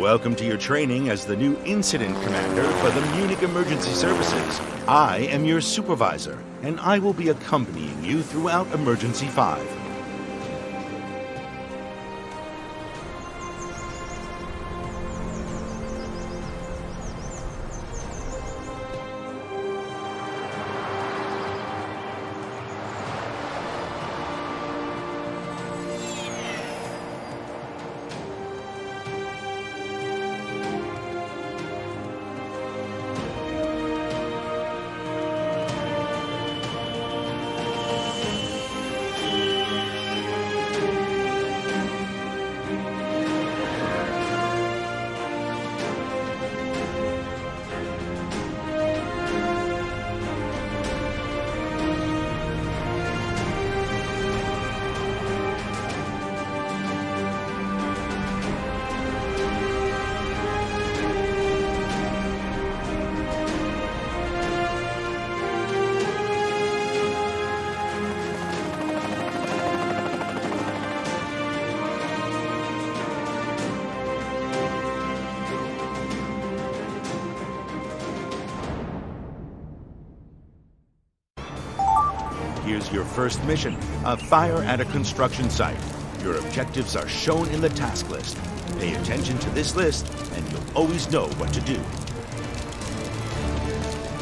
Welcome to your training as the new incident commander for the Munich Emergency Services. I am your supervisor, and I will be accompanying you throughout Emergency 5. First mission, a fire at a construction site. Your objectives are shown in the task list. Pay attention to this list, and you'll always know what to do.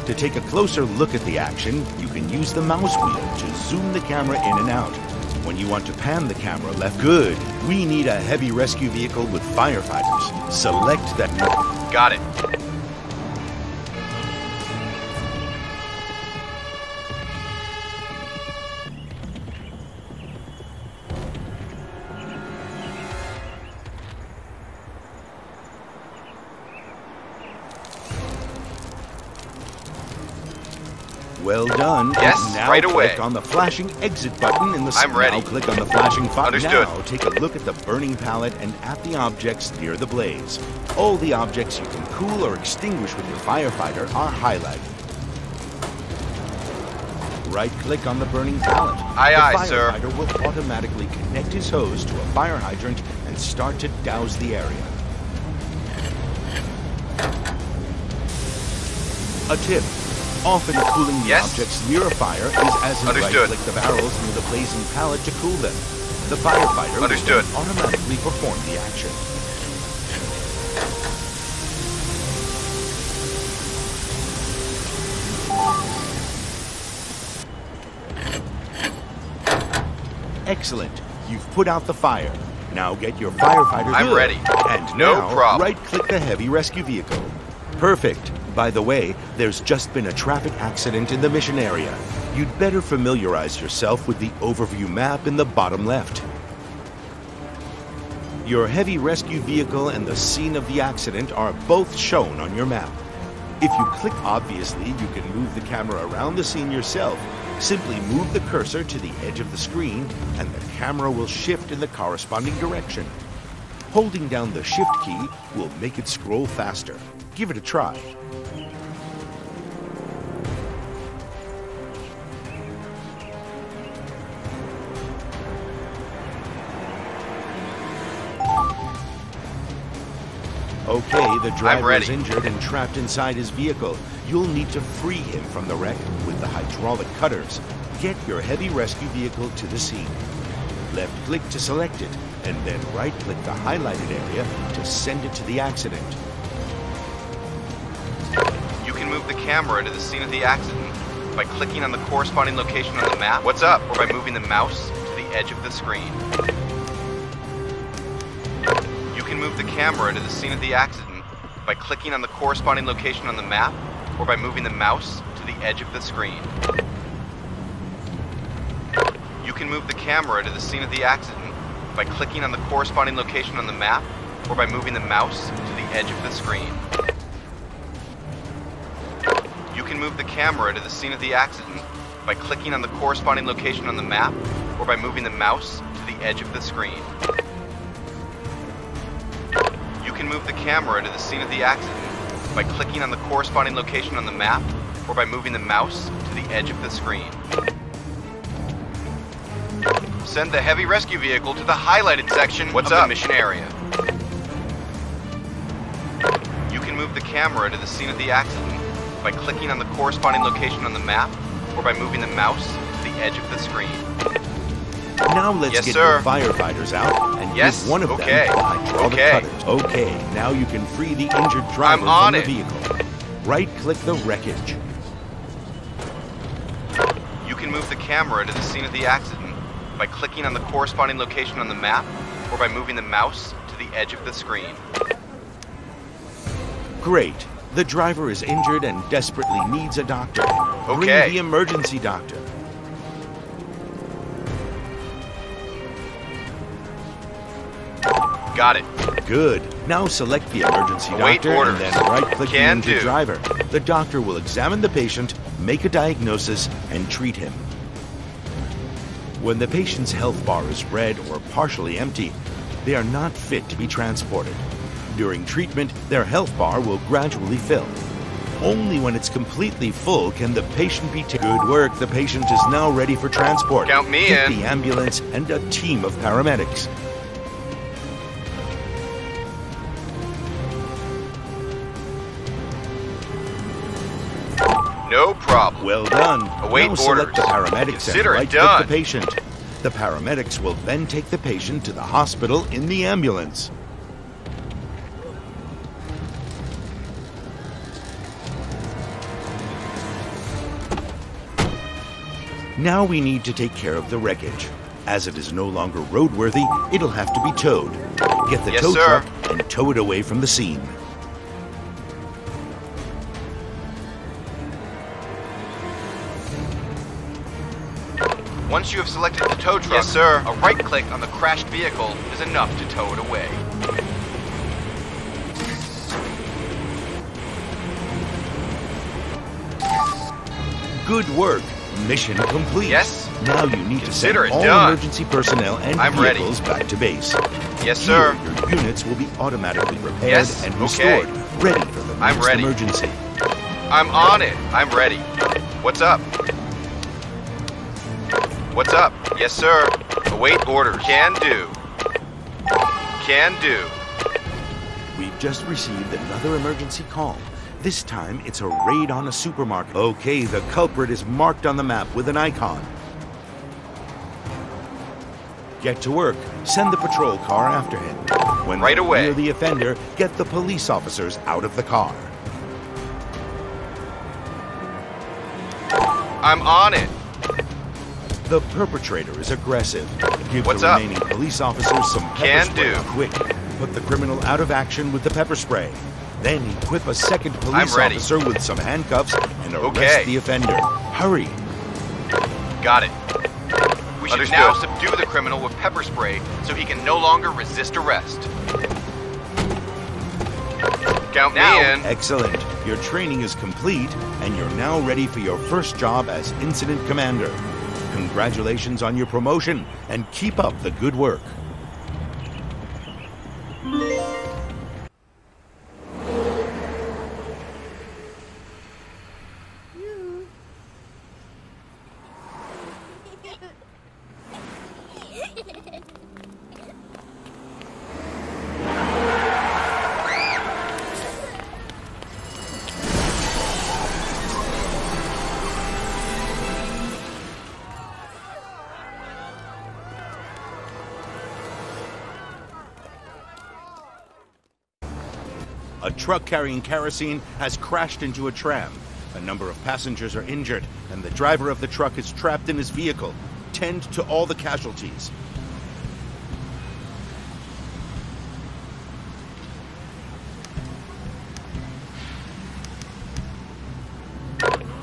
To take a closer look at the action, you can use the mouse wheel to zoom the camera in and out. When you want to pan the camera left, good. We need a heavy rescue vehicle with firefighters. Select that. Got it. Right click away. on the flashing exit button in the I'm ready. Now click on the flashing fire. Understood. Now take a look at the burning pallet and at the objects near the blaze. All the objects you can cool or extinguish with your firefighter are highlighted. Right-click on the burning pallet. Aye, the aye, sir. firefighter will automatically connect his hose to a fire hydrant and start to douse the area. A tip. Often cooling the Yes. objects near a fire is as Understood. right-click the barrels near the blazing pallet to cool them. The firefighter Understood. will automatically perform the action. Excellent. You've put out the fire. Now get your firefighter I'm ready. And No now, problem. right-click the heavy rescue vehicle. Perfect. By the way, there's just been a traffic accident in the mission area. You'd better familiarize yourself with the overview map in the bottom left. Your heavy rescue vehicle and the scene of the accident are both shown on your map. If you click obviously, you can move the camera around the scene yourself. Simply move the cursor to the edge of the screen, and the camera will shift in the corresponding direction. Holding down the Shift key will make it scroll faster. Give it a try. Okay, the driver is injured and trapped inside his vehicle. You'll need to free him from the wreck with the hydraulic cutters. Get your heavy rescue vehicle to the scene. Left click to select it, and then right click the highlighted area to send it to the accident. The camera to the scene of the accident by clicking on the corresponding location on the map. What's up? Or by moving the mouse to the edge of the screen. You can move the camera to the scene of the accident by clicking on the corresponding location on the map or by moving the mouse to the edge of the screen. You can move the camera to the scene of the accident by clicking on the corresponding location on the map or by moving the mouse to the edge of the screen. You can move the camera to the scene of the accident by clicking on the corresponding location on the map or by moving the mouse to the edge of the screen. You can move the camera to the scene of the accident by clicking on the corresponding location on the map or by moving the mouse to the edge of the screen. Send the heavy rescue vehicle to the highlighted section What's of up? the mission area. You can move the camera to the scene of the accident by clicking on the corresponding location on the map or by moving the mouse to the edge of the screen. Now let's Yes, get sir. your firefighters out and Yes, give one of okay, them the okay. cutters. Okay, now you can free the injured driver I'm on from it. the vehicle. Right-click the wreckage. You can move the camera to the scene of the accident by clicking on the corresponding location on the map or by moving the mouse to the edge of the screen. Great. The driver is injured and desperately needs a doctor. Okay. Bring the emergency doctor. Got it. Good. Now select the emergency Await doctor orders. and then right-click the injured do. driver. The doctor will examine the patient, make a diagnosis, and treat him. When the patient's health bar is red or partially empty, they are not fit to be transported. During treatment, their health bar will gradually fill. Only when it's completely full can the patient be taken. Good work. The patient is now ready for transport. Count me Get in. the ambulance and a team of paramedics. No problem. Well done. Await now select the paramedics Consider it and right-click the patient. The paramedics will then take the patient to the hospital in the ambulance. Now we need to take care of the wreckage. As it is no longer roadworthy, it'll have to be towed. Get the Yes, tow sir. truck and tow it away from the scene. Once you have selected the tow truck, Yes, sir. a right click on the crashed vehicle is enough to tow it away. Good work. Mission complete. Yes? Now you need Consider to send all done. emergency personnel and I'm ready. vehicles back to base. Yes, sir. Here, your units will be automatically repaired Yes, and okay. restored, ready for the I'm next ready. emergency. I'm on it. I'm ready. What's up? What's up? Yes, sir. Await orders. Can do. Can do. We've just received another emergency call. This time, it's a raid on a supermarket. Okay, the culprit is marked on the map with an icon. Get to work. Send the patrol car after him. When Right away. near the offender, get the police officers out of the car. I'm on it. The perpetrator is aggressive. Give What's the up? remaining police officers some pepper Can spray do. quick. Put the criminal out of action with the pepper spray. Then equip a second police officer with some handcuffs and arrest Okay. the offender. Hurry! Got it. We should Understood. now subdue the criminal with pepper spray so he can no longer resist arrest. Count Now- me in. Excellent. Your training is complete, and you're now ready for your first job as incident commander. Congratulations on your promotion, and keep up the good work. Truck carrying kerosene has crashed into a tram. A number of passengers are injured, and the driver of the truck is trapped in his vehicle. Tend to all the casualties.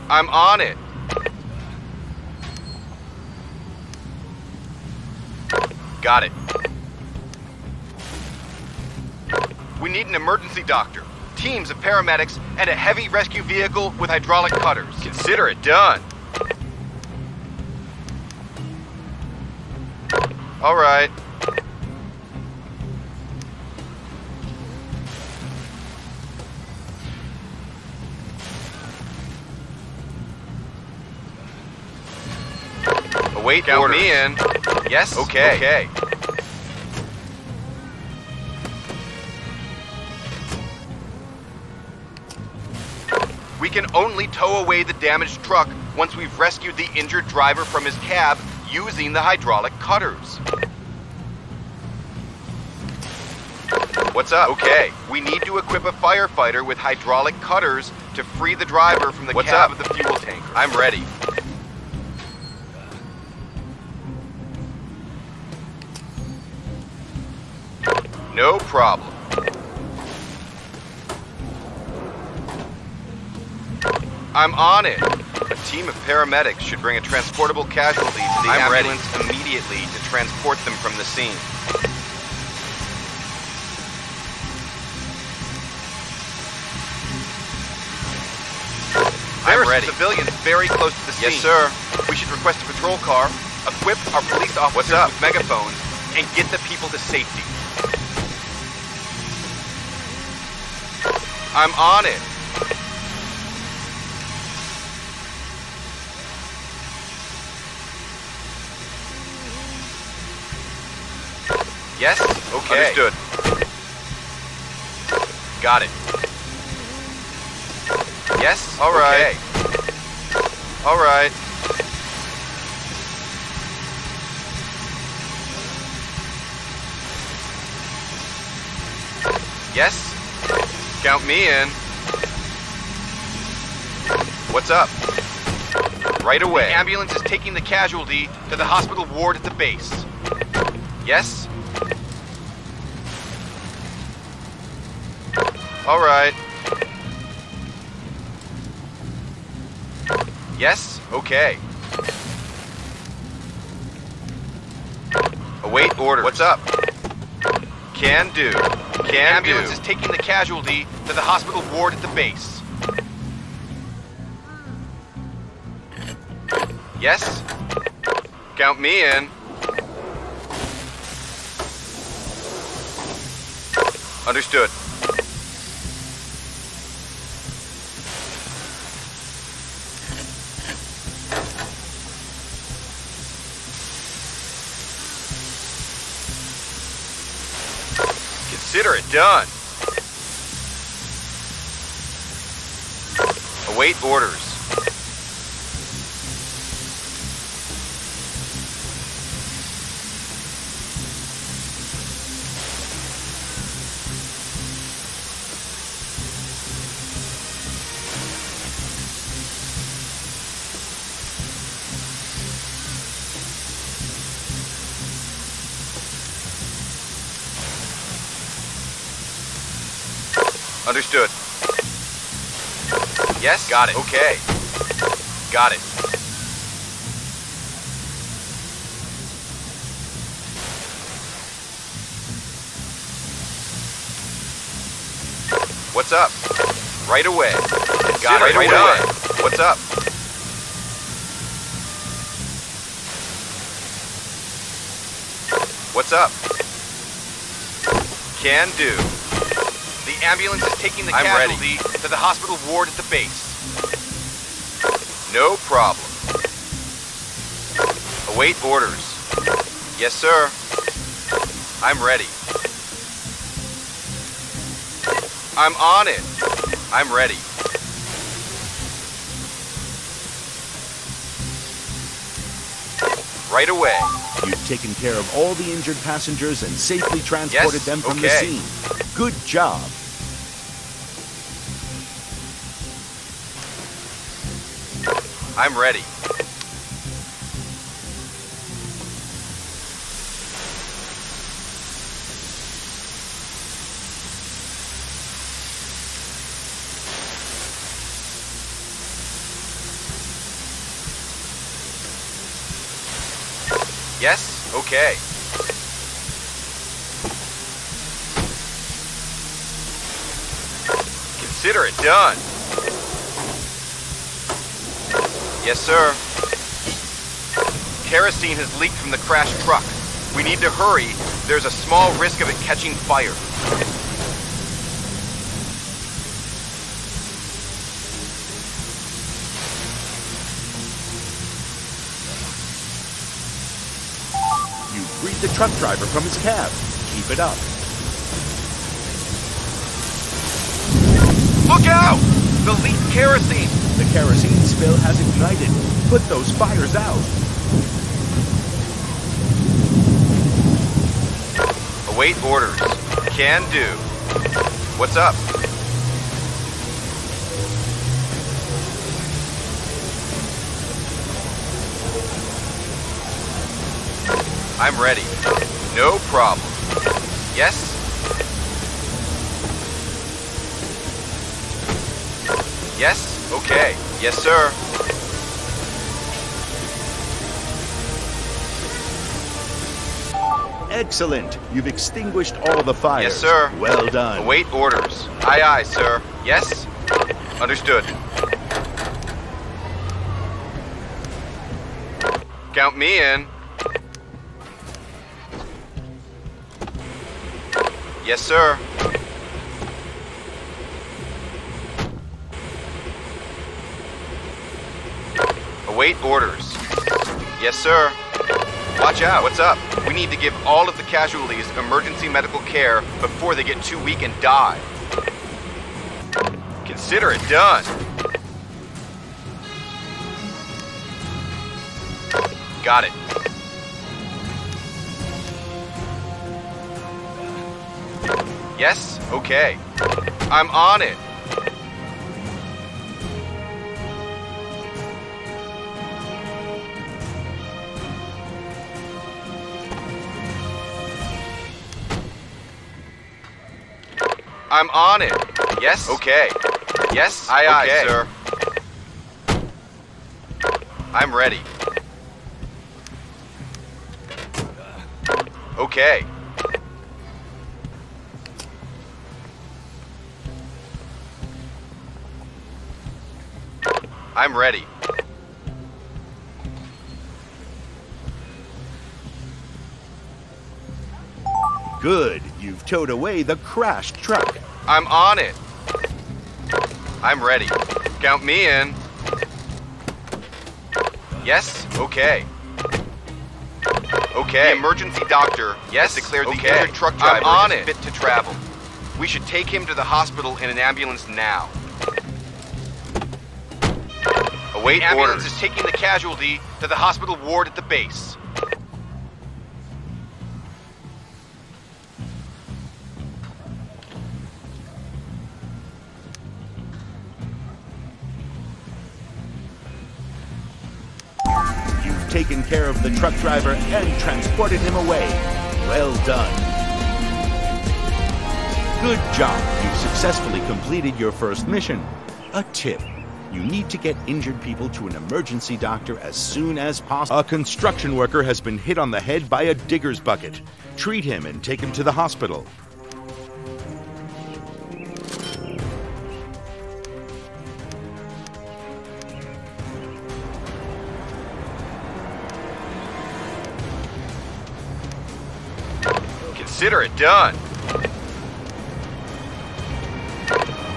I'm on it. Got it. We need an emergency doctor, teams of paramedics, and a heavy rescue vehicle with hydraulic cutters. Consider it done. All right. Await Count orders. me in. Yes. Okay. Okay. Can only tow away the damaged truck once we've rescued the injured driver from his cab using the hydraulic cutters. What's up? Okay, we need to equip a firefighter with hydraulic cutters to free the driver from the What's cab up? of the fuel tanker. I'm ready. No problem. I'm on it. A team of paramedics should bring a transportable casualty to the I'm ready. ambulance immediately to transport them from the scene. I'm There are ready. civilians very close to the scene. Yes, sir. We should request a patrol car, equip our police officers up? with megaphones, and get the people to safety. I'm on it. Yes? Okay. Understood. Got it. Yes? All right. Okay. All right. Yes? Count me in. What's up? Right away. The ambulance is taking the casualty to the hospital ward at the base. Yes? All right. Yes? Okay. Await order. What's up? Can do. Can the ambulance do. is taking the casualty to the hospital ward at the base. Yes? Count me in. Understood. Consider it done. Await orders. Understood. Yes? Got it. Okay. Got it. What's up? Right away. Got it. Consider Right it away. What's up? What's up? Can do. The ambulance is taking the I'm ready. casualty to the hospital ward at the base. No problem. Await orders. Yes, sir. I'm ready. I'm on it. I'm ready. Right away. You've taken care of all the injured passengers and safely transported them from the okay. scene. Good job. I'm ready. Yes? Okay. Consider it done. Yes, sir. Kerosene has leaked from the crashed truck. We need to hurry. There's a small risk of it catching fire. Freed the truck driver from his cab. Keep it up. Look out! The leak kerosene! The kerosene spill has ignited. Put those fires out. Await orders. Can do. What's up? I'm ready. No problem. Yes? Yes? Okay. Yes, sir. Excellent. You've extinguished all the fires. Yes, sir. Well done. Await orders. Aye, aye, sir. Yes? Understood. Count me in. Yes, sir. Await orders. Yes, sir. Watch out, what's up? We need to give all of the casualties emergency medical care before they get too weak and die. Consider it done. Got it. Yes? Okay. I'm on it. I'm on it. Yes? Okay. Yes? Aye, aye, Okay. sir. I'm ready. Okay. I'm ready. Good. You've towed away the crashed truck. I'm on it. I'm ready. Count me in. Yes? Okay. Okay. The emergency doctor yes declared the okay. injured truck driver I'm on is it. fit to travel. We should take him to the hospital in an ambulance now. Await the ambulance orders. is taking the casualty to the hospital ward at the base. You've taken care of the truck driver and transported him away. Well done. Good job. You've successfully completed your first mission. A tip. You need to get injured people to an emergency doctor as soon as possible. A construction worker has been hit on the head by a digger's bucket. Treat him and take him to the hospital. Consider it done.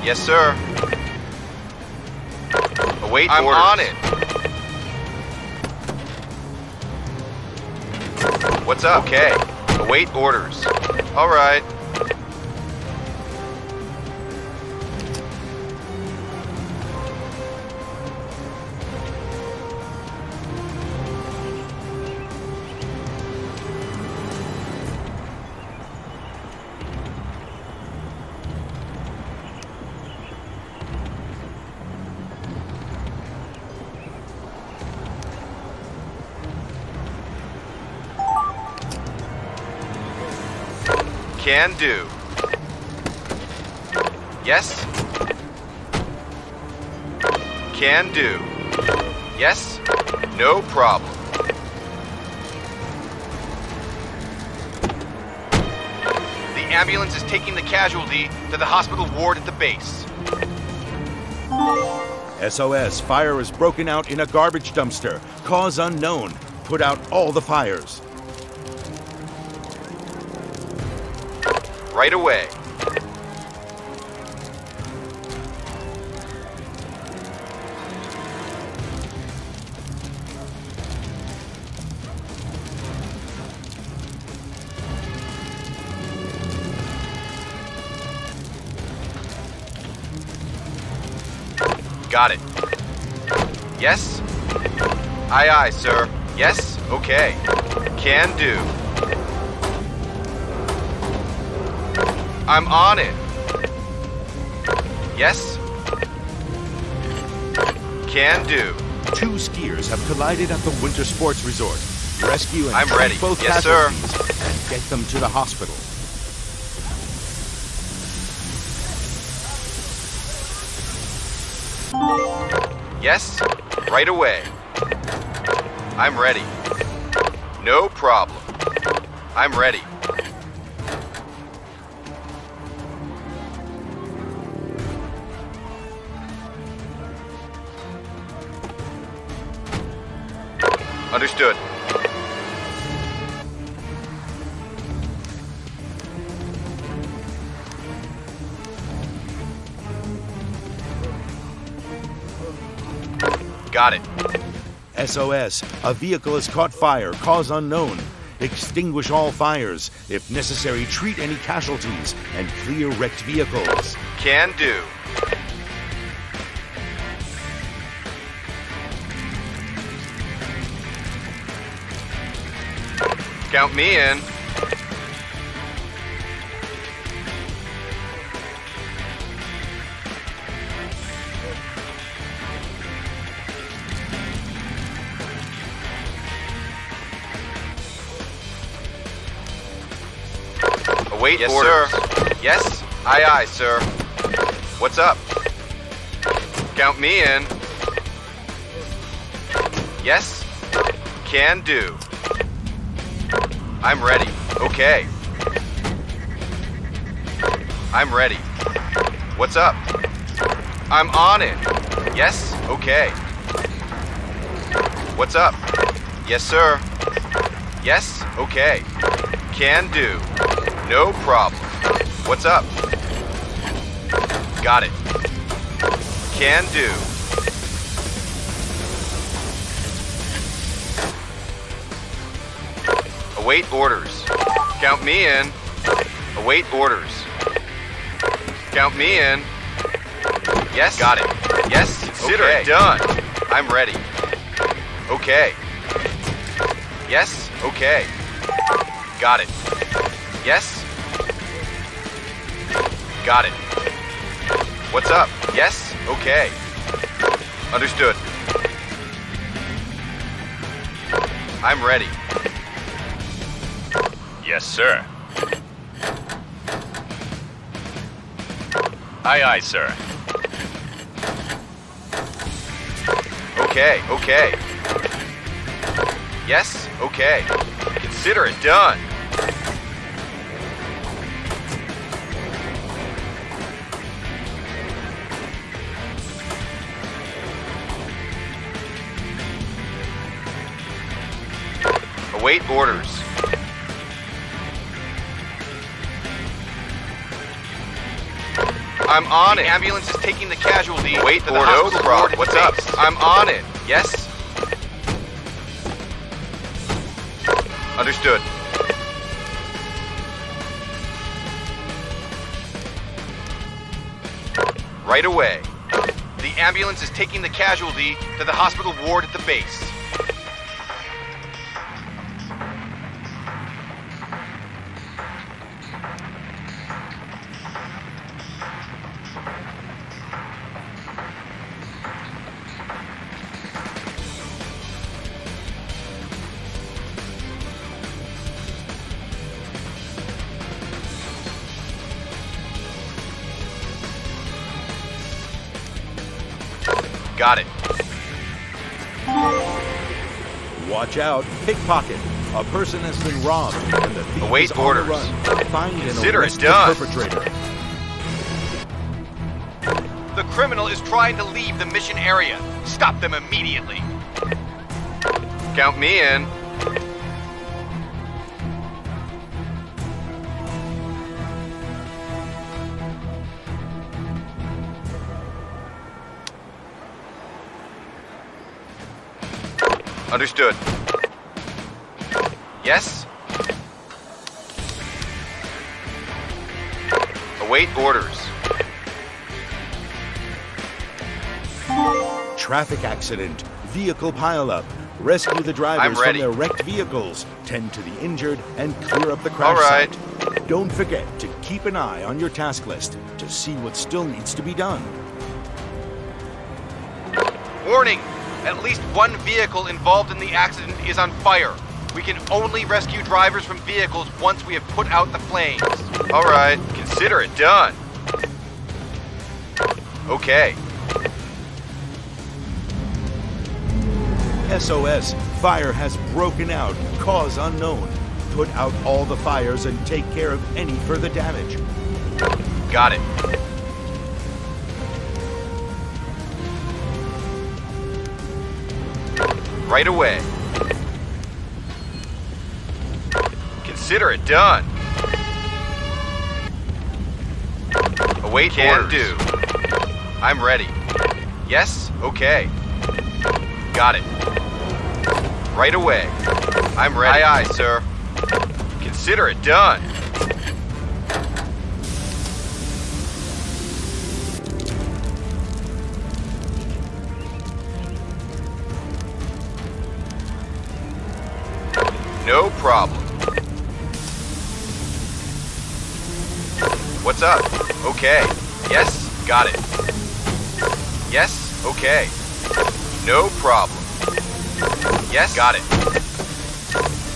Yes, sir. Await I'm orders. on it. What's up? Okay. Await orders. All right. Can do. Yes? Can do. Yes? No problem. The ambulance is taking the casualty to the hospital ward at the base. SOS, fire has broken out in a garbage dumpster. Cause unknown. Put out all the fires. Right away. Got it. Yes? Aye, aye, sir. Yes? Okay. Can do. I'm on it. Yes? Can do. Two skiers have collided at the winter sports resort. Rescue and I'm ready. both Yes, sir. casualties and get them to the hospital. Yes? Right away. I'm ready. No problem. I'm ready. SOS. A vehicle has caught fire, cause unknown. Extinguish all fires. If necessary, treat any casualties and clear wrecked vehicles. Can do. Count me in. Yes, sir. Yes? Aye, aye, sir. What's up? Count me in. Yes? Can do. I'm ready. Okay. I'm ready. What's up? I'm on it. Yes? Okay. What's up? Yes, sir. Yes? Okay. Can do. No problem. What's up? Got it. Can do. Await orders. Count me in. Await orders. Count me in. Yes. Got it. Yes. Consider Okay. it done. I'm ready. Okay. Yes. Okay. Got it. Yes. What's up? Yes. Okay. Understood. I'm ready. Yes, sir. Aye, aye, sir. Okay, okay. Yes, okay. Consider it done. Await orders. I'm on The it. ambulance is taking the casualty Wait, the no problem. What's up? I'm on it. Yes? Understood. Right away. The ambulance is taking the casualty to the hospital ward at the base. Watch out. Pickpocket. A person has been robbed and the thief Await is on the run. Find Consider it arrest done. the perpetrator. The criminal is trying to leave the mission area. Stop them immediately. Count me in. Understood. Traffic accident, vehicle pileup. Rescue the drivers from their wrecked vehicles, tend to the injured, and clear up the crash All right. site. Don't forget to keep an eye on your task list to see what still needs to be done. Warning! At least one vehicle involved in the accident is on fire. We can only rescue drivers from vehicles once we have put out the flames. All right, consider it done. Okay, SOS, fire has broken out, cause unknown. Put out all the fires and take care of any further damage. got it. Right away. Consider it done. Await Can orders. do. I'm ready. Yes? Okay. Got it. Right away. I'm ready. Aye, aye, sir. Consider it done. Got it.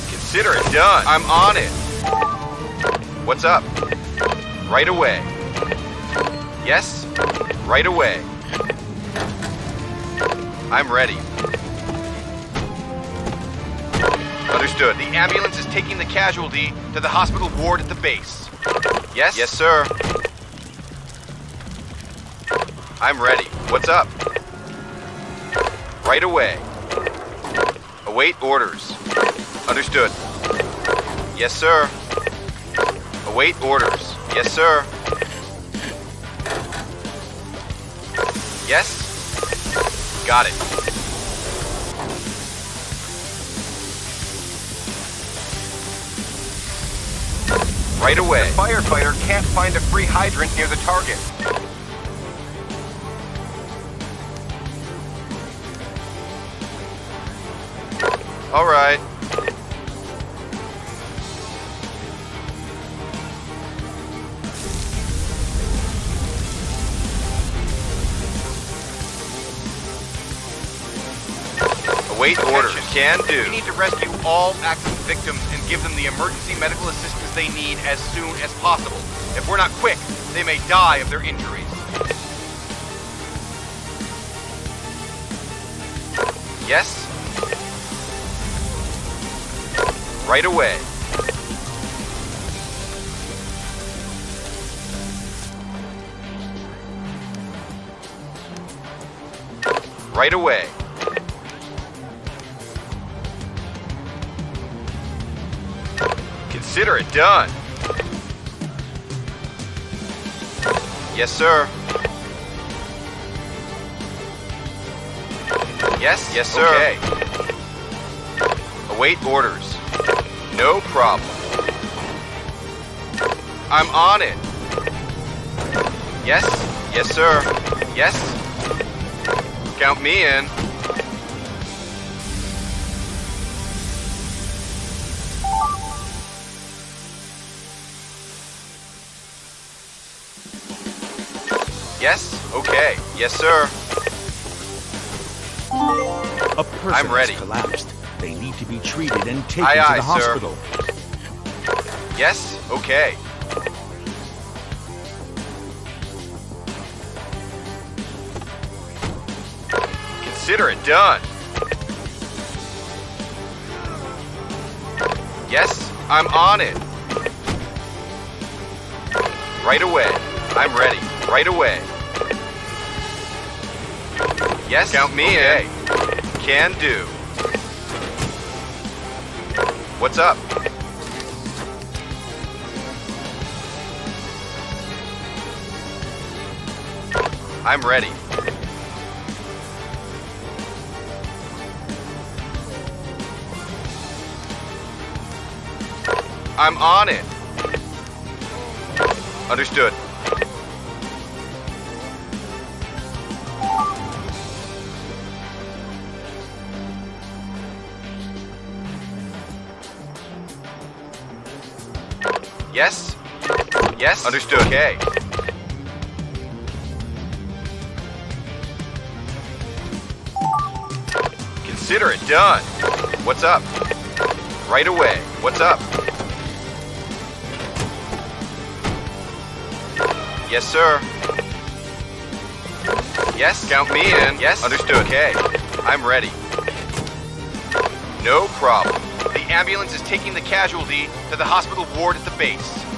Consider it done. I'm on it. What's up? Right away. Yes, right away. I'm ready. Understood. The ambulance is taking the casualty to the hospital ward at the base. Yes? Yes, sir. I'm ready. What's up? Right away. Await orders. Understood. Yes, sir. Await orders. Yes, sir. Yes? Got it. Right away. Firefighter can't find a free hydrant near the target. All accident victims and give them the emergency medical assistance they need as soon as possible. If we're not quick, they may die of their injuries. Yes? Right away. Right away. Done. Yes, sir. Yes? Yes, sir. Okay. Await orders. No problem. I'm on it. Yes? Yes, sir. Yes? Count me in. Yes, sir. A person I'm ready. has collapsed. They need to be treated and taken Aye, to aye, the sir. hospital. Yes? Okay. Consider it done. Yes, I'm on it. Right away. I'm ready. Right away. Yes, count me in. Can do. What's up? I'm ready. I'm on it. Understood. Understood. Okay. Consider it done. What's up? Right away. What's up? Yes, sir. Yes? Count me in. Yes? Understood. Okay. I'm ready. No problem. The ambulance is taking the casualty to the hospital ward at the base.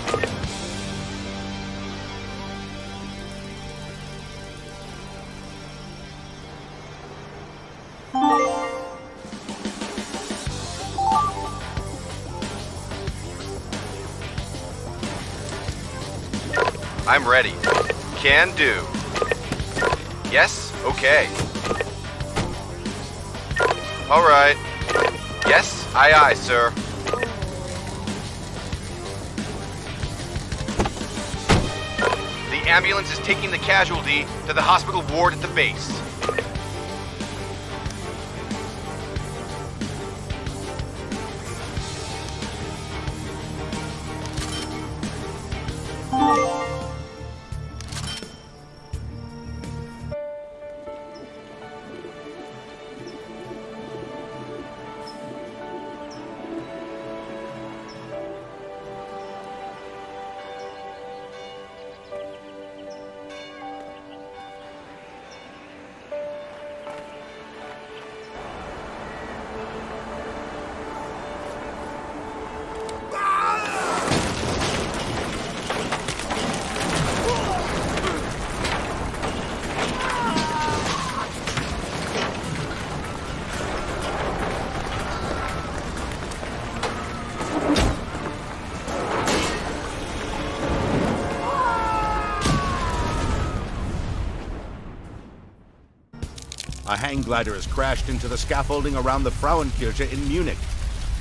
Can do. Yes? Okay. All right. Yes? Aye, aye, sir. The ambulance is taking the casualty to the hospital ward at the base. A hang glider has crashed into the scaffolding around the Frauenkirche in Munich.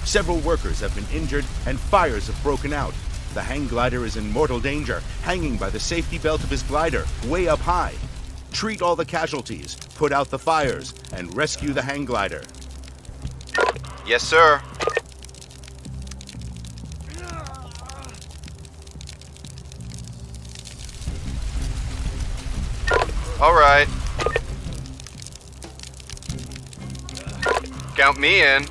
Several workers have been injured and fires have broken out. The hang glider is in mortal danger, hanging by the safety belt of his glider, way up high. Treat all the casualties, put out the fires, and rescue the hang glider. Yes, sir. Count me in.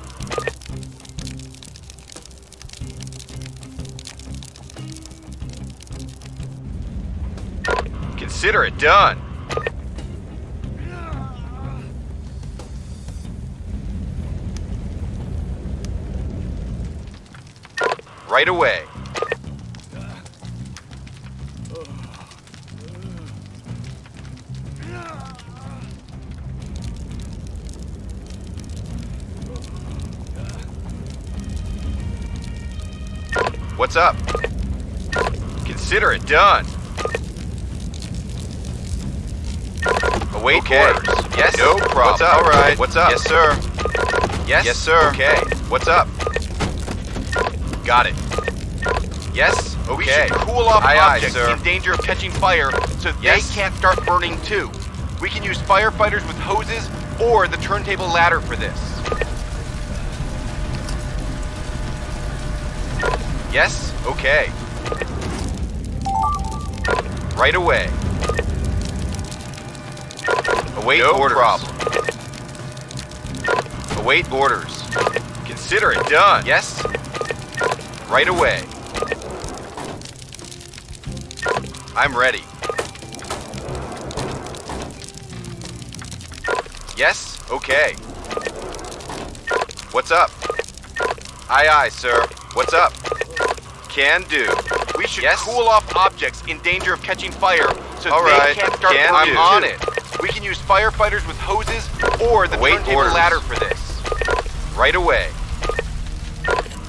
Consider it done. Right away. Consider it done. Await Okay. orders. Yes. No problem. What's up? All right. What's up? Yes, sir. Yes. Yes, sir. Okay. What's up? Got it. Yes. Okay. We should cool off Aye, aye, objects sir. in danger of catching fire so Yes. they can't start burning too. We can use firefighters with hoses or the turntable ladder for this. Yes. Okay. Right away. Await No orders. problem. Await orders. Consider it done. Yes. Right away. I'm ready. Yes. Okay. What's up? Aye, aye, sir. What's up? Can do. We should Yes. cool off objects in danger of catching fire so All they right. can't start Can too. On it. We can use firefighters with hoses or the Await turntable orders. ladder for this. Right away.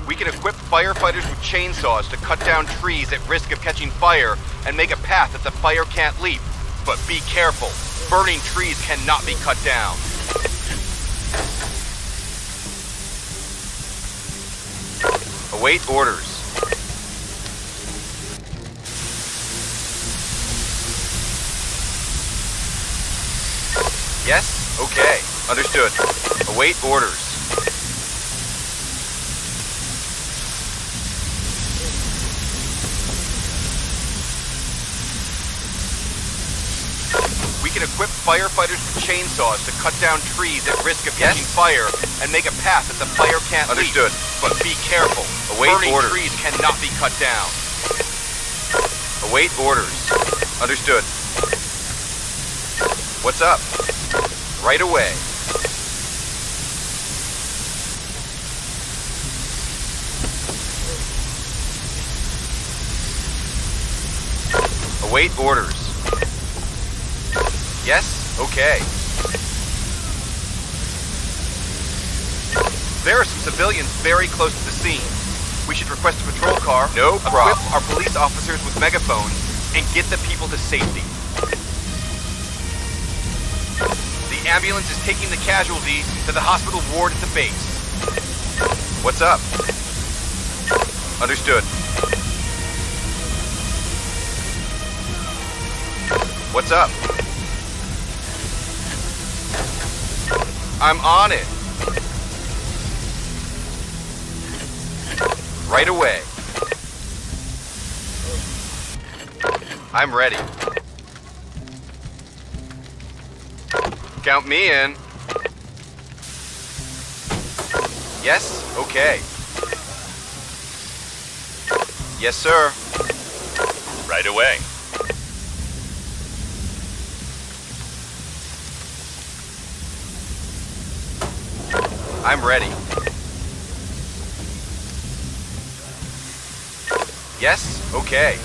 We can equip firefighters with chainsaws to cut down trees at risk of catching fire and make a path that the fire can't leap. But be careful. Burning trees cannot be cut down. Await orders. Understood. Await orders. We can equip firefighters with chainsaws to cut down trees at risk of yes. catching fire and make a path that the fire can't Understood. But be careful. Await Burning orders. trees cannot be cut down. Await orders. Understood. What's up? Right away. Await orders. Yes? Okay. There are some civilians very close to the scene. We should request a patrol car, No problem. equip our police officers with megaphones, and get the people to safety. The ambulance is taking the casualty to the hospital ward at the base. What's up? Understood. What's up? I'm on it. Right away. I'm ready. Count me in. Yes? Okay. Yes, sir. Right away. I'm ready. Yes? Okay.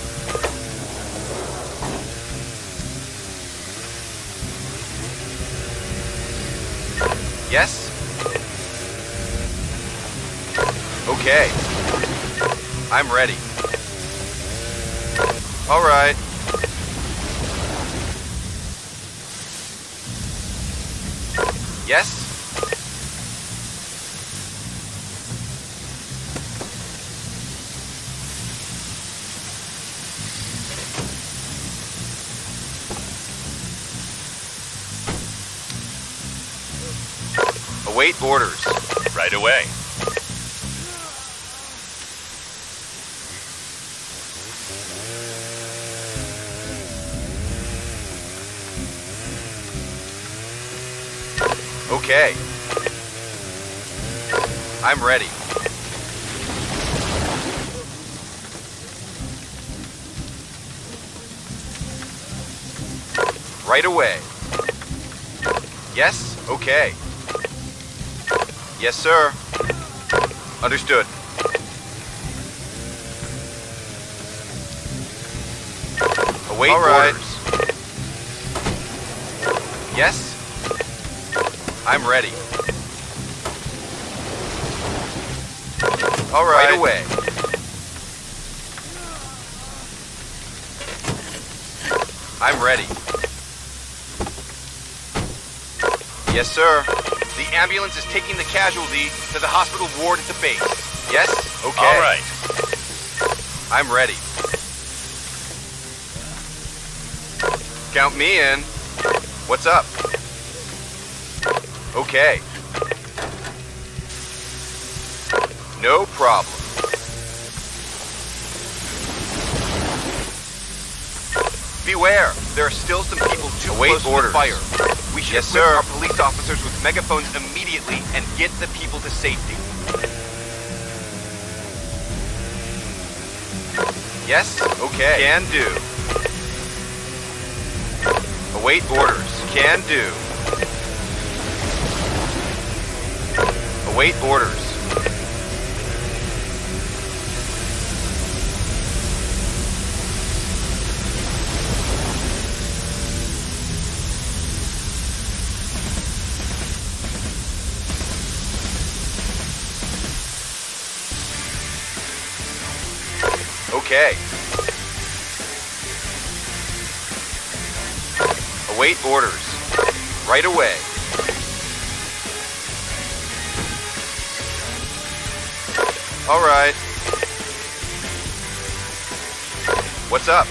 Yes? Okay. I'm ready. All right. Await orders. Right away. Okay. I'm ready. Right away. Yes? Okay. Yes, sir. Understood. Await All right. orders. Yes? I'm ready. All Right right. away. I'm ready. Yes, sir. The ambulance is taking the casualty to the hospital ward at the base. Yes? Okay. All right. I'm ready. Count me in. What's up? Okay. No problem. Beware, there are still some people too Await close orders. to the fire. We should Yes, equip sir. our police officers with megaphones immediately and get the people to safety. Yes? Okay. Can do. Await orders. Can do. Await orders. Right away. All right. What's up?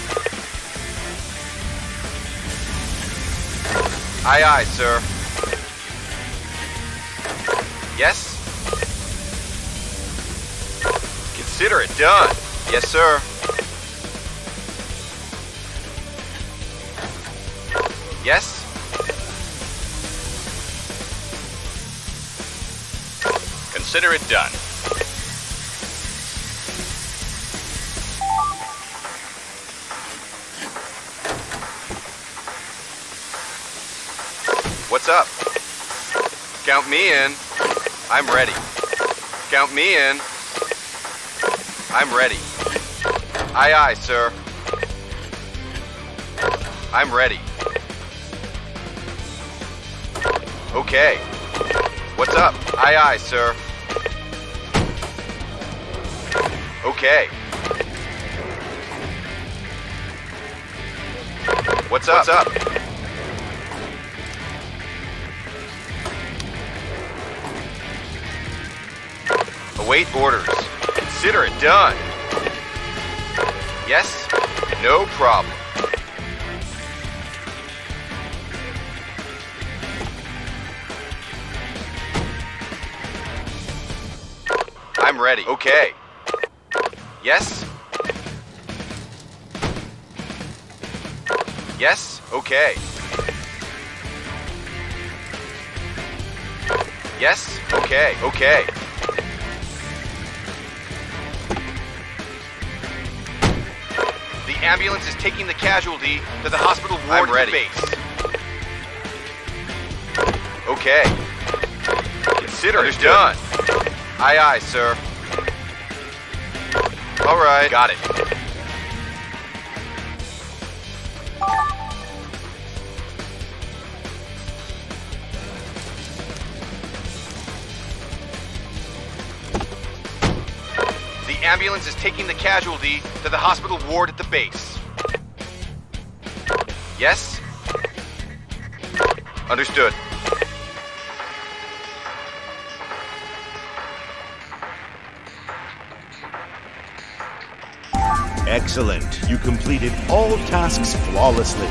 Aye, aye, sir. Yes? Consider it done. Yes, sir. Yes? Consider it done. What's up? Count me in. I'm ready. Count me in. I'm ready. Aye, aye, sir. I'm ready. Okay. What's up? Aye, aye, sir. Okay. What's up? What's up? Await orders. Consider it done. Yes? No problem. I'm ready. Okay. Yes? Yes? Okay. Yes? Okay. Okay. The ambulance is taking the casualty to the hospital ward I'm ready. base. Okay. Consider Understood. it done. Aye, aye, sir. All right. Got it. The ambulance is taking the casualty to the hospital ward at the base. Yes? Understood. Excellent. You completed all tasks flawlessly.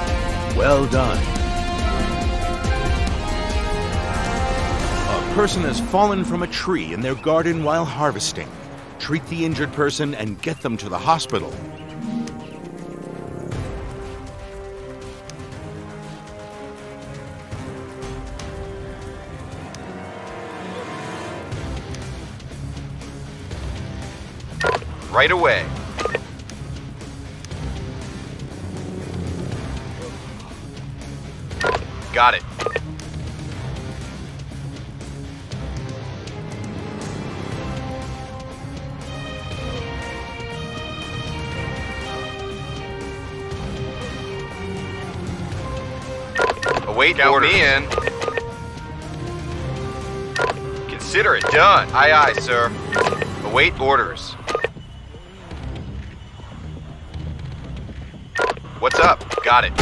Well done. A person has fallen from a tree in their garden while harvesting. Treat the injured person and get them to the hospital. Right away. Count orders. me in. Consider it done. Aye, aye, sir. Await orders. What's up? Got it.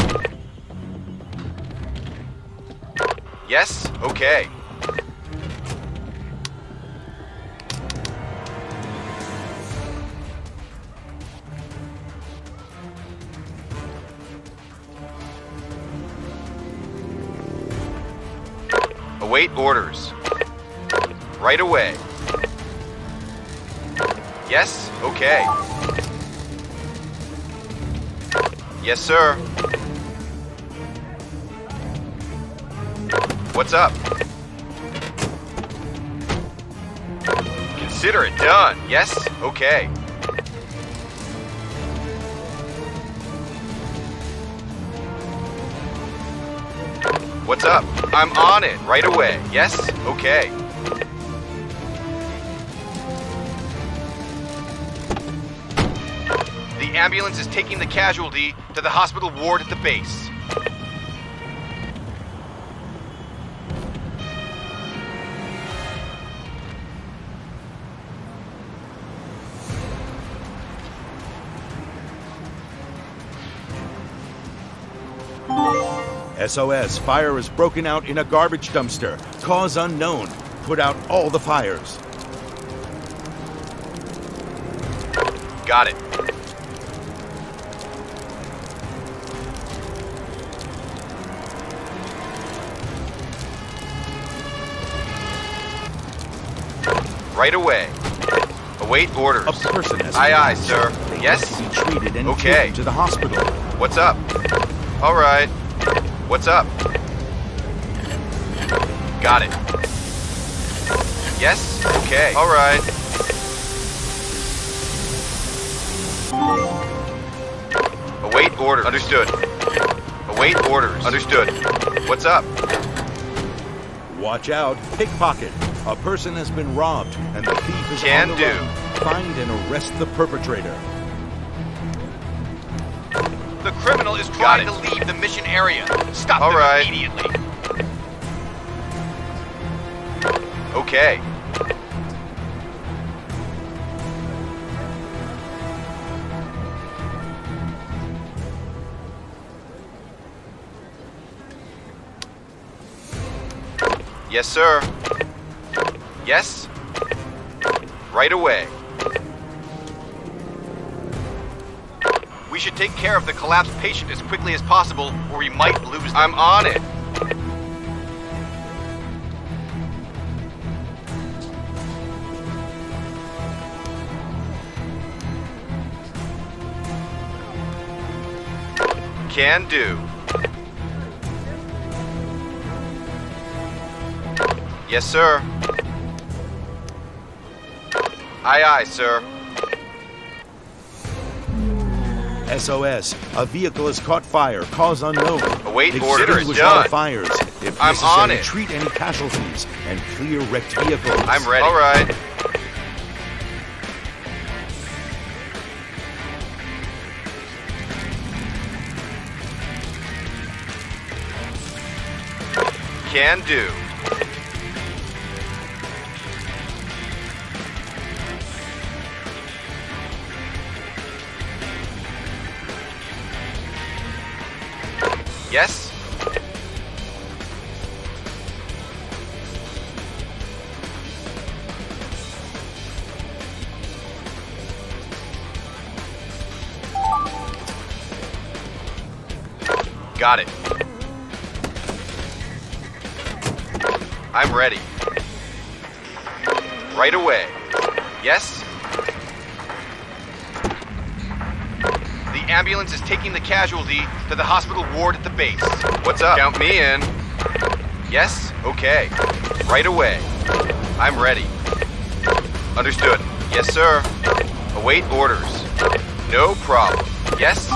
Yes? Okay. Yes, sir. What's up? Consider it done. Yes? Okay. What's up? I'm on it right away. Yes? Okay. Ambulance is taking the casualty to the hospital ward at the base. SOS, fire has broken out in a garbage dumpster. Cause unknown. Put out all the fires. Got it. Right away. Await orders. A person has Aye, aye, sir. They Yes? must be treated and Okay. to the hospital. What's up? All right. What's up? Got it. Yes? Okay. All right. Await orders. Understood. Await orders. Understood. What's up? Watch out, pickpocket. A person has been robbed, and the thief is Can on the do. run. Find and arrest the perpetrator. The criminal is trying to leave the mission area. Stop All them right. immediately. Okay. Yes, sir. Yes? Right away. We should take care of the collapsed patient as quickly as possible, or we might lose them. I'm on it. Can do. Yes, sir. Aye, aye, sir. SOS. A vehicle has caught fire. Cause unknown. Await orders. all Done. fires. If I'm necessary, on it. treat any casualties and clear wrecked vehicles. I'm ready. All right. Can do. Right away. Yes? The ambulance is taking the casualty to the hospital ward at the base. What's up? Count me in. Yes? Okay. Right away. I'm ready. Understood. Yes, sir. Await orders. No problem. Yes?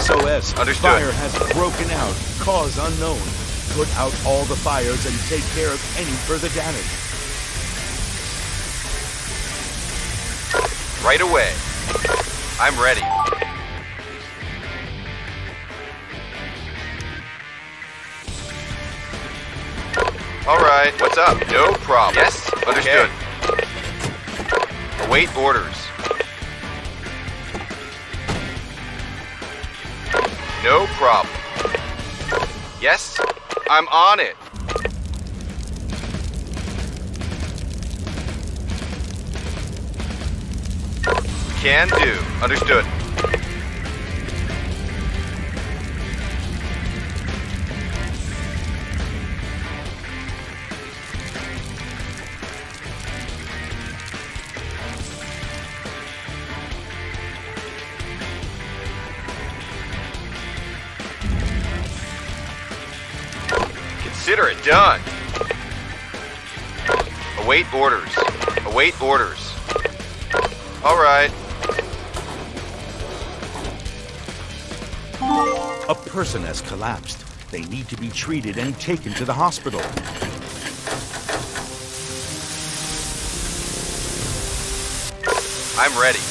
SOS. Understood. Fire has broken out. Cause unknown. Put out all the fires and take care of any further damage. Right away. I'm ready. All right. What's up? No problem. Yes. Understood. Await orders. No problem. Yes. I'm on it. Can do. Understood. Consider it done. Await orders. Await orders. All right. A person has collapsed. They need to be treated and taken to the hospital. I'm ready.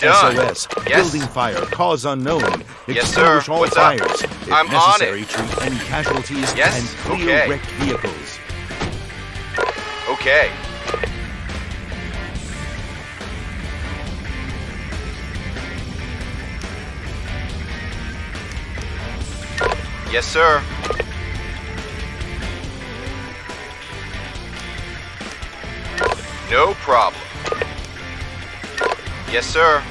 Done. SOS. Yes? Building fire. Cause unknown. Yes, sir. Extinguish all What's up? fires. If I'm on necessary, treat any casualties Yes, and clear okay. wrecked vehicles. Okay. Yes, sir. No problem. Yes, sir.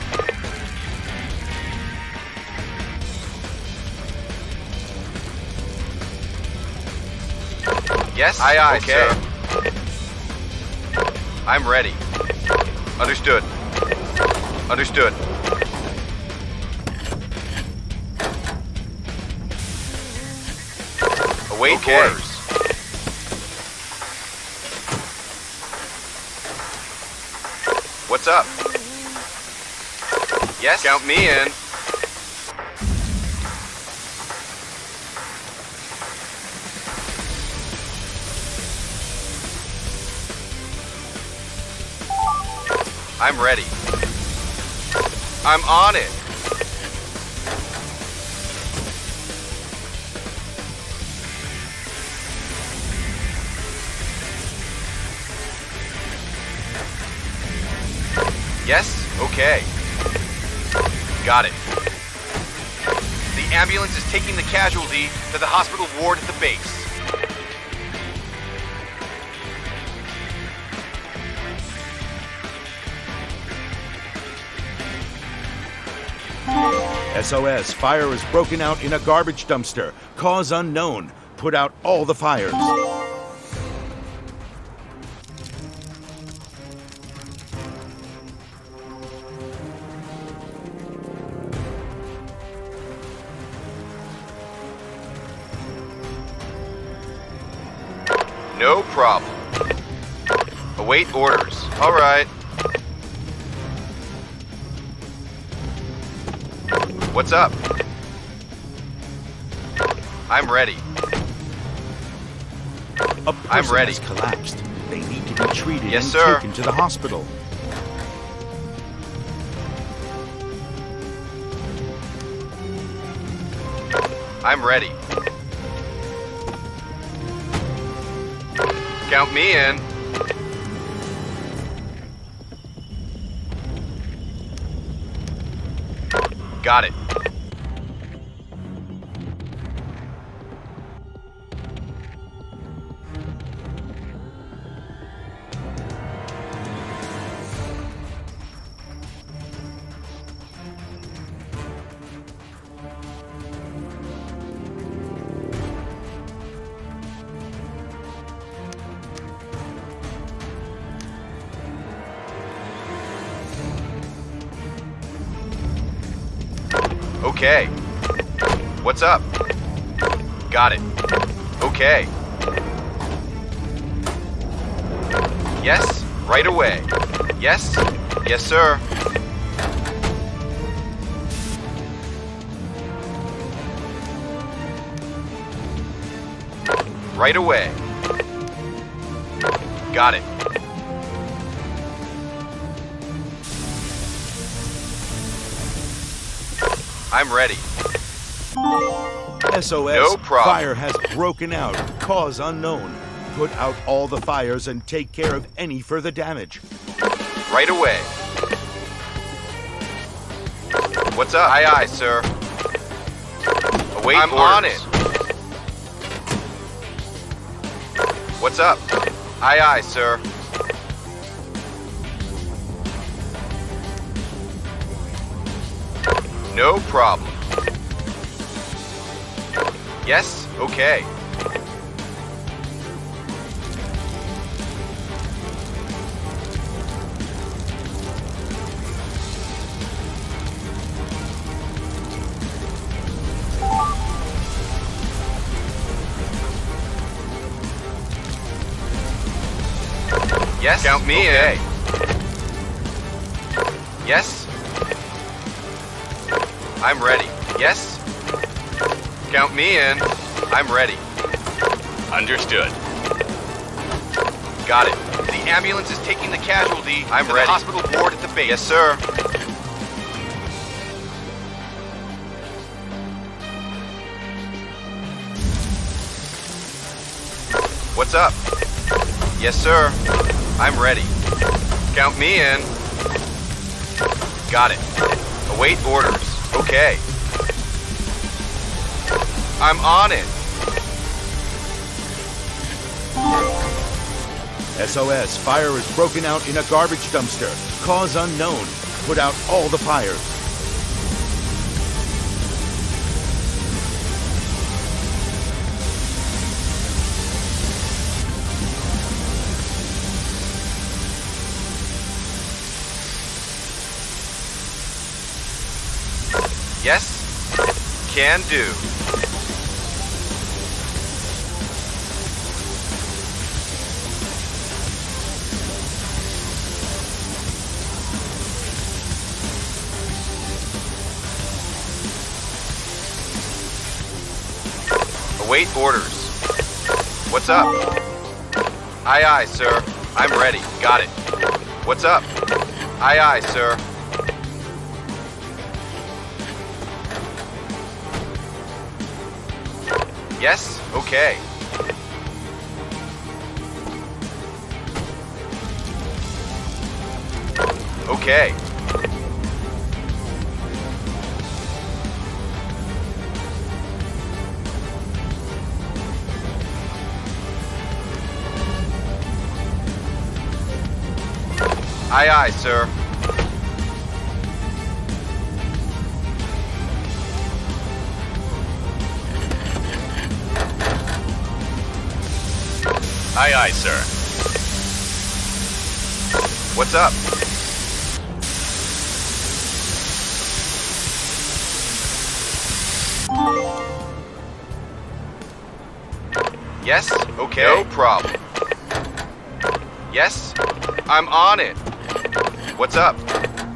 Yes? Aye, aye, okay. I'm ready. Understood. Understood. Await Okay. orders. What's up? Yes? Count me in. I'm ready. I'm on it. Yes? Okay. Got it. The ambulance is taking the casualty to the hospital ward at the base. SOS, fire is broken out in a garbage dumpster. Cause unknown. Put out all the fires. No problem. Await orders. A person I'm ready. collapsed. They need to be treated Yes, and sir. taken to the hospital. I'm ready. Count me in. Got it. SOS, No problem. fire has broken out. Cause unknown. Put out all the fires and take care of any further damage. Right away. What's up? Aye, aye, sir. Await I'm on it. What's up? Aye, aye, sir. No problem. Yes? Okay. Yes? Count me in. In. I'm ready. Understood. Got it. The ambulance is taking the casualty I'm to ready. the hospital ward at the base. Yes, sir. What's up? Yes, sir. I'm ready. Count me in. Got it. Await orders. Okay. I'm on it. SOS, fire is broken out in a garbage dumpster. Cause unknown. Put out all the fires. Yes? Can do. Await orders. What's up? Aye, aye, sir. I'm ready. Got it. What's up? Aye, aye, sir. Yes? Okay. Okay. Aye, aye, sir. Aye, aye, sir. What's up? Yes? Okay. No problem. Yes? I'm on it. What's up?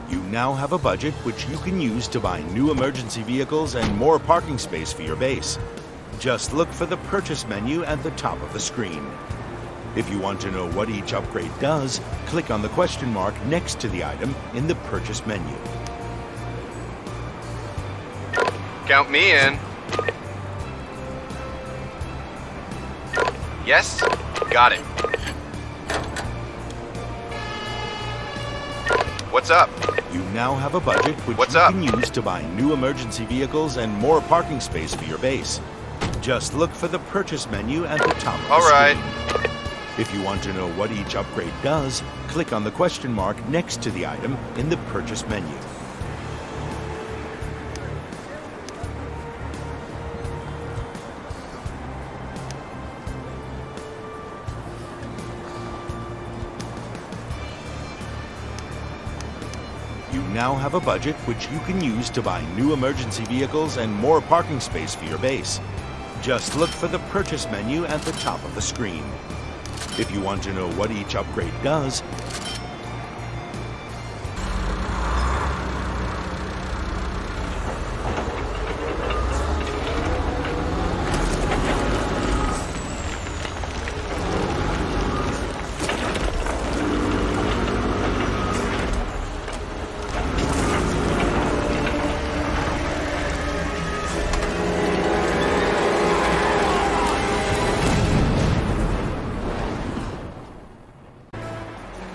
You now have a budget which you can use to buy new emergency vehicles and more parking space for your base. Just look for the purchase menu at the top of the screen. If you want to know what each upgrade does, click on the question mark next to the item in the purchase menu. Count me in. Yes? Got it. What's up? You now have a budget which What's you up? can use to buy new emergency vehicles and more parking space for your base. Just look for the purchase menu at the top of the All right. screen. If you want to know what each upgrade does, click on the question mark next to the item in the purchase menu. Now have a budget which you can use to buy new emergency vehicles and more parking space for your base. Just look for the purchase menu at the top of the screen. If you want to know what each upgrade does,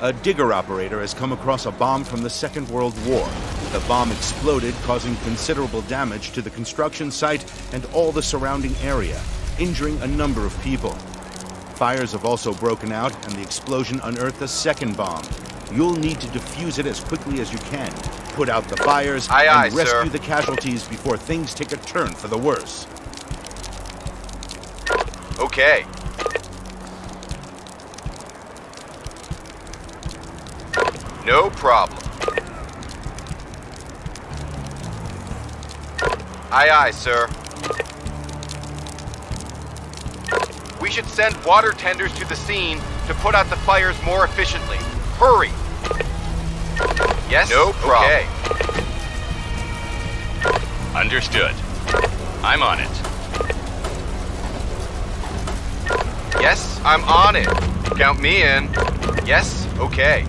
A digger operator has come across a bomb from the Second World War. The bomb exploded, causing considerable damage to the construction site and all the surrounding area, injuring a number of people. Fires have also broken out, and the explosion unearthed a second bomb. You'll need to defuse it as quickly as you can, put out the fires, Aye, aye, and rescue sir. the casualties before things take a turn for the worse. Okay. No problem. Aye, aye, sir. We should send water tenders to the scene to put out the fires more efficiently. Hurry! Yes? No problem. Okay. Understood. I'm on it. Yes, I'm on it. Count me in. Yes? Okay.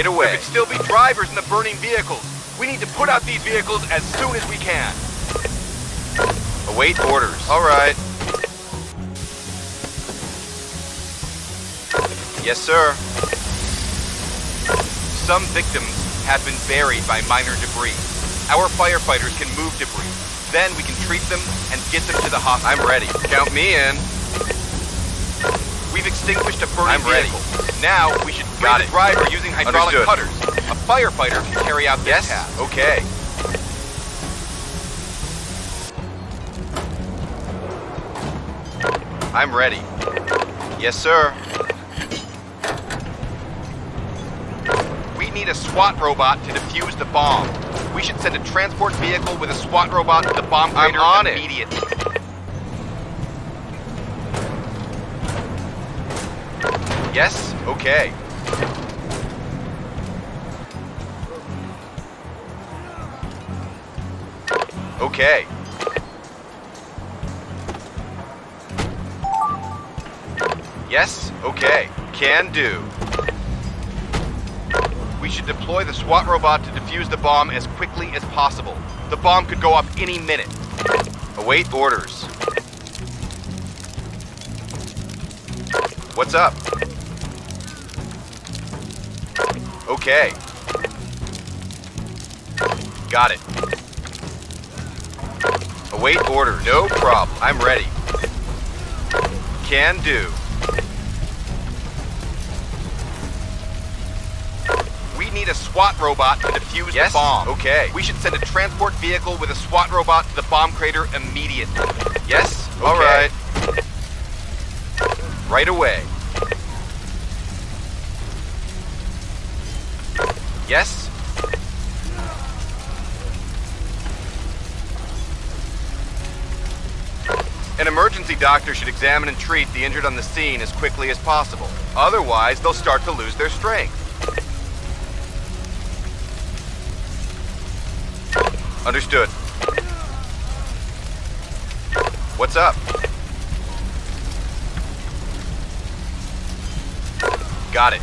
Right away. There could still be drivers in the burning vehicles. We need to put out these vehicles as soon as we can. Await orders. All right. Yes, sir. Some victims have been buried by minor debris. Our firefighters can move debris. Then we can treat them and get them to the hospital. I'm ready. Count me in. We've extinguished a burning I'm ready. vehicle. Now we should Got it. driver using hydraulic Understood. cutters. A firefighter can carry out this Yes? task. Okay. I'm ready. Yes, sir. We need a SWAT robot to defuse the bomb. We should send a transport vehicle with a SWAT robot to the bomb I'm crater on it. immediately. Yes? Okay. Okay. Yes? Okay. Can do. We should deploy the SWAT robot to defuse the bomb as quickly as possible. The bomb could go off any minute. Await orders. What's up? Okay. Got it. Await order. No problem. I'm ready. Can do. We need a SWAT robot to defuse Yes? the bomb. Okay. We should send a transport vehicle with a SWAT robot to the bomb crater immediately. Yes? All Okay. right. Right away. Doctor should examine and treat the injured on the scene as quickly as possible. Otherwise, they'll start to lose their strength. Understood. What's up? Got it.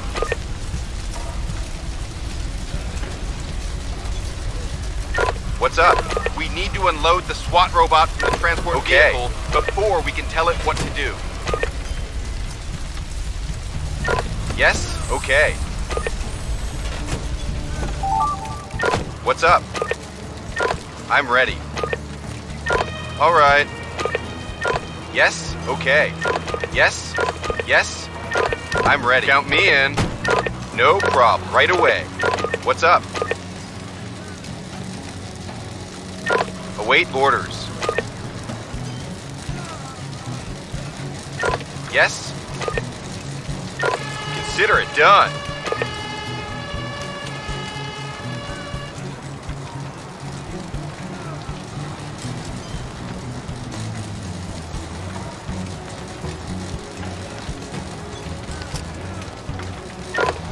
What's up? We need to unload the SWAT robot from the transport Okay. vehicle before we can tell it what to do. Yes? Okay. What's up? I'm ready. All right. Yes? Okay. Yes? Yes? I'm ready. Count me in. No problem. Right away. What's up? Await orders. Yes? Consider it done.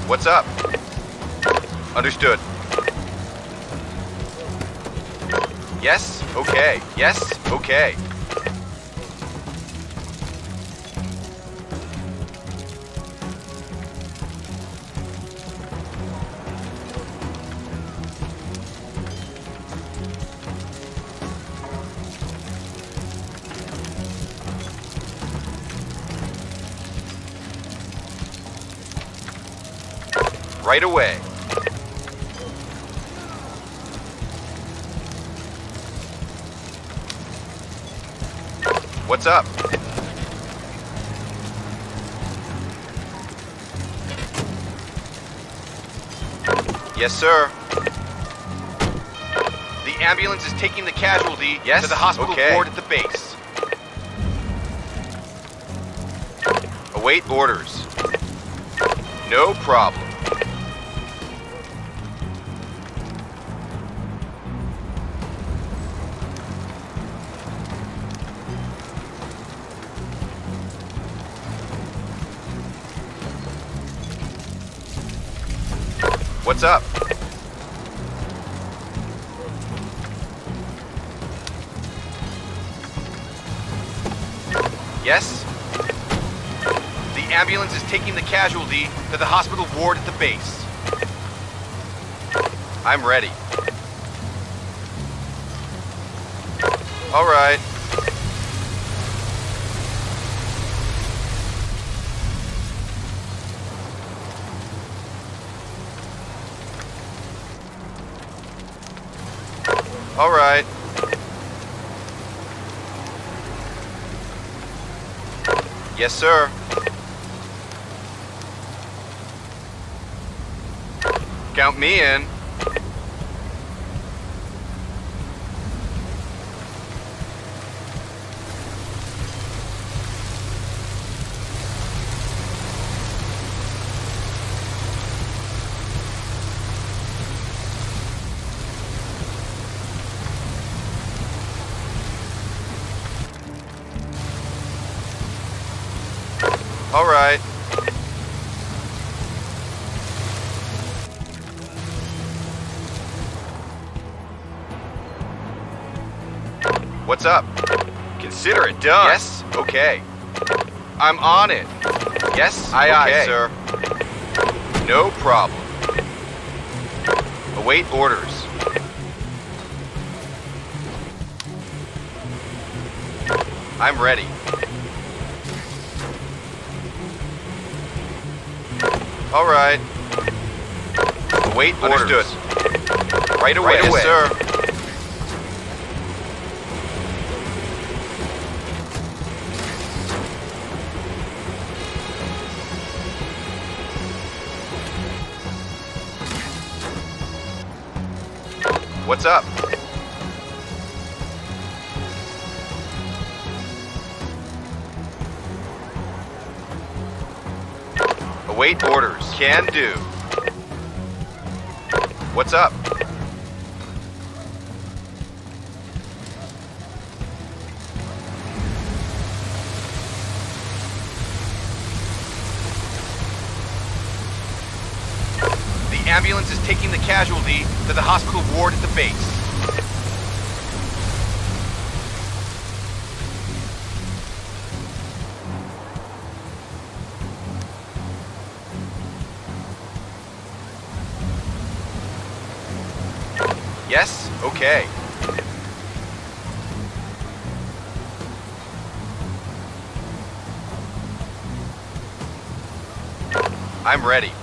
What's up? Understood. Yes? Okay. Yes? Okay. Yes, sir. The ambulance is taking the casualty Yes? to the hospital Okay. ward at the base. Await orders. No problem. Taking the casualty to the hospital ward at the base. I'm ready. All right. All right. Yes, sir. Count me in. Done. Yes? Okay. I'm on it. Yes? Aye, okay. aye, sir. No problem. Await orders. I'm ready. All right. Await Understood. orders. Right away. Right away. Yes, sir. Can do. What's up? I'm ready.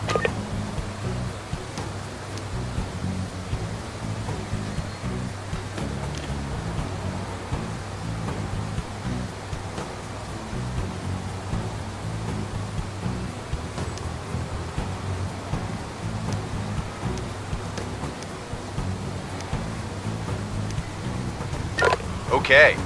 Okay.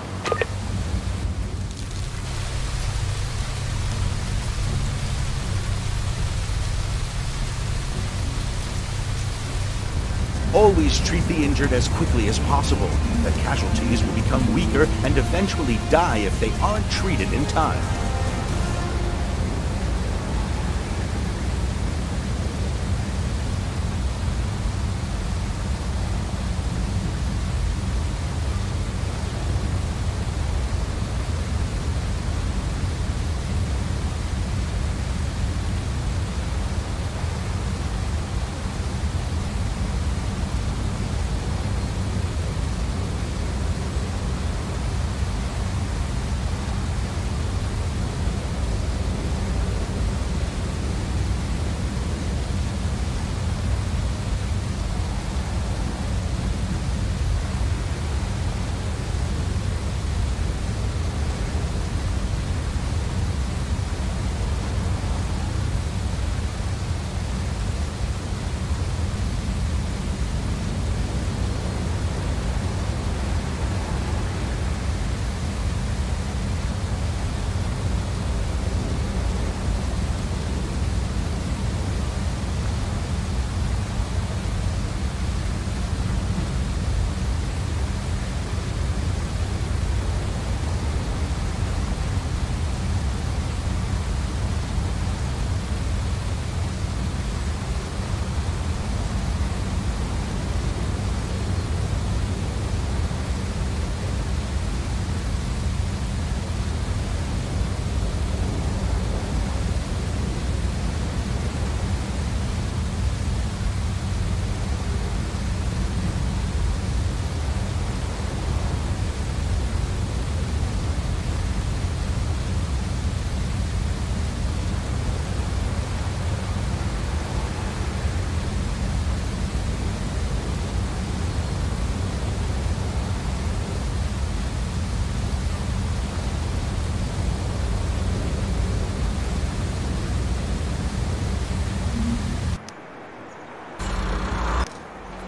Always treat the injured as quickly as possible. The casualties will become weaker and eventually die if they aren't treated in time.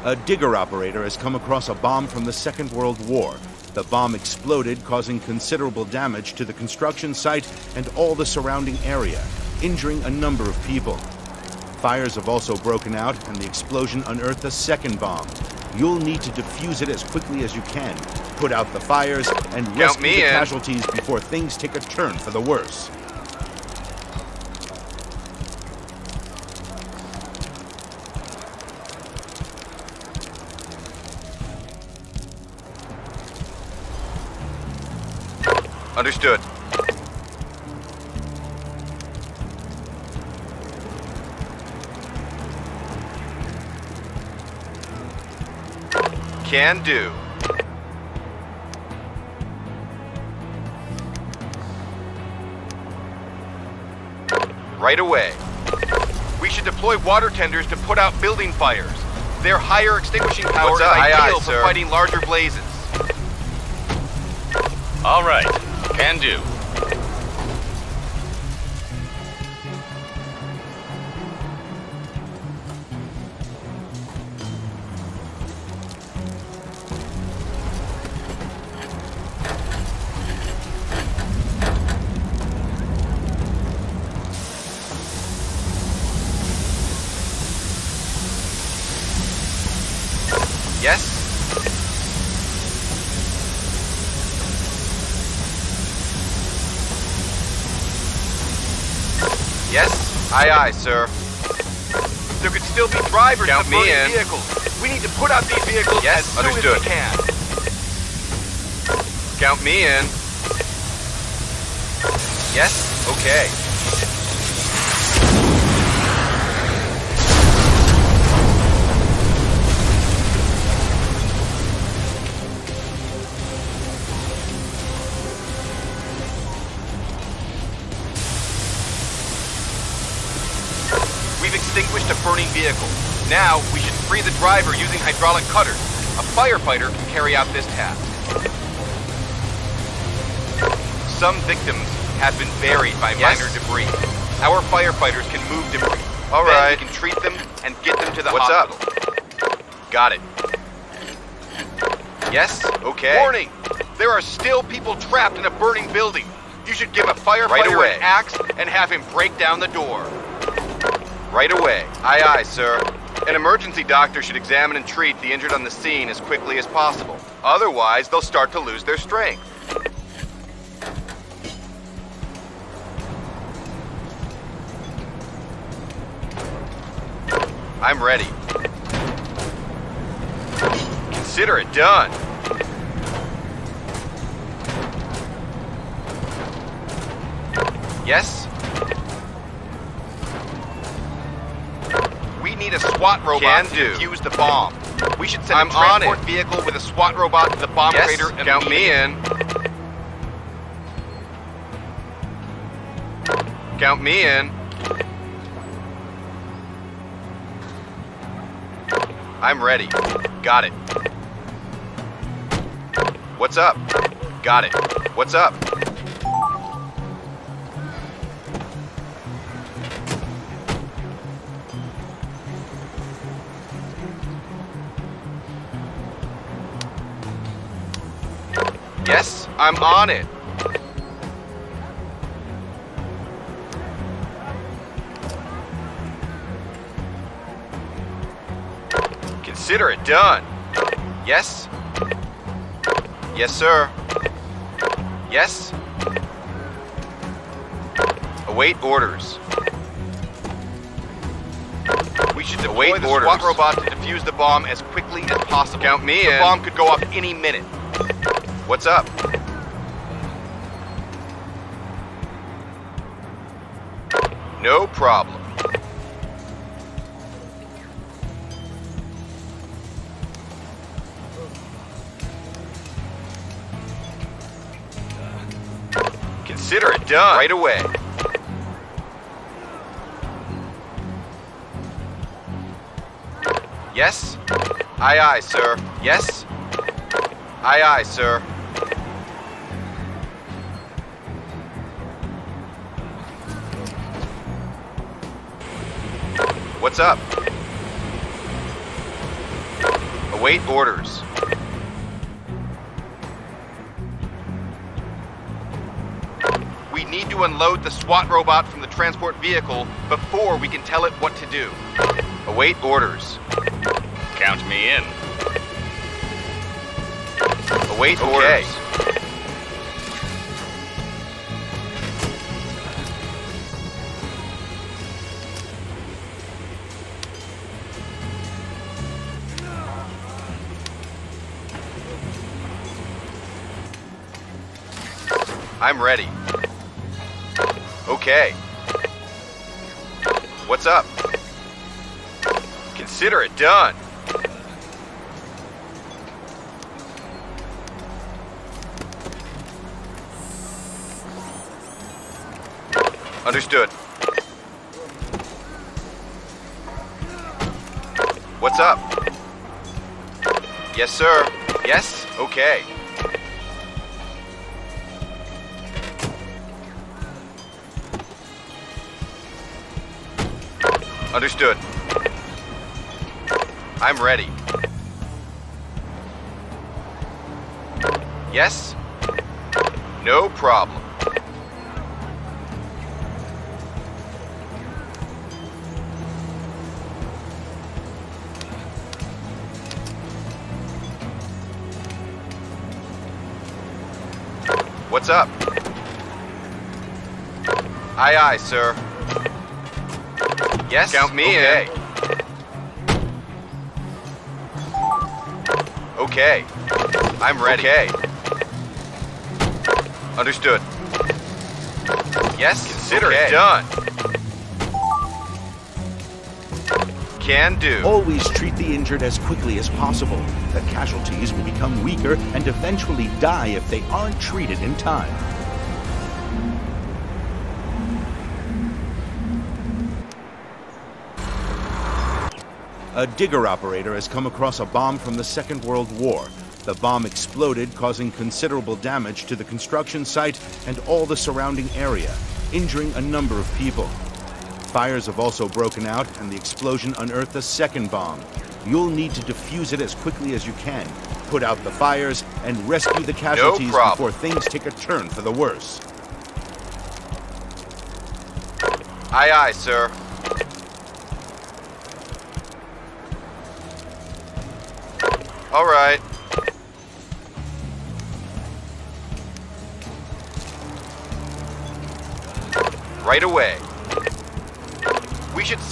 A digger operator has come across a bomb from the Second World War. The bomb exploded, causing considerable damage to the construction site and all the surrounding area, injuring a number of people. Fires have also broken out, and the explosion unearthed a second bomb. You'll need to defuse it as quickly as you can, put out the fires, and Count rescue the in. casualties before things take a turn for the worse. Can do. Right away. We should deploy water tenders to put out building fires. Their higher extinguishing power is ideal aye, for sir. fighting larger blazes. All right. Can do. Aye, aye, sir. There could still be drivers Count in me the burning in. vehicles. We need to put out these vehicles Yes, as soon understood. as we can. Count me in. Yes? Okay. Now, we should free the driver using hydraulic cutters. A firefighter can carry out this task. Some victims have been buried by Yes? minor debris. Our firefighters can move debris. All Then right. we can treat them and get them to the What's up? Got it. Yes? Okay. Warning! There are still people trapped in a burning building. You should give a firefighter Right away. an axe and have him break down the door. Right away. Aye, aye, sir. An emergency doctor should examine and treat the injured on the scene as quickly as possible. Otherwise, they'll start to lose their strength. I'm ready. Consider it done. Yes? Need a SWAT robot Can to do. defuse the bomb. We should send I'm a on transport it. vehicle with a SWAT robot to the bomb yes, crater count me in. Count me in. I'm ready. Got it. What's up? Got it. What's up? I'm on it. Consider it done. Yes? Yes, sir. Yes? Await orders. We should deploy Await the orders. SWAT robot to defuse the bomb as quickly as possible. Count me the in. bomb could go off any minute. What's up? Problem. Consider it done. Right away. Yes? Aye, aye, sir. Yes? Aye, aye, sir. Await orders. We need to unload the SWAT robot from the transport vehicle before we can tell it what to do. Await orders. Count me in. Await Okay. orders. I'm ready. Okay. What's up? Consider it done. Understood. What's up? Yes, sir. Yes? Okay. Understood. I'm ready. Yes? No problem. What's up? Aye, aye, sir. Yes? Count me okay. in. Okay. I'm ready. Okay. Understood. Yes? Consider okay. it done. Can do. Always treat the injured as quickly as possible. The casualties will become weaker and eventually die if they aren't treated in time. A digger operator has come across a bomb from the Second World War. The bomb exploded, causing considerable damage to the construction site and all the surrounding area, injuring a number of people. Fires have also broken out, and the explosion unearthed a second bomb. You'll need to defuse it as quickly as you can, put out the fires, and rescue the casualties no before things take a turn for the worse. Aye, aye, sir.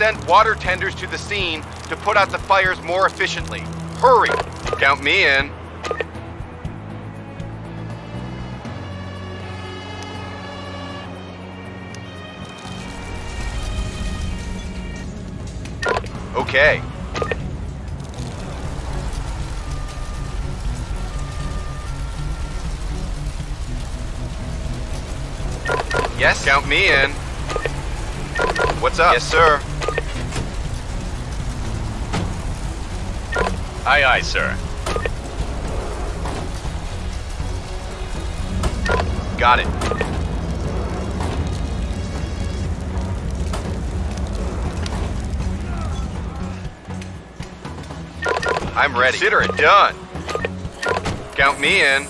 Send water tenders to the scene to put out the fires more efficiently. Hurry! Count me in. Okay. Yes, count me in. What's up? Yes, sir. Aye, aye, sir. Got it. I'm ready. Consider it done. Count me in.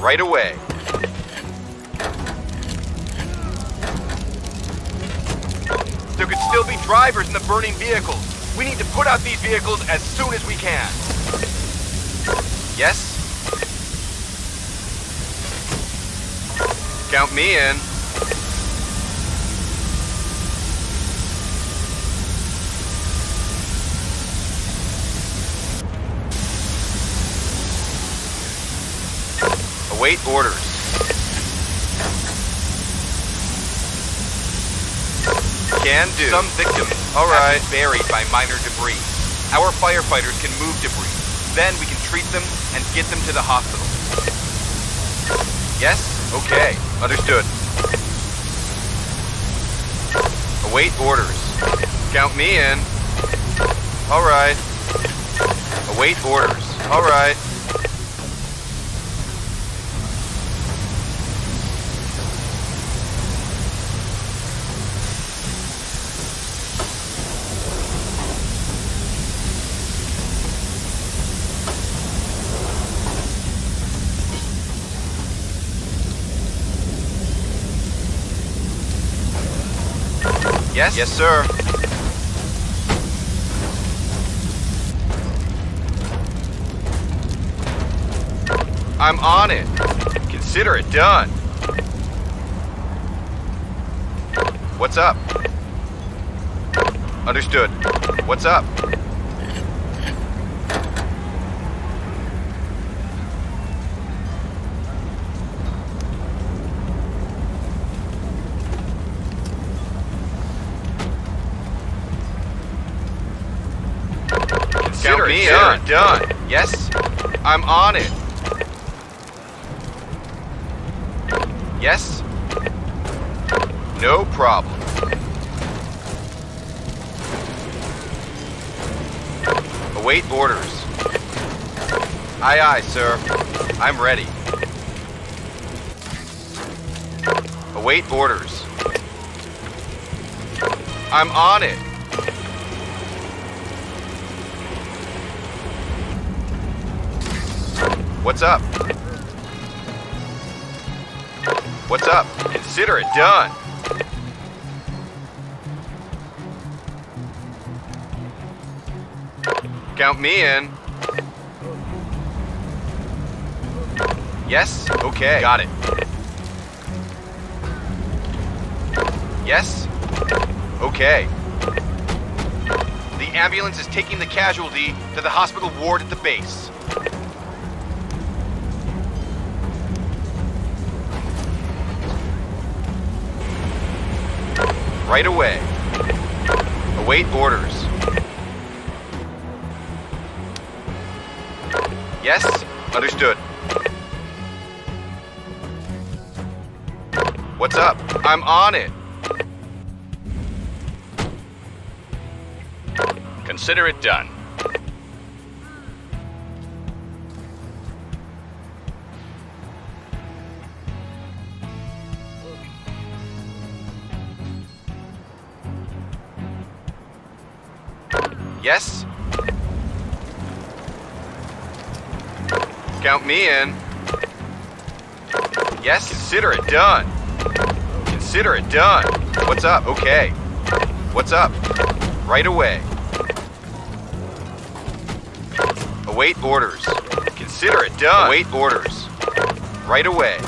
Right away. There could still be drivers in the burning vehicles. We need to put out these vehicles as soon as we can. Yes? Count me in. Await orders. Can do. Some victims All right. buried by minor debris. Our firefighters can move debris. Then we can treat them and get them to the hospital. Yes? Okay. Understood. Await orders. Count me in. All right. Await orders. All right. Yes? Sir. I'm on it. Consider it done. What's up? Understood. What's up? me done. Yes? I'm on it. Yes? No problem. Await orders. Aye, aye, sir. I'm ready. Await orders. I'm on it. What's up? What's up? Consider it done. Count me in. Yes? Okay. Got it. Yes? Okay. The ambulance is taking the casualty to the hospital ward at the base. Right away. Await orders. Yes? Understood. What's up? I'm on it. Consider it done. Yes? Count me in. Yes? Consider it done. Consider it done. What's up? Okay. What's up? Right away. Await orders. Consider it done. Await orders. Right away.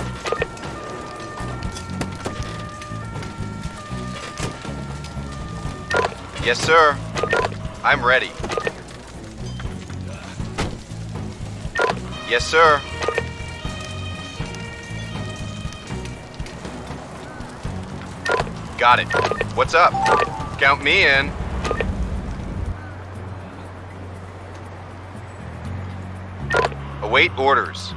Yes, sir. I'm ready. Yes, sir. Got it. What's up? Count me in. Await orders.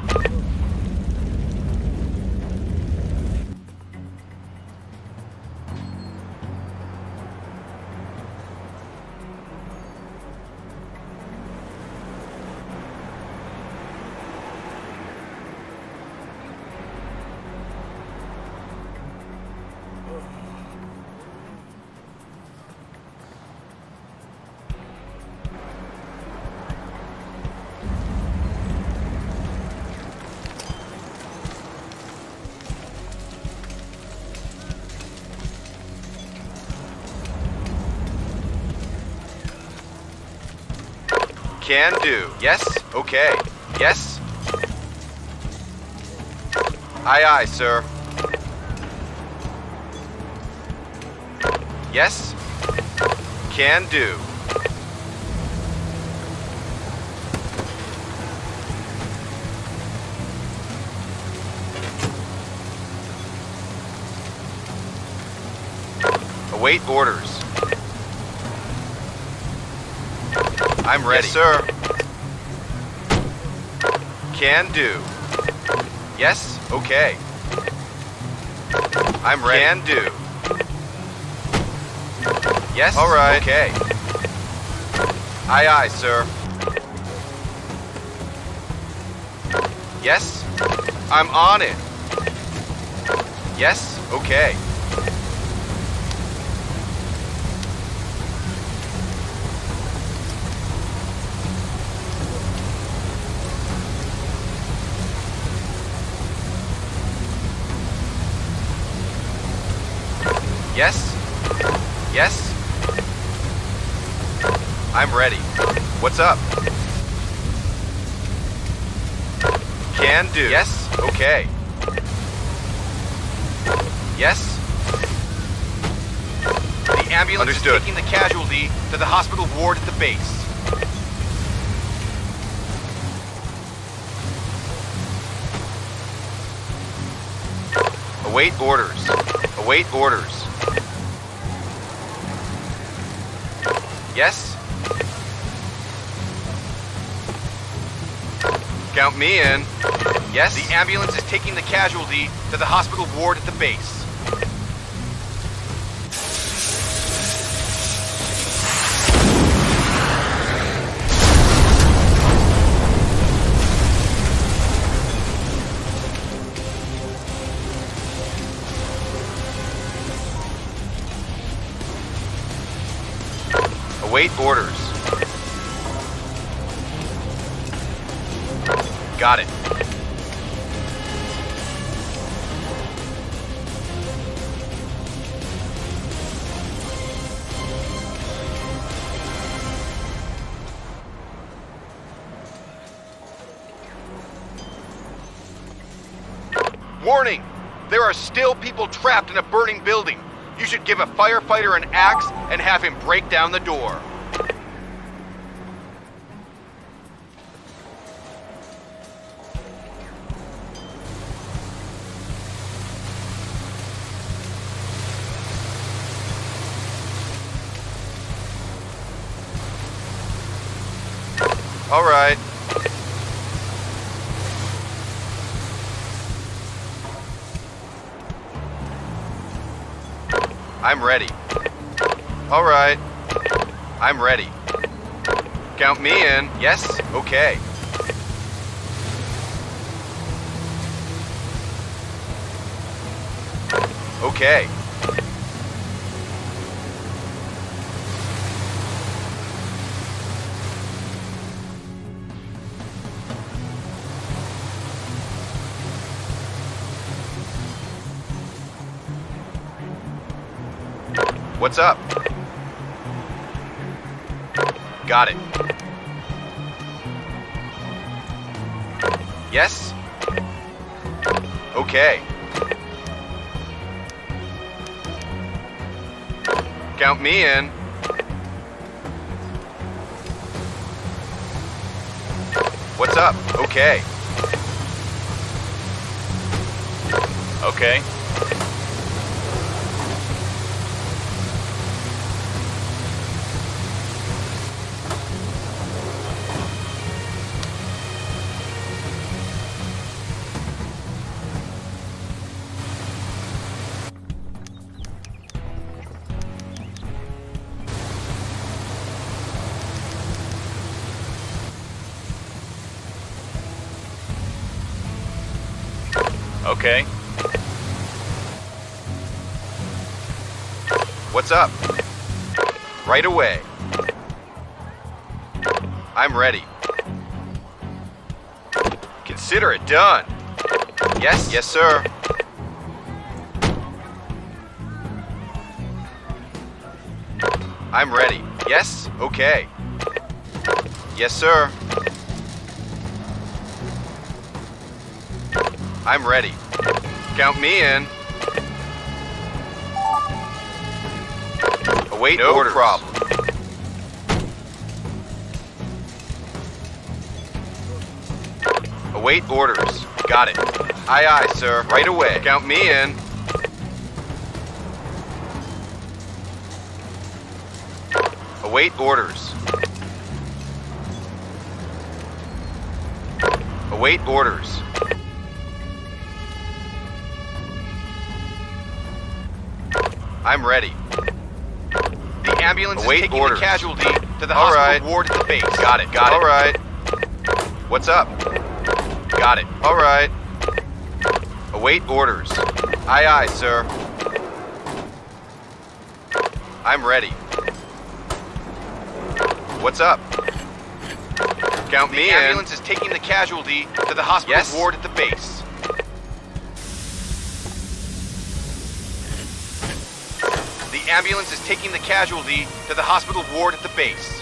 Can do. Yes? Okay. Yes? Aye, aye, sir. Yes? Can do. Await orders. I'm ready. Yes, sir. Can do. Yes? Okay. I'm ready. Can do. Yes? All right. Okay. Aye, aye, sir. Yes? I'm on it. Yes? Okay. Yes? Yes? I'm ready. What's up? Can do. Yes? Okay. Yes? The ambulance Understood. is taking the casualty to the hospital ward at the base. Await orders. Await orders. Yes? Count me in. Yes? The ambulance is taking the casualty to the hospital ward at the base. Await orders. In a burning building. You should give a firefighter an axe and have him break down the door. All right. I'm ready. Count me in. Yes? Okay. Okay. What's up? Got it. Yes? Okay. Count me in. What's up? Okay. Right away. I'm ready. Consider it done. Yes, yes, sir. I'm ready. Yes? Okay. Yes, sir. I'm ready. Count me in. Await no orders. problem. Await orders. Got it. Aye, aye, sir. Right away. Count me in. Await orders. Await orders. I'm ready. The ambulance Await is taking orders. the casualty to the All hospital right. ward at the base. Got it, got All it. All right. What's up? Got it. All right. Await orders. Aye, aye, sir. I'm ready. What's up? Count the me in. The ambulance is taking the casualty to the hospital yes? ward at the base. The ambulance is taking the casualty to the hospital ward at the base.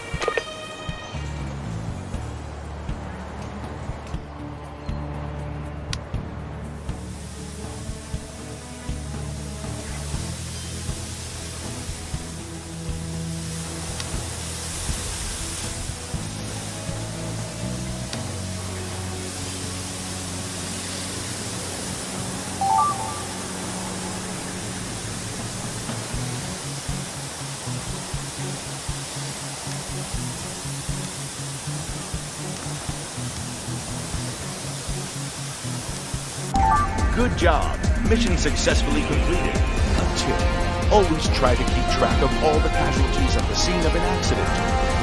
Successfully completed. Tip. Always try to keep track of all the casualties at the scene of an accident.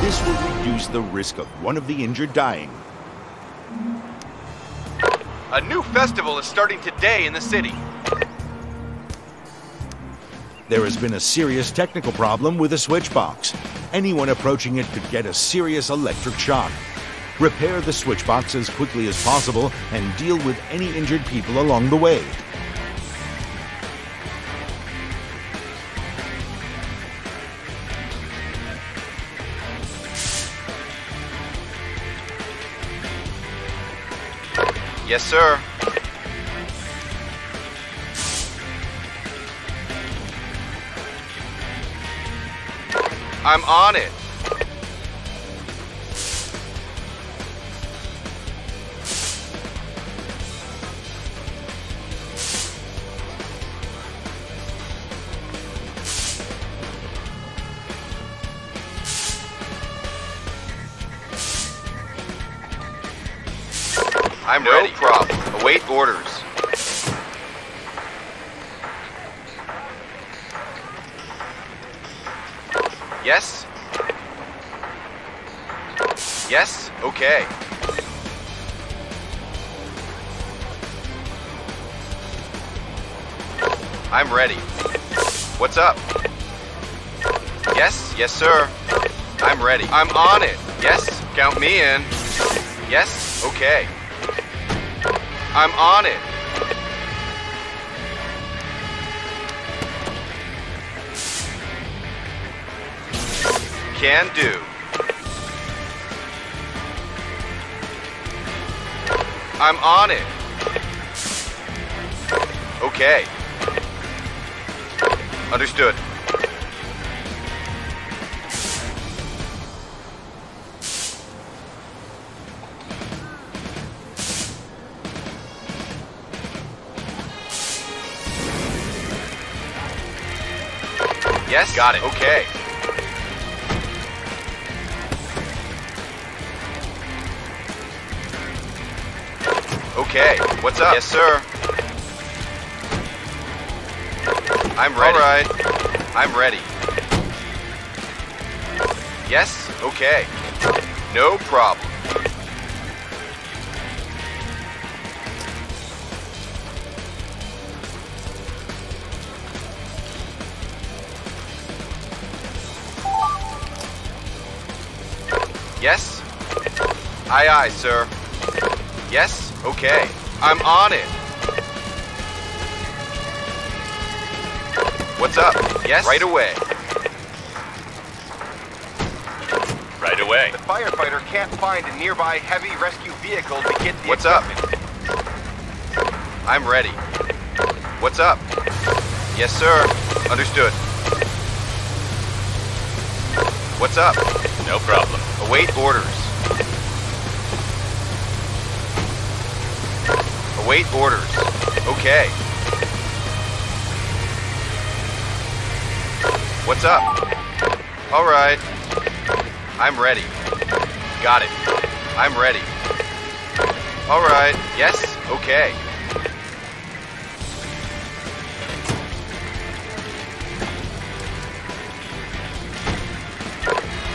This will reduce the risk of one of the injured dying. A new festival is starting today in the city. There has been a serious technical problem with the switch box. Anyone approaching it could get a serious electric shock. Repair the switch box as quickly as possible and deal with any injured people along the way. Sir. I'm on it. Yes? Sir. I'm ready. I'm on it. Yes? Count me in. Yes? Okay. I'm on it. Can do. I'm on it. Okay. Understood. Got it. Okay. Okay. What's up? Yes, sir. I'm ready. All right. I'm ready. Yes? Okay. No problem. Aye, aye, sir. Yes? Okay. I'm on it. What's up? Yes? Right away. Right away. The firefighter can't find a nearby heavy rescue vehicle to get the What's equipment. up? I'm ready. What's up? Yes, sir. Understood. What's up? No problem. Await orders. Await orders. Okay. What's up? All right. I'm ready. Got it. I'm ready. All right. Yes? Okay.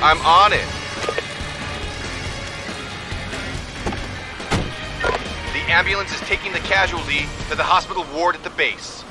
I'm on it. Ambulance is taking the casualty to the hospital ward at the base.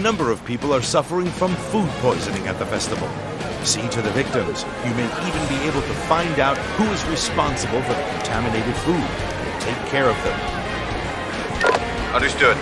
Number of people are suffering from food poisoning at the festival. See to the victims. You may even be able to find out who is responsible for the contaminated food. And take care of them. Understood.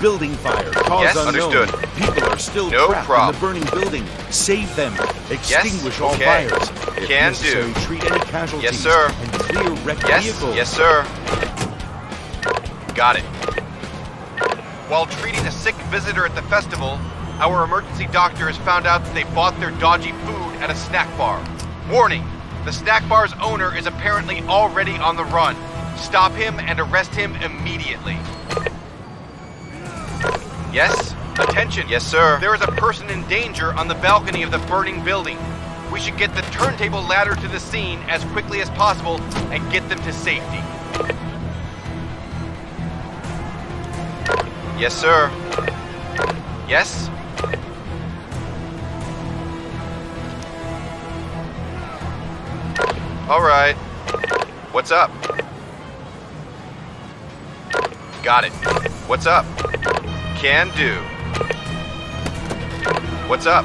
Building fire. Cause Yes, unknown. understood. People are still No trapped problem. in the burning building. Save them. Extinguish all okay. fires. If Can necessary, do. treat any casualties. Yes, sir. And clear wrecked Yes, vehicles. yes, sir. Got it. While treating a sick visitor at the festival, our emergency doctor has found out that they bought their dodgy food at a snack bar. Warning! The snack bar's owner is apparently already on the run. Stop him and arrest him immediately. Attention. Yes, sir. There is a person in danger on the balcony of the burning building. We should get the turntable ladder to the scene as quickly as possible and get them to safety. Yes, sir. Yes? All right. What's up? Got it. What's up? Can do. What's up?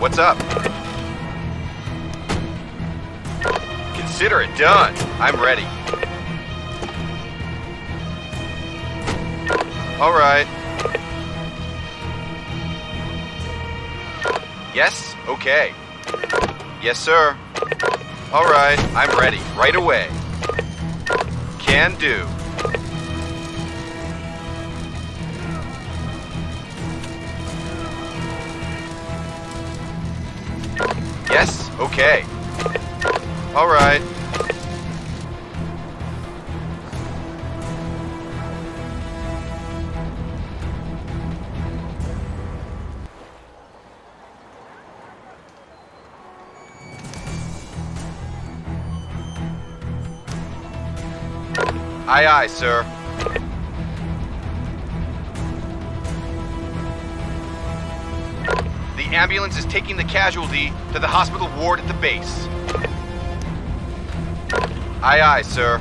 What's up? Consider it done. I'm ready. All right. Yes? Okay. Yes, sir. All right. I'm ready. Right away. Can do. Okay. All right. Aye, aye, sir. Ambulance is taking the casualty to the hospital ward at the base. Aye, aye, sir.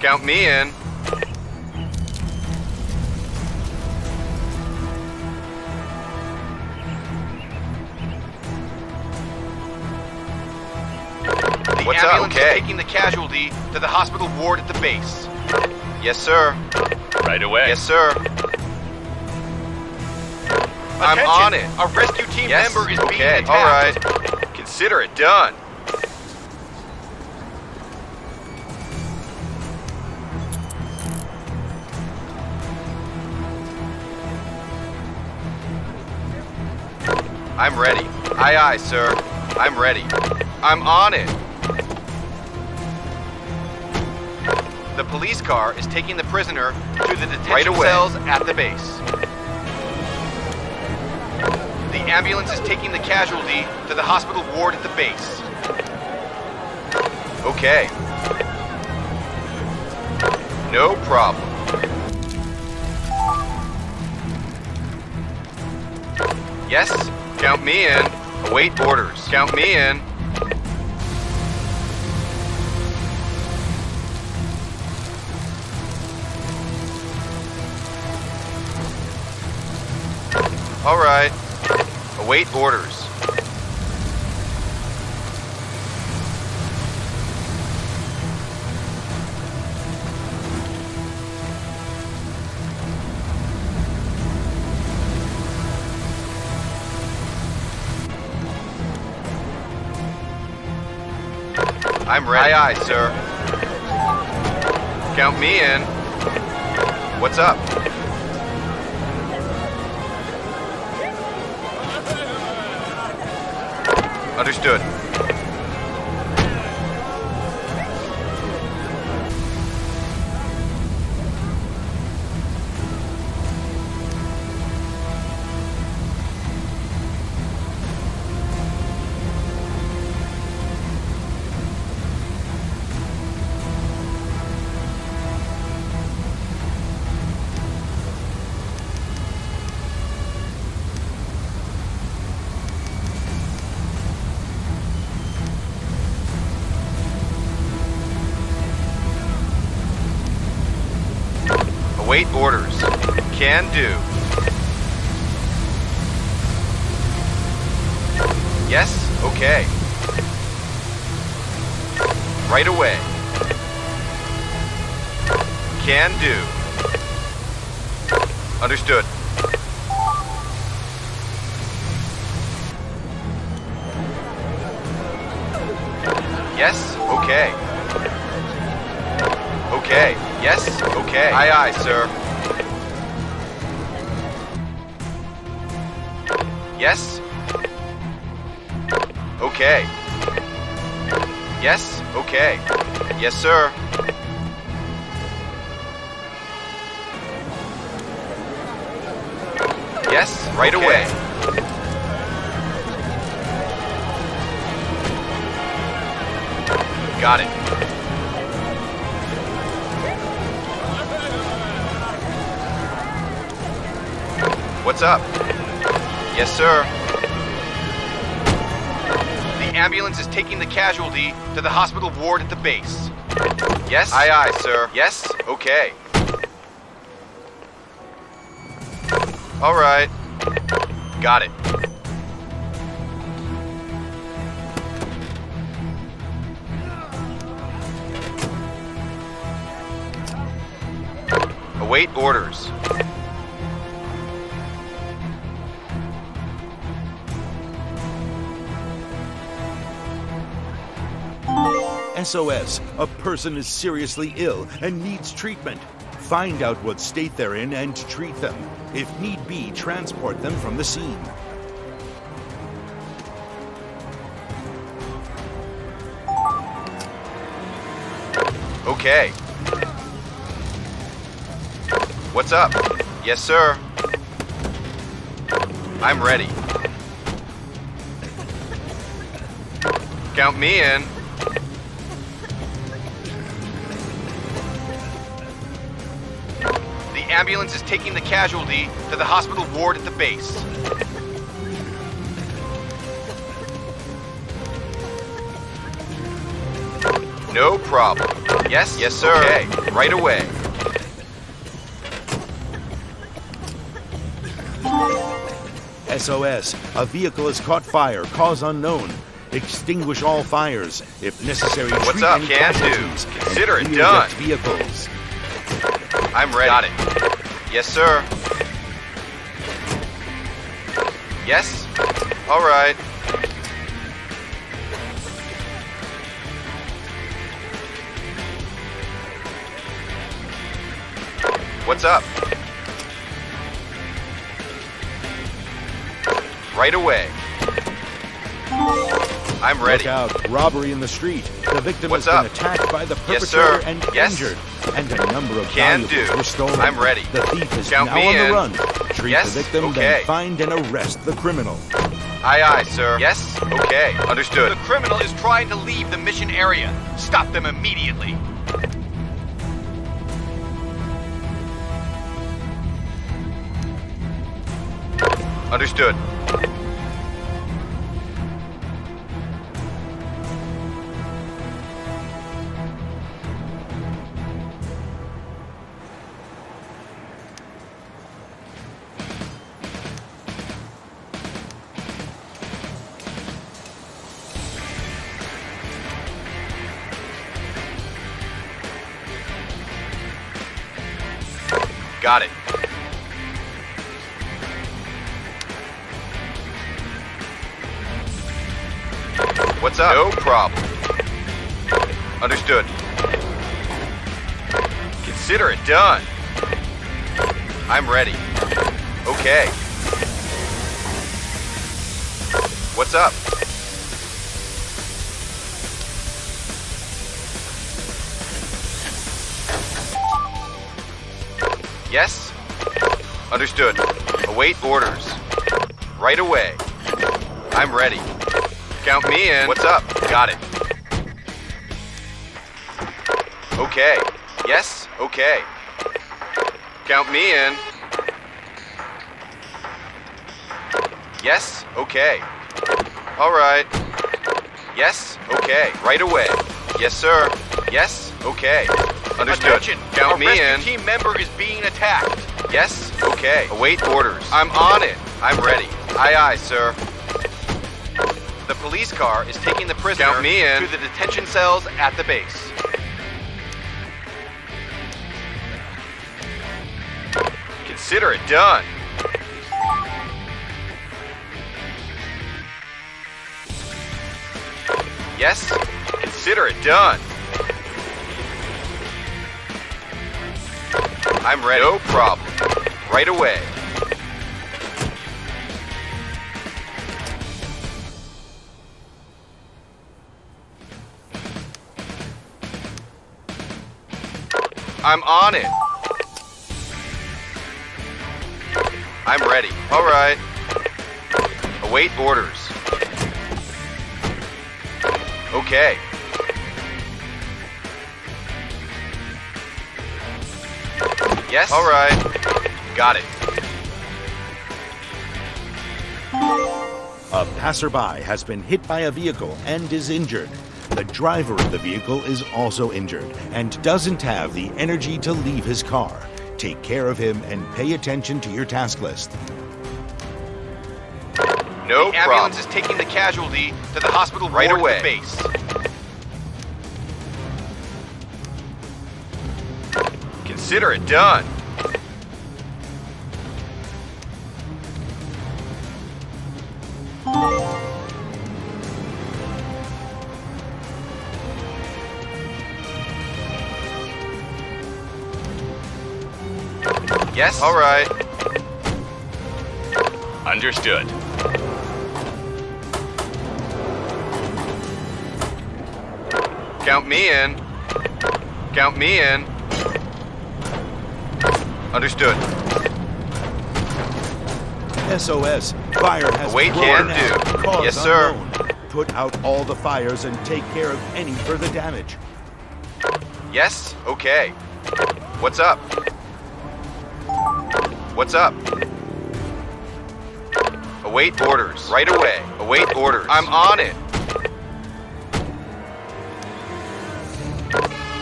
Count me in. Taking the casualty to the hospital ward at the base. Yes, sir. Right away. Yes, sir. I'm on it. A rescue team Yes, member is being okay, attacked. all right. Consider it done. I'm ready. Aye, aye, sir. I'm ready. I'm on it. Police car is taking the prisoner to the detention Right cells at the base. The ambulance is taking the casualty to the hospital ward at the base. Okay. No problem. Yes? Count me in. Await orders. Count me in. Await orders. I'm ready. Aye, aye, sir. Count me in. What's up? Understood. Casualty to the hospital ward at the base. Yes? Aye, aye, sir. Yes? Okay. All right. Got it. Await orders. SOS. A person is seriously ill and needs treatment. Find out what state they're in and treat them. If need be, transport them from the scene. Okay. What's up? Yes, sir. I'm ready. Count me in. Ambulance is taking the casualty to the hospital ward at the base. No problem. Yes? Yes, sir. Okay, right away. SOS. A vehicle has caught fire, cause unknown. Extinguish all fires. If necessary, What's treat up? any Can do. Consider it done. vehicles. I'm ready. Got it. Yes, sir. Yes? All right. What's up? Right away. I'm ready. Look out! Robbery in the street. The victim What's has up? been attacked by the Yes, perpetrator sir. and Yes. injured, and a number of Can valuables do. were stolen. I'm ready. The thief is Count now me on the in. run. Treat Yes, the victim, okay. then find and arrest the criminal. Aye, aye, sir. Yes? Okay. Understood. The criminal is trying to leave the mission area. Stop them immediately. Understood. Problem. Understood. Consider it done. I'm ready. Okay. What's up? Yes? Understood. Await orders. Right away. I'm ready. Count me in. What's up? Got it. Okay. Yes? Okay. Count me in. Yes? Okay. All right. Yes? Okay. Right away. Yes, sir. Yes? Okay. Understood. Attention. Count Our me in. team member is being attacked. Yes? Okay. Await orders. I'm on it. I'm ready. Aye, aye, sir. The police car is taking the prisoner to the detention cells at the base. Consider it done. Yes? Consider it done. I'm ready. No problem. Right away. I'm on it. I'm ready. All right. Await orders. Okay. Yes? All right. Got it. A passerby has been hit by a vehicle and is injured. The driver of the vehicle is also injured and doesn't have the energy to leave his car. Take care of him and pay attention to your task list. No the ambulance is taking the casualty to the hospital Right away. at the base. Consider it done. Yes? All right. Understood. Count me in. Count me in. Understood. SOS. Fire has Await broken can out. do. Cause Yes, sir. unknown. Put out all the fires and take care of any further damage. Yes? Okay. What's up? What's up? Await orders. Right away. Await orders. I'm on it.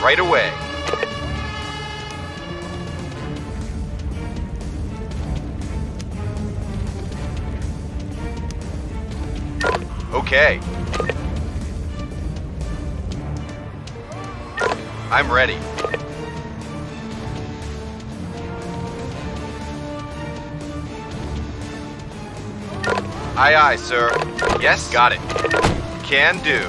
Right away. Okay. I'm ready. Aye, aye, sir. Yes? Got it. Can do.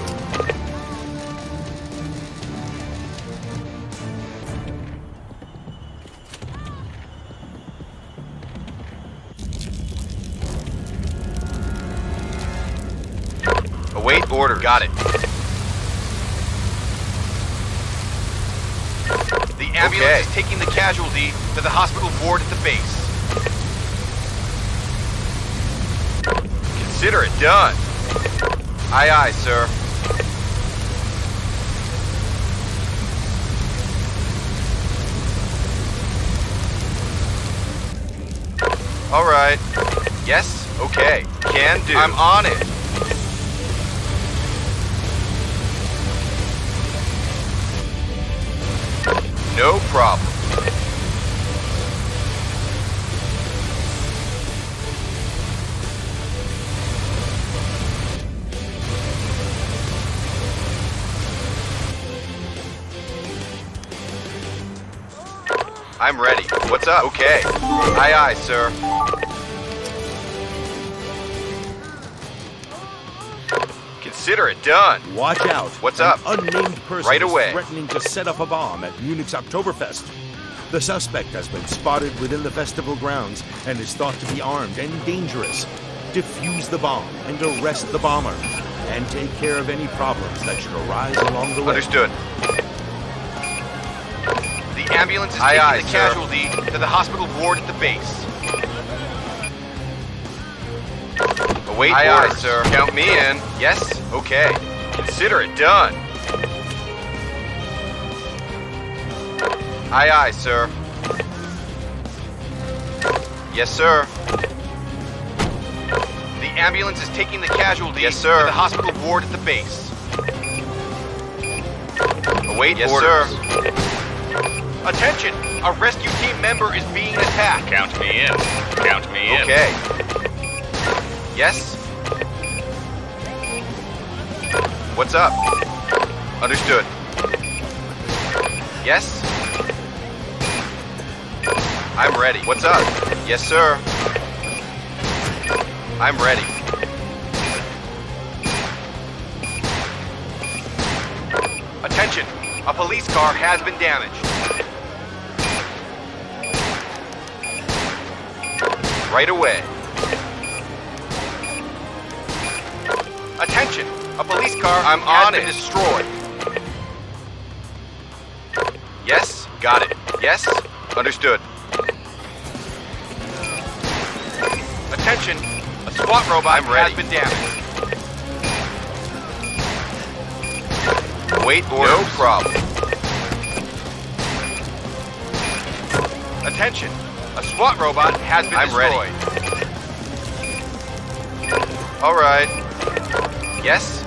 Await order. Got it. The ambulance Okay. is taking the casualty to the hospital ward at the base. Consider it done. Aye, aye, sir. All right. Yes? Okay. Can do. I'm on it. No problem. Ready. Up? Okay. Aye, aye, sir. Consider it done. Watch out. What's An up? unnamed person Right is away. threatening to set up a bomb at Munich's Oktoberfest. The suspect has been spotted within the festival grounds and is thought to be armed and dangerous. Defuse the bomb and arrest the bomber. And take care of any problems that should arise along the way. Understood. The ambulance is Aye, taking aye, the sir. casualty to the hospital ward at the base. Await Aye, aye, orders. sir. Count me in. Yes? Okay. Consider it done. Aye, aye, sir. Yes, sir. The ambulance is taking the casualty Yes, sir. to the hospital ward at the base. Await Yes, orders. sir. Attention! A rescue team member is being attacked. Count me in. Count me in. Okay. Yes? What's up? Understood. Yes? I'm ready. What's up? Yes, sir. I'm ready. Attention! A police car has been damaged. Right away. Attention! A police car I'm on it. destroyed. Yes, got it. Yes, understood. Attention! A SWAT robot I'm ready. has been damaged. Wait orders. No problem. Attention! SWAT robot has been I'm destroyed. Ready. All right. Yes?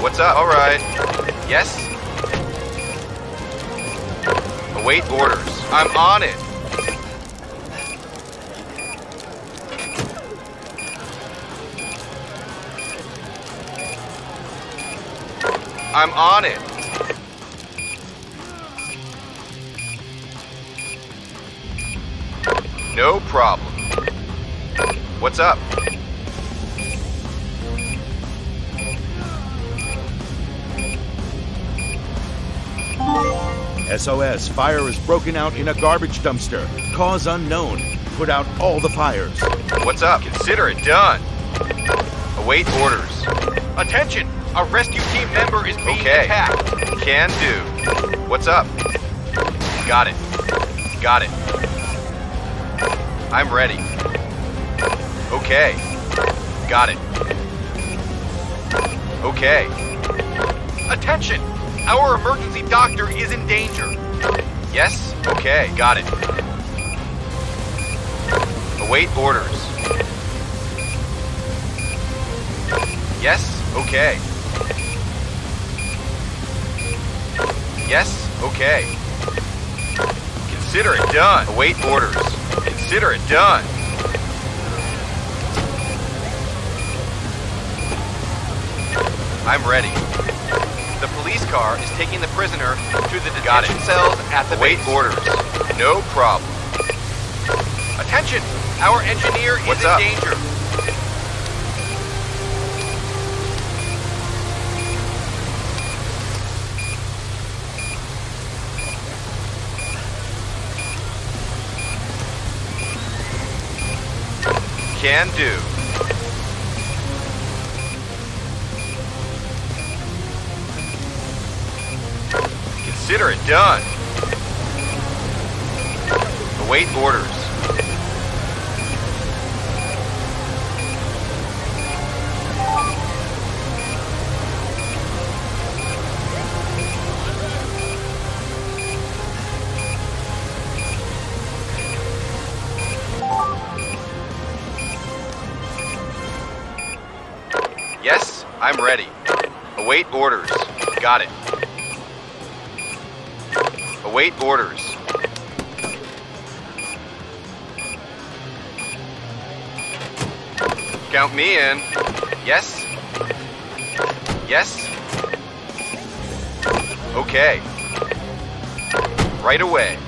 What's up? All right. Yes? Await orders. I'm on it. I'm on it. SOS, fire is broken out in a garbage dumpster. Cause unknown. Put out all the fires. What's up? Consider it done. Await orders. Attention! A rescue team member is being okay. attacked. Can do. What's up? Got it. Got it. I'm ready. Okay. Got it. Okay. Attention! Our emergency doctor is in danger. Yes? Okay, got it. Await orders. Yes? Okay. Yes? Okay. Consider it done. Await orders. Consider it done. I'm ready. Car is taking the prisoner to the detention cells at the Await base. orders. No problem. Attention! Our engineer What's is in up? danger. Can do. Consider it done. Await orders. Yes, I'm ready. Await orders. Got it. Await orders. Count me in. Yes? Yes? Okay. Right away.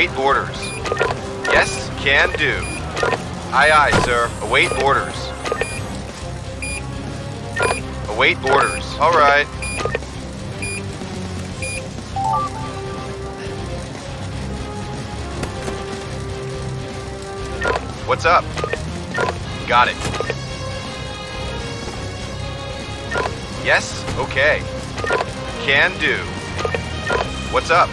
Await orders. Yes, can do. Aye, aye, sir. Await orders. Await orders. All right. What's up? Got it. Yes? Okay. Can do. What's up?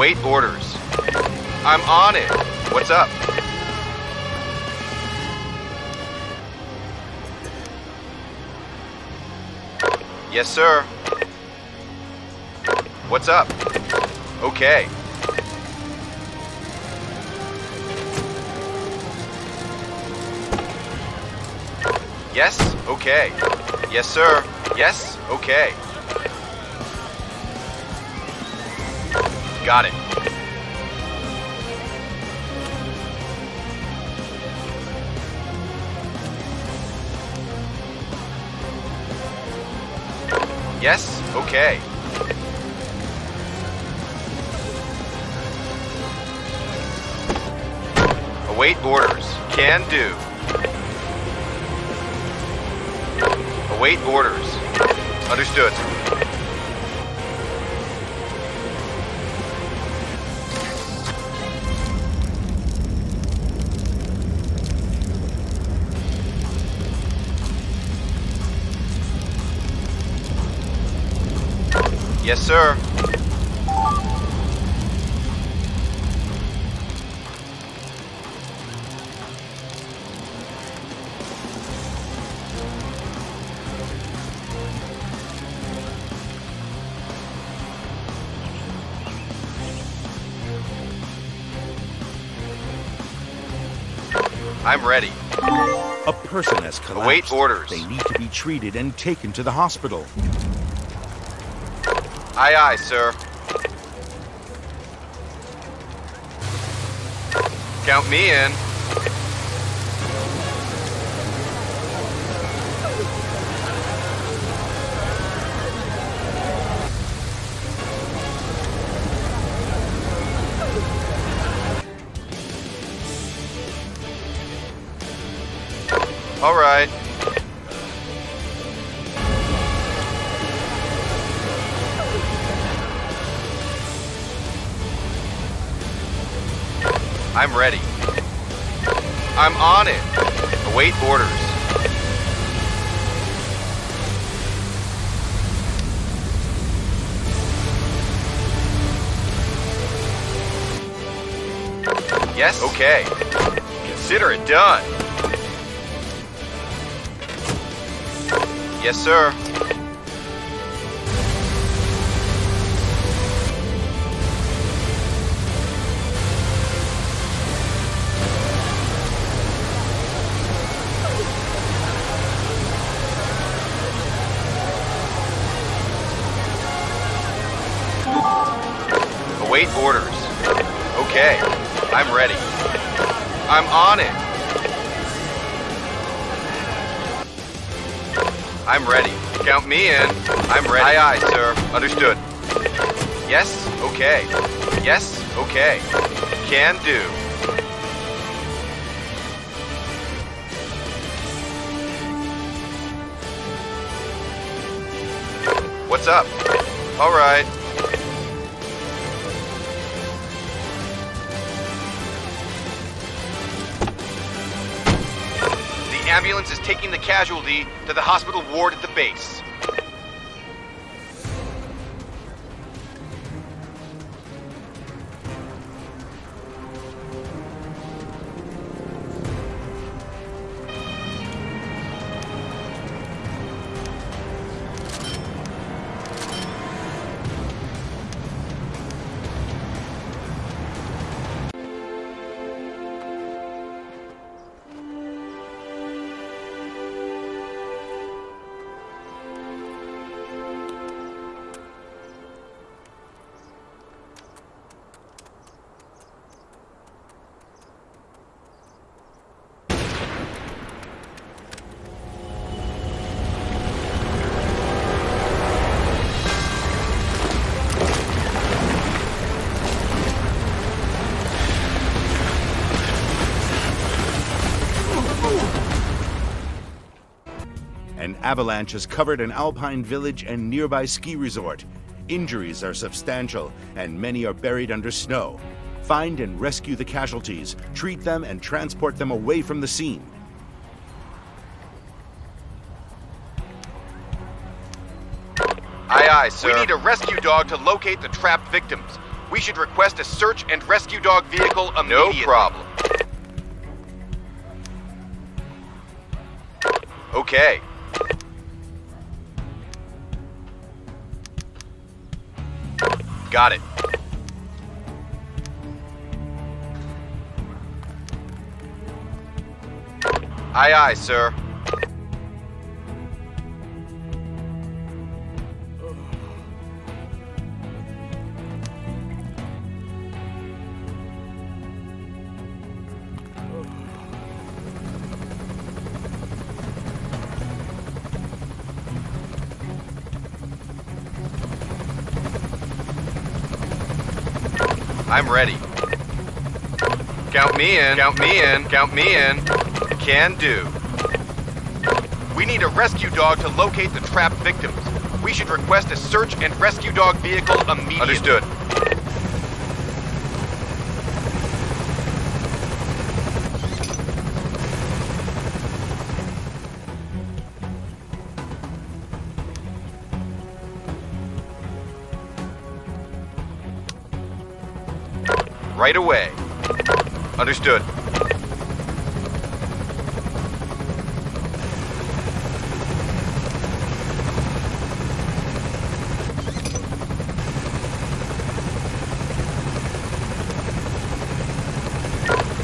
Await orders. I'm on it. What's up? Yes, sir. What's up? Okay. Yes? Okay. Yes, sir. Yes? Okay. Got it. Yes? Okay. Await orders. Can do. Await orders. Understood. Yes, sir. I'm ready. A person has collapsed. Await orders. They need to be treated and taken to the hospital. Aye, aye, sir. Count me in. Yes? Okay. Consider it done. Yes, sir. Me in. I'm ready. Aye, aye, sir. Understood. Yes? Okay. Yes? Okay. Can do. What's up? All right. The ambulance is taking the casualty to the hospital ward at the base. Avalanche has covered an alpine village and nearby ski resort. Injuries are substantial, and many are buried under snow. Find and rescue the casualties, treat them, and transport them away from the scene. Aye, aye, sir. We need a rescue dog to locate the trapped victims. We should request a search and rescue dog vehicle immediately. No problem. Okay. Got it. Aye, aye, sir. I'm ready. Count me in, count me in, count me in. Can do. We need a rescue dog to locate the trapped victims. We should request a search and rescue dog vehicle immediately. Understood. Right away. Understood.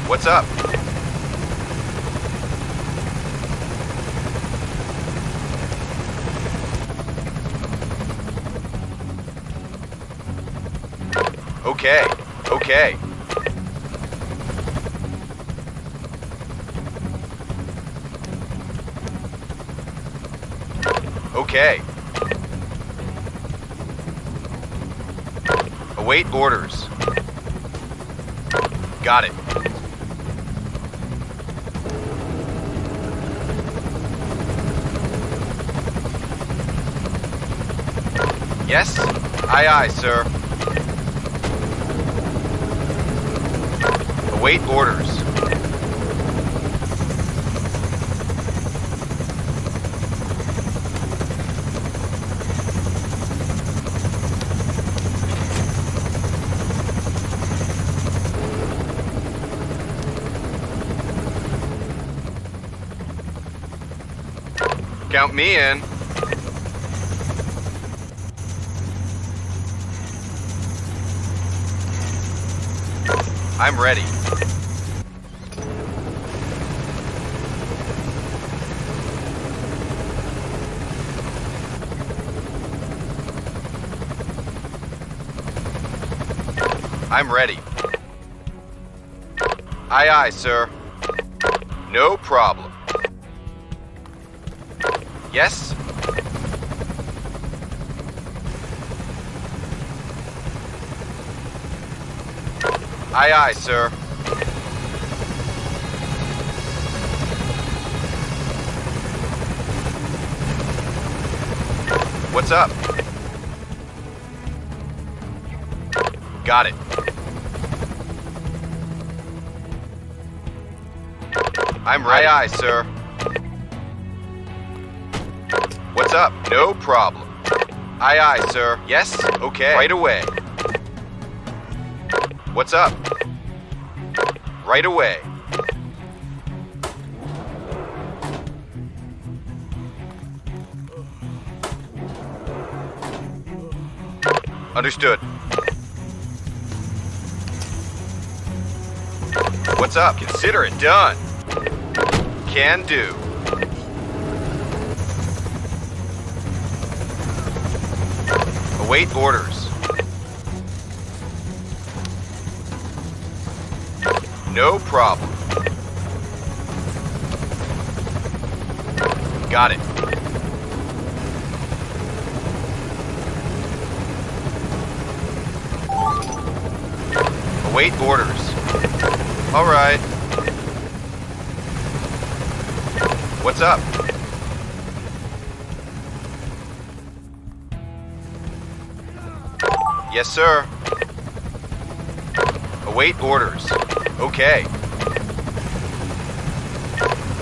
What's up? Okay, okay. Okay. Await orders. Got it. Yes? Aye, aye, sir. Await orders. Count me in. I'm ready. I'm ready. Aye, aye, sir. No problem. Yes? Aye, aye, sir. What's up? Got it. I'm ready. Aye, aye, sir. No problem. Aye, aye, sir. Yes? Okay. Right away. What's up? Right away. Understood. What's up? Consider it done. Can do. Await orders. No problem. Got it. Await orders. All right. What's up? Yes, sir. Await orders. Okay.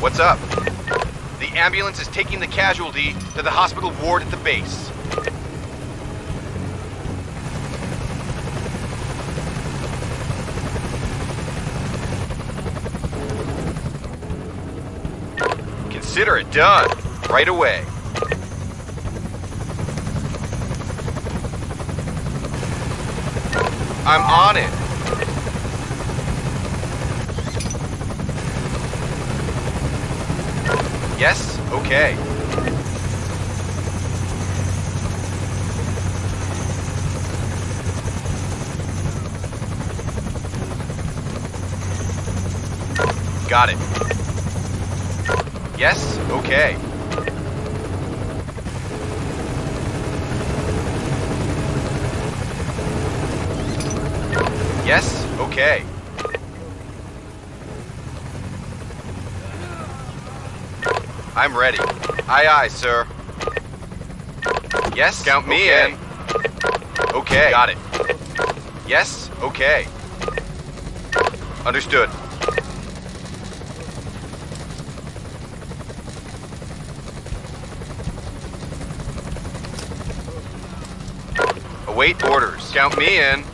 What's up? The ambulance is taking the casualty to the hospital ward at the base. Consider it done. Right away. Okay. Got it. Yes? Okay. Yes? Okay. I'm ready. Aye aye, sir. Yes? Count me Okay. in. Okay. Got it. Yes? Okay. Understood. Await orders. Count me in.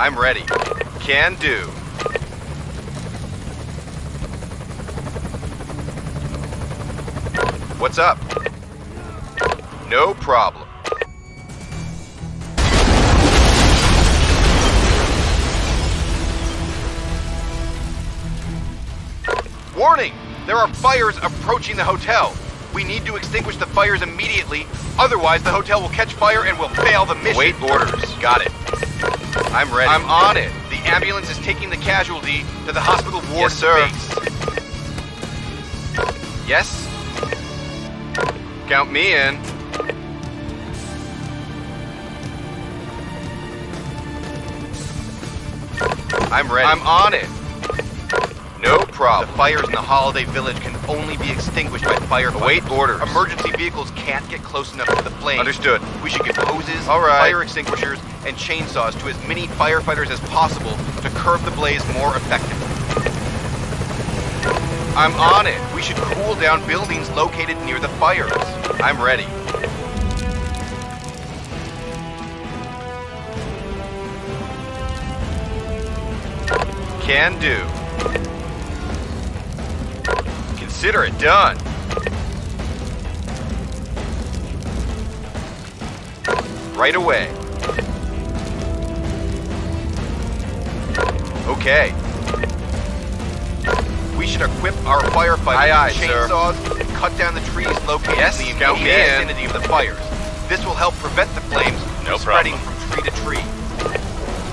I'm ready. Can do. What's up? No problem. Warning! There are fires approaching the hotel. We need to extinguish the fires immediately, otherwise the hotel will catch fire and will fail the mission. Wait orders. Got it. I'm ready. I'm on it. The ambulance is taking the casualty to the hospital ward Yes, sir. base. Yes? Count me in. I'm ready. I'm on it. No problem. The fires in the Holiday Village can only be extinguished by fire. Await orders. Emergency vehicles can't get close enough to the flames. Understood. We should get hoses, All right. fire extinguishers, and chainsaws to as many firefighters as possible to curb the blaze more effectively. I'm on it. We should cool down buildings located near the fires. I'm ready. Can do. Consider it done. Right away. Okay. We should equip our firefighters Aye, aye, with sir. chainsaws and cut down the trees located Yes, in the immediate vicinity of the fires. This will help prevent the flames No from spreading problem. from tree to tree.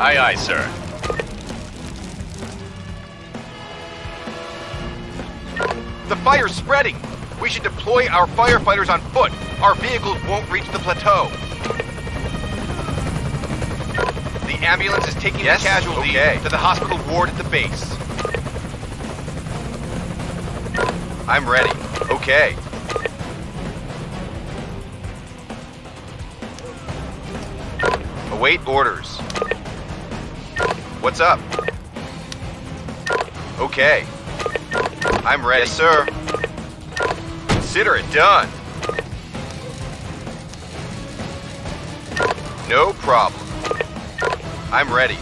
Aye, aye, sir. Fire's spreading. We should deploy our firefighters on foot. Our vehicles won't reach the plateau. The ambulance is taking Yes, the casualty okay. to the hospital ward at the base. I'm ready. Okay. Await orders. What's up? Okay. I'm ready. Yes, sir. Consider it done. No problem. I'm ready.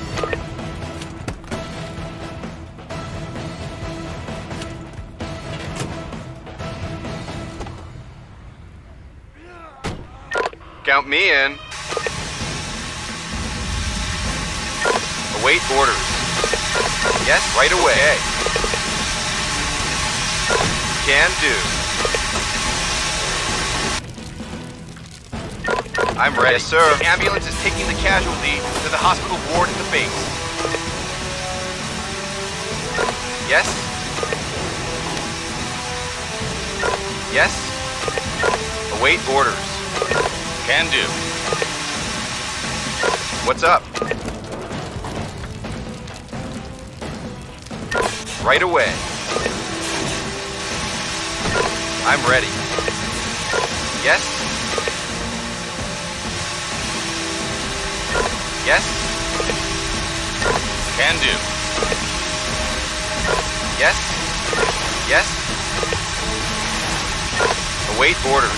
Count me in. Await orders. Yes, right away. Can do. I'm ready. Yes, sir. The ambulance is taking the casualty to the hospital ward at the base. Yes? Yes? Await orders. Can do. What's up? Right away. I'm ready. Yes? Can do. Yes? Yes? Await orders.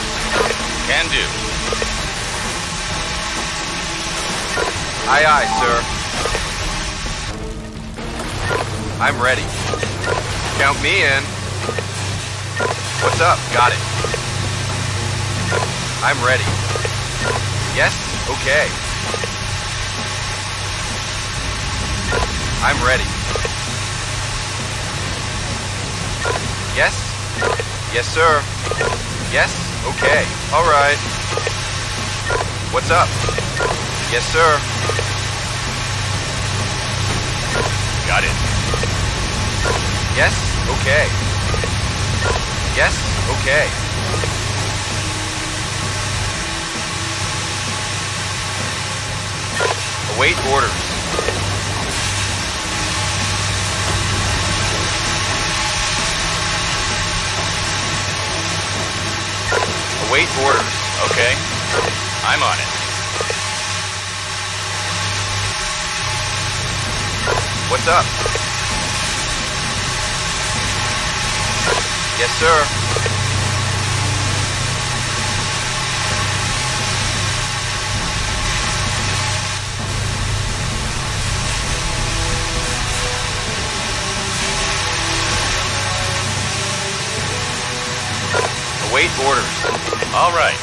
Can do. Aye, aye, sir. I'm ready. Count me in. What's up? Got it. I'm ready. Yes? Okay. I'm ready. Yes? Yes, sir. Yes? Okay. All right. What's up? Yes, sir. Got it. Yes? Okay. Yes? Okay. Await orders. Await orders. Okay. I'm on it. What's up? Yes, sir. Await orders. All right.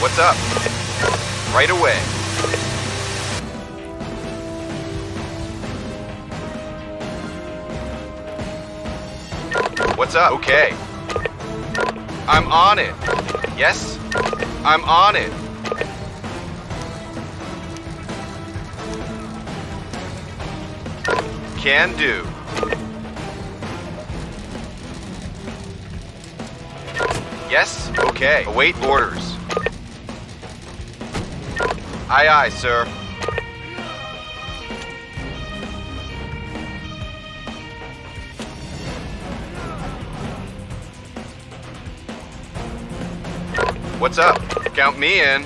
What's up? Right away. What's up? Okay. I'm on it. Yes? I'm on it. Can do. Yes? Okay. Await orders. Aye, aye, sir. Count me in.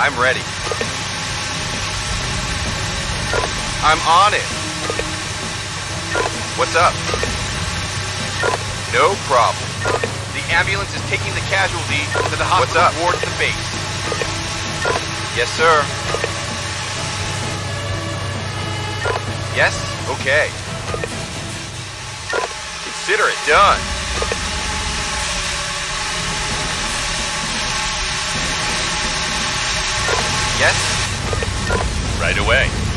I'm ready. I'm on it. What's up? No problem. The ambulance is taking the casualty to the hospital up? ward at the base. Yes, sir. Yes? Okay. Consider it done. Yes? Right away.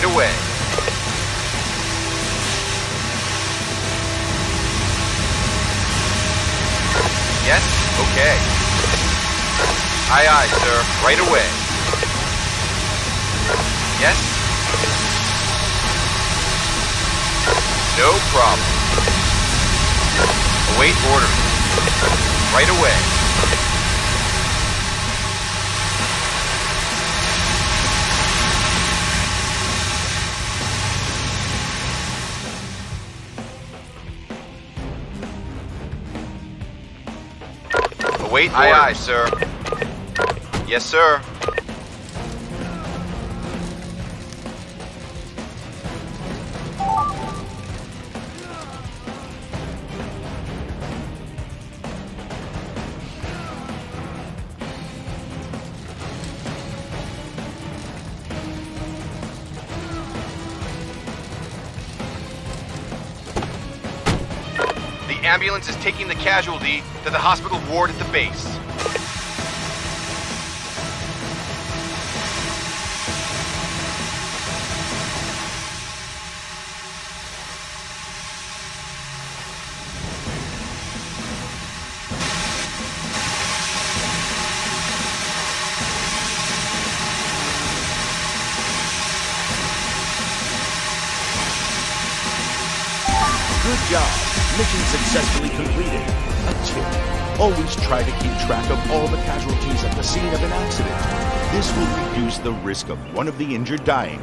Right away. Yes? Okay. Aye, aye, sir. Right away. Yes? No problem. Await orders. Right away. Await aye, aye, sir. Yes, sir. Ambulance is taking the casualty to the hospital ward at the base. Try to keep track of all the casualties at the scene of an accident. This will reduce the risk of one of the injured dying.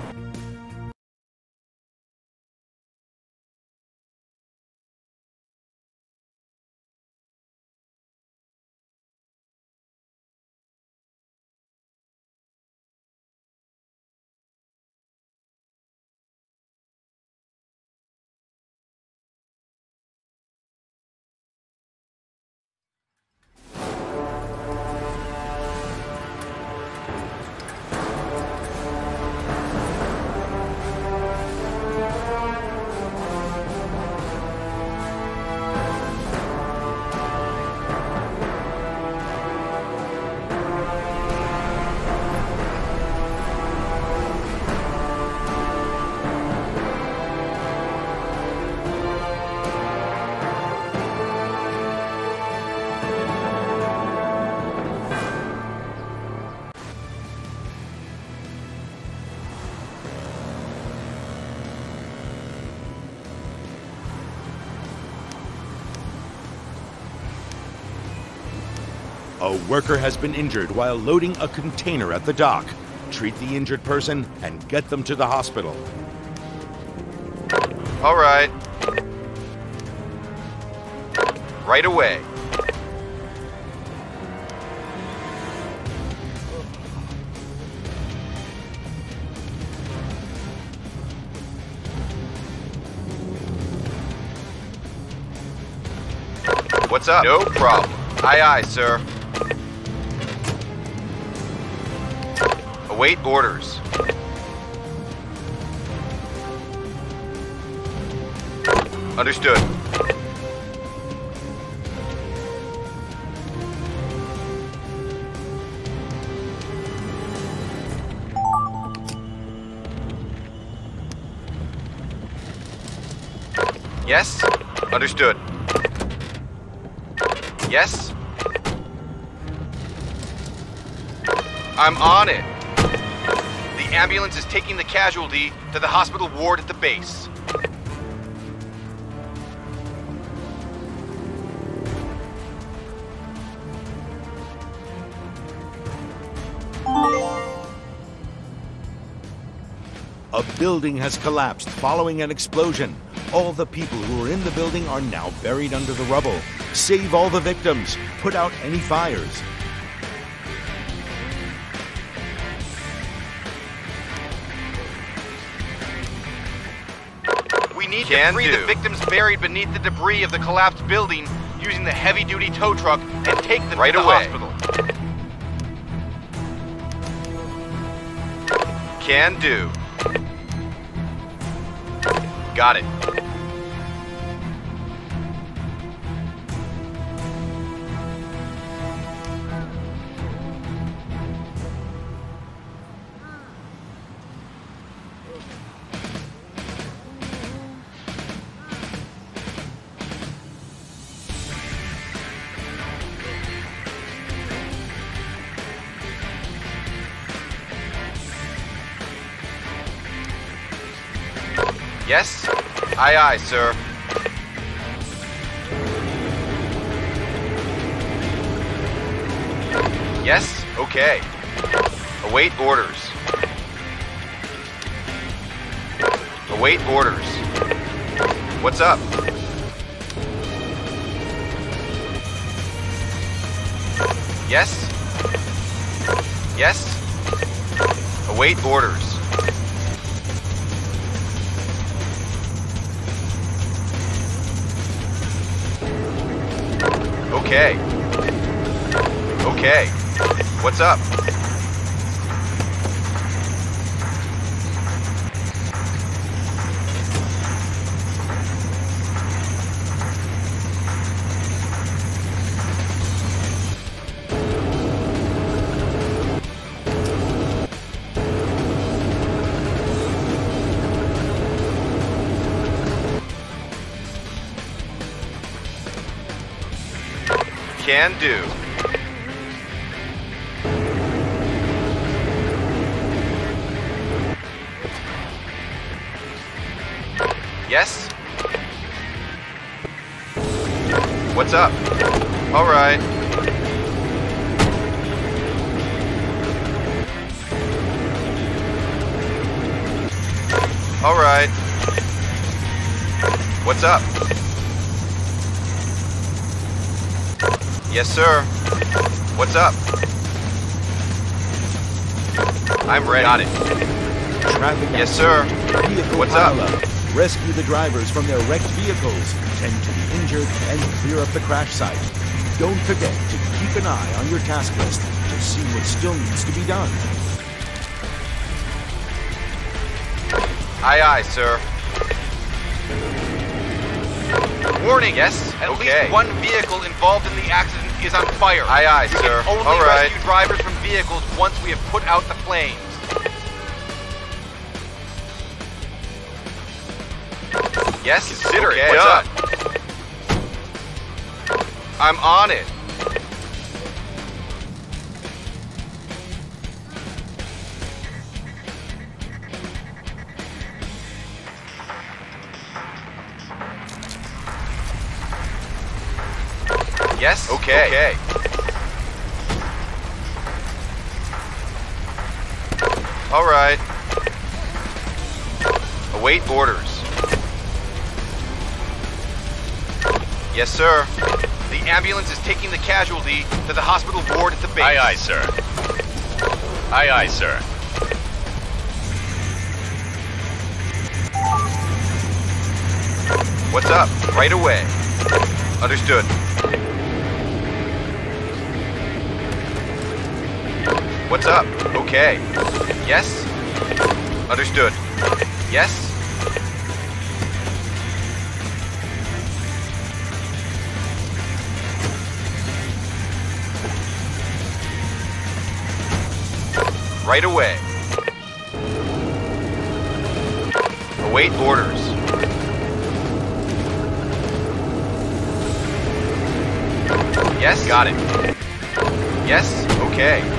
Worker has been injured while loading a container at the dock. Treat the injured person and get them to the hospital. All right. Right away. What's up? No problem. Aye, aye, sir. Await orders. Understood. Yes? Understood. Yes? I'm on it. Ambulance is taking the casualty to the hospital ward at the base. A building has collapsed following an explosion. All the people who were in the building are now buried under the rubble. Save all the victims. Put out any fires. Can free do. the victims buried beneath the debris of the collapsed building using the heavy-duty tow truck and take them Right to the away. hospital. Can do. Got it. Aye, aye, sir. Yes? Okay. Await orders. Await orders. What's up? Yes? Yes? Await orders. Okay. Okay. What's up? Can do. Yes, sir. What's up? I'm ready. Got it. Traffic Yes, sir. Vehicle What's up? Rescue the drivers from their wrecked vehicles, tend to the injured, and clear up the crash site. Don't forget to keep an eye on your task list to see what still needs to be done. Aye, aye, sir. Warning, yes? At okay. least one vehicle involved in the accident is on fire. Aye, aye, you sir. Can only All right. rescue drivers from vehicles once we have put out the flames. Yes? Consider it okay. done. What's uh, up? I'm on it. Okay. Okay. All right. Await orders. Yes, sir. The ambulance is taking the casualty to the hospital ward at the base. Aye, aye, sir. Aye, aye, sir. What's up? Right away. Understood. Okay. Yes? Understood. Yes? Right away. Await orders. Yes? Got it. Yes? Okay.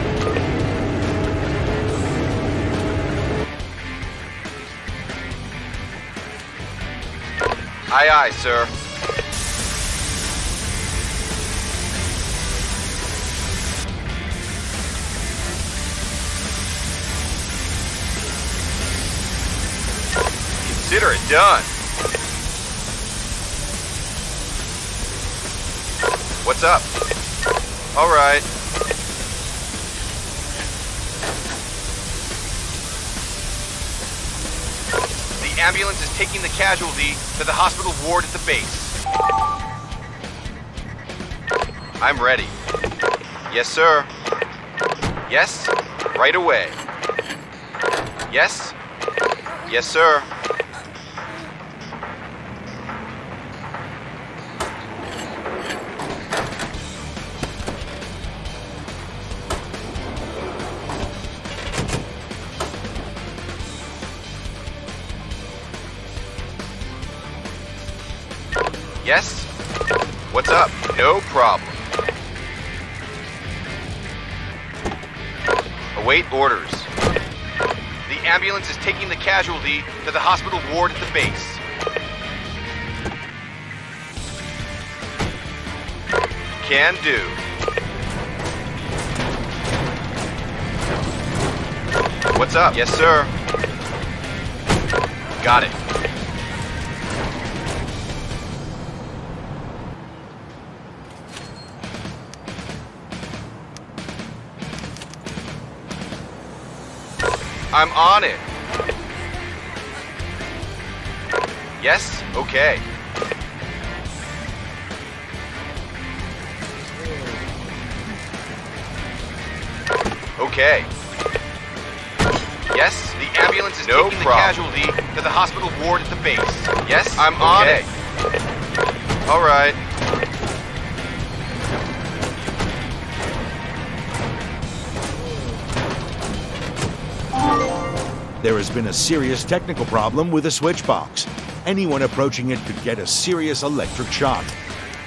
Aye, aye, sir. Consider it done. Taking the casualty to the hospital ward at the base. I'm ready. Yes, sir. Yes? Right away. Yes? Yes, sir. Taking the casualty to the hospital ward at the base. Can do. What's up? Yes, sir. Got it. I'm on it. Okay. Okay. Yes? The ambulance is No taking the problem. casualty to the hospital ward at the base. Yes? I'm on okay. All right. There has been a serious technical problem with the switch box. Anyone approaching it could get a serious electric shock.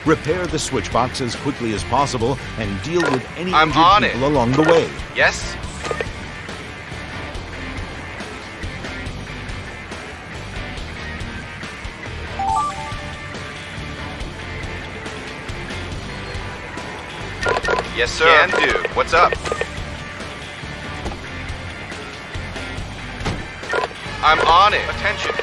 Repair the switch box as quickly as possible and deal with any I'm injured on people it. along the way. Yes? Yes, sir. Can do. What's up? I'm on it. Attention.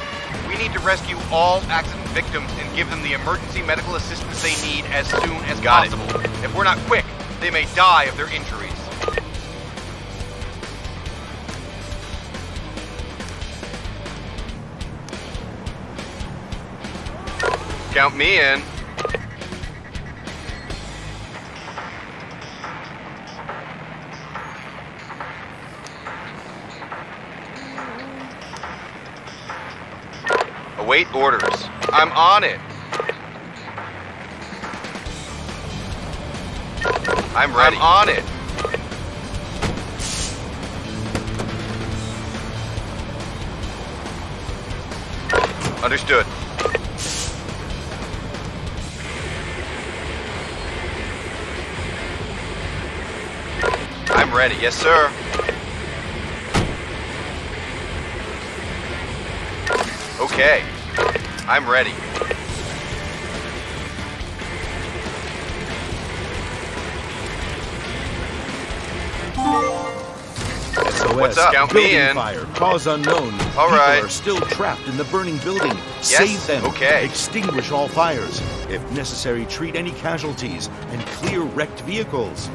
All accident victims and give them the emergency medical assistance they need as soon as Got it. possible. If we're not quick, they may die of their injuries. Count me in. Await orders. I'm on it. I'm ready. I'm on it. Understood. I'm ready. Yes, sir. Okay. I'm ready. SOS. What's up? Count me in. fire. Cause unknown. All People right. are still trapped in the burning building. Save them. okay. Extinguish all fires. If necessary, treat any casualties and clear wrecked vehicles.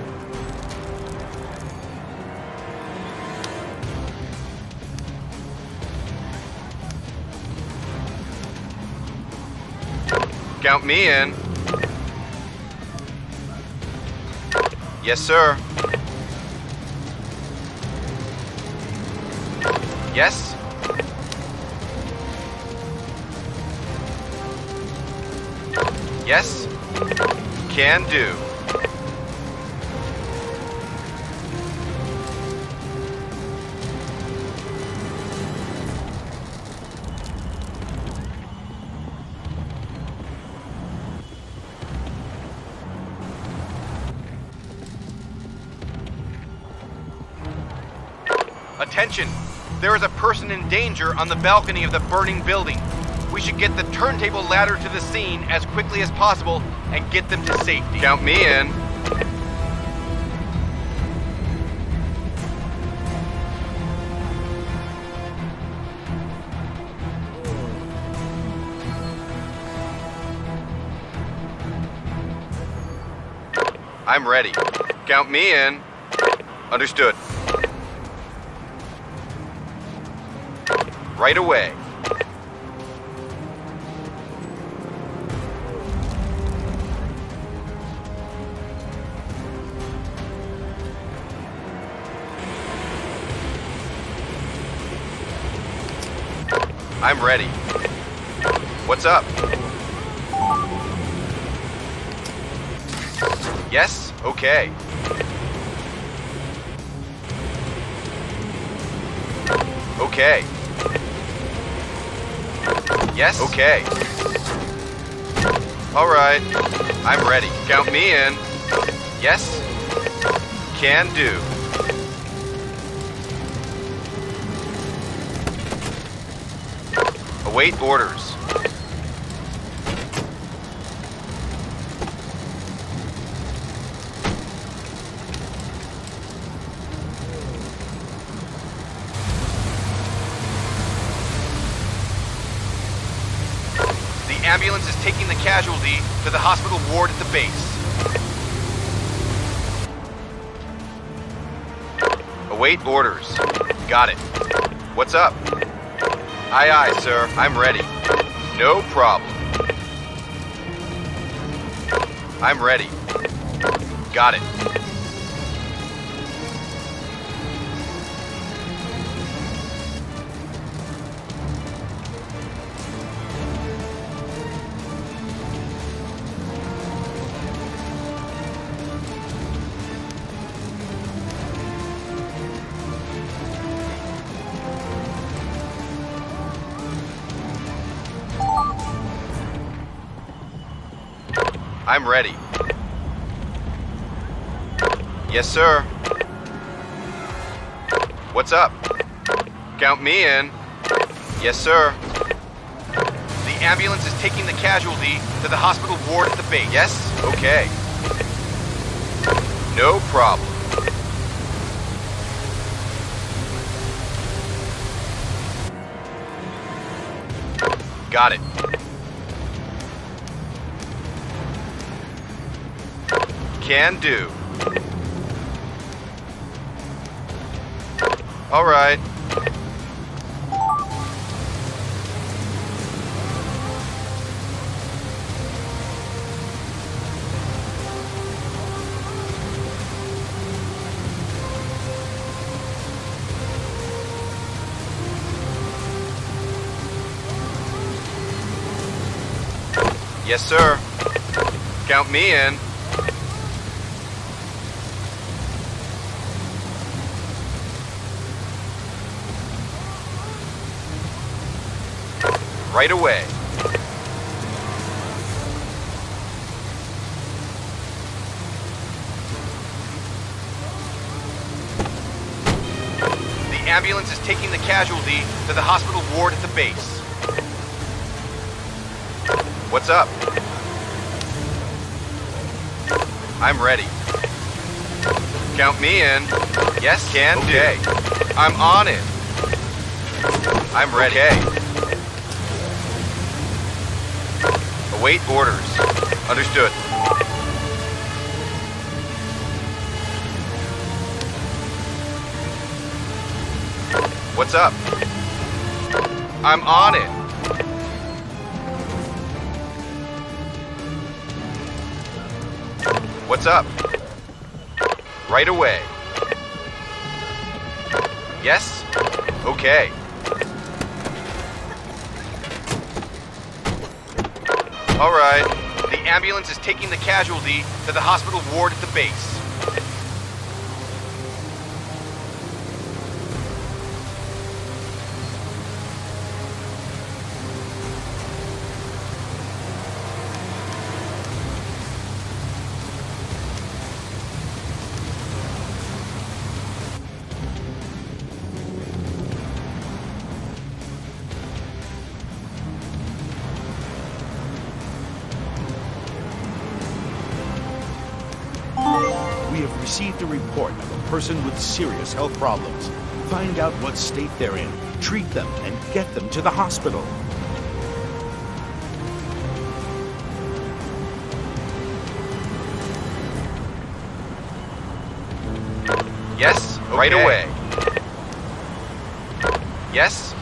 Count me in. Yes, sir. Yes? Yes? Can do. In danger on the balcony of the burning building. We should get the turntable ladder to the scene as quickly as possible and get them to safety. Count me in. I'm ready. Count me in. Understood. Right away. I'm ready. What's up? Yes? Okay. Okay. Yes? Okay. All right. I'm ready. Count me in. Yes? Can do. Await orders. The ambulance is taking the casualty to the hospital ward at the base. Await orders. Got it. What's up? Aye, aye, sir. I'm ready. No problem. I'm ready. Got it. I'm ready. Yes, sir. What's up? Count me in. Yes, sir. The ambulance is taking the casualty to the hospital ward at the base. Yes? Okay. No problem. Can do. All right. Yes, sir. Count me in. Right away. The ambulance is taking the casualty to the hospital ward at the base. What's up? I'm ready. Count me in. Yes, can okay. do. I'm on it. I'm ready. Okay. Await orders. Understood. What's up? I'm on it. What's up? Right away. Yes? Okay. Ambulance is taking the casualty to the hospital ward at the base. Serious health problems. Find out what state they're in, treat them, and get them to the hospital. Yes? Right away. Yes?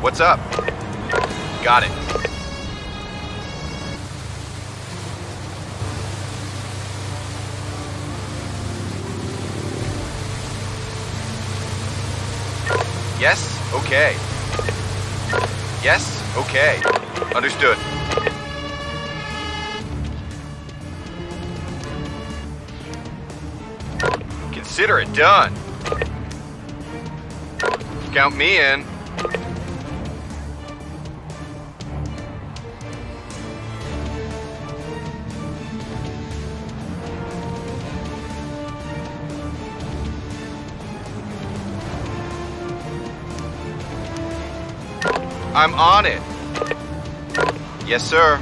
What's up? Got it. Okay. Yes? Okay. Understood. Consider it done. Count me in. I'm on it. Yes, sir.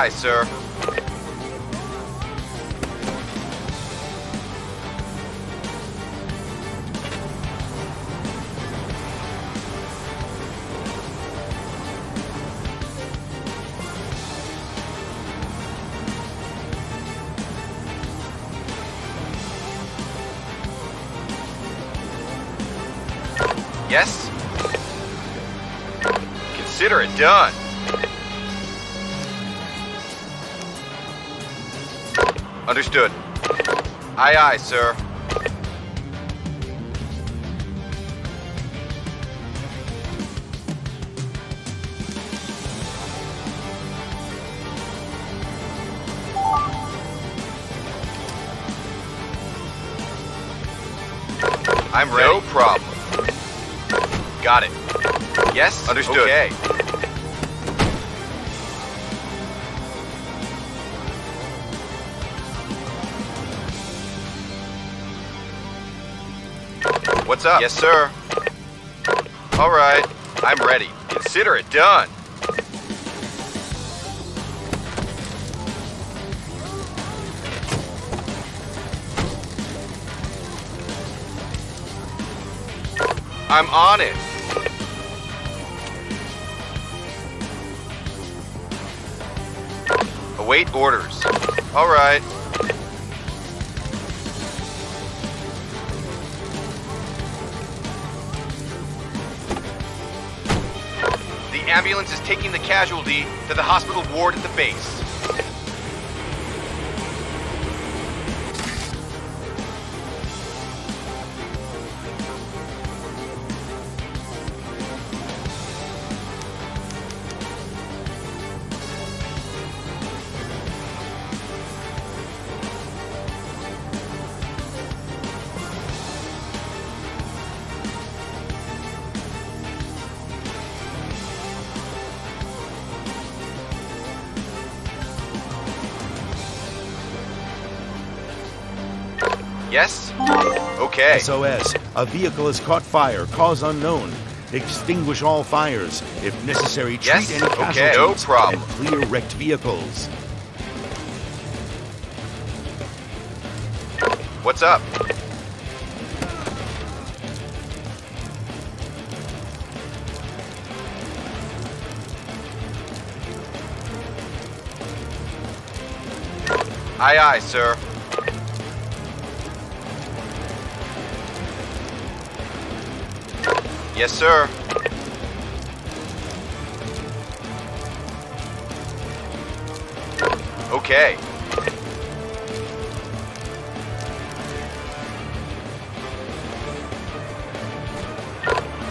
Aye, sir. Sir. Yes, sir. All right. I'm ready. Consider it done. I'm on it. Await orders. All right. Ambulance is taking the casualty to the hospital ward at the base. Okay. SOS. A vehicle has caught fire. Cause unknown. Extinguish all fires. If necessary, treat Yes, any okay, casualties no problem. and clear wrecked vehicles. What's up? Aye, aye, sir. Yes, sir. Okay.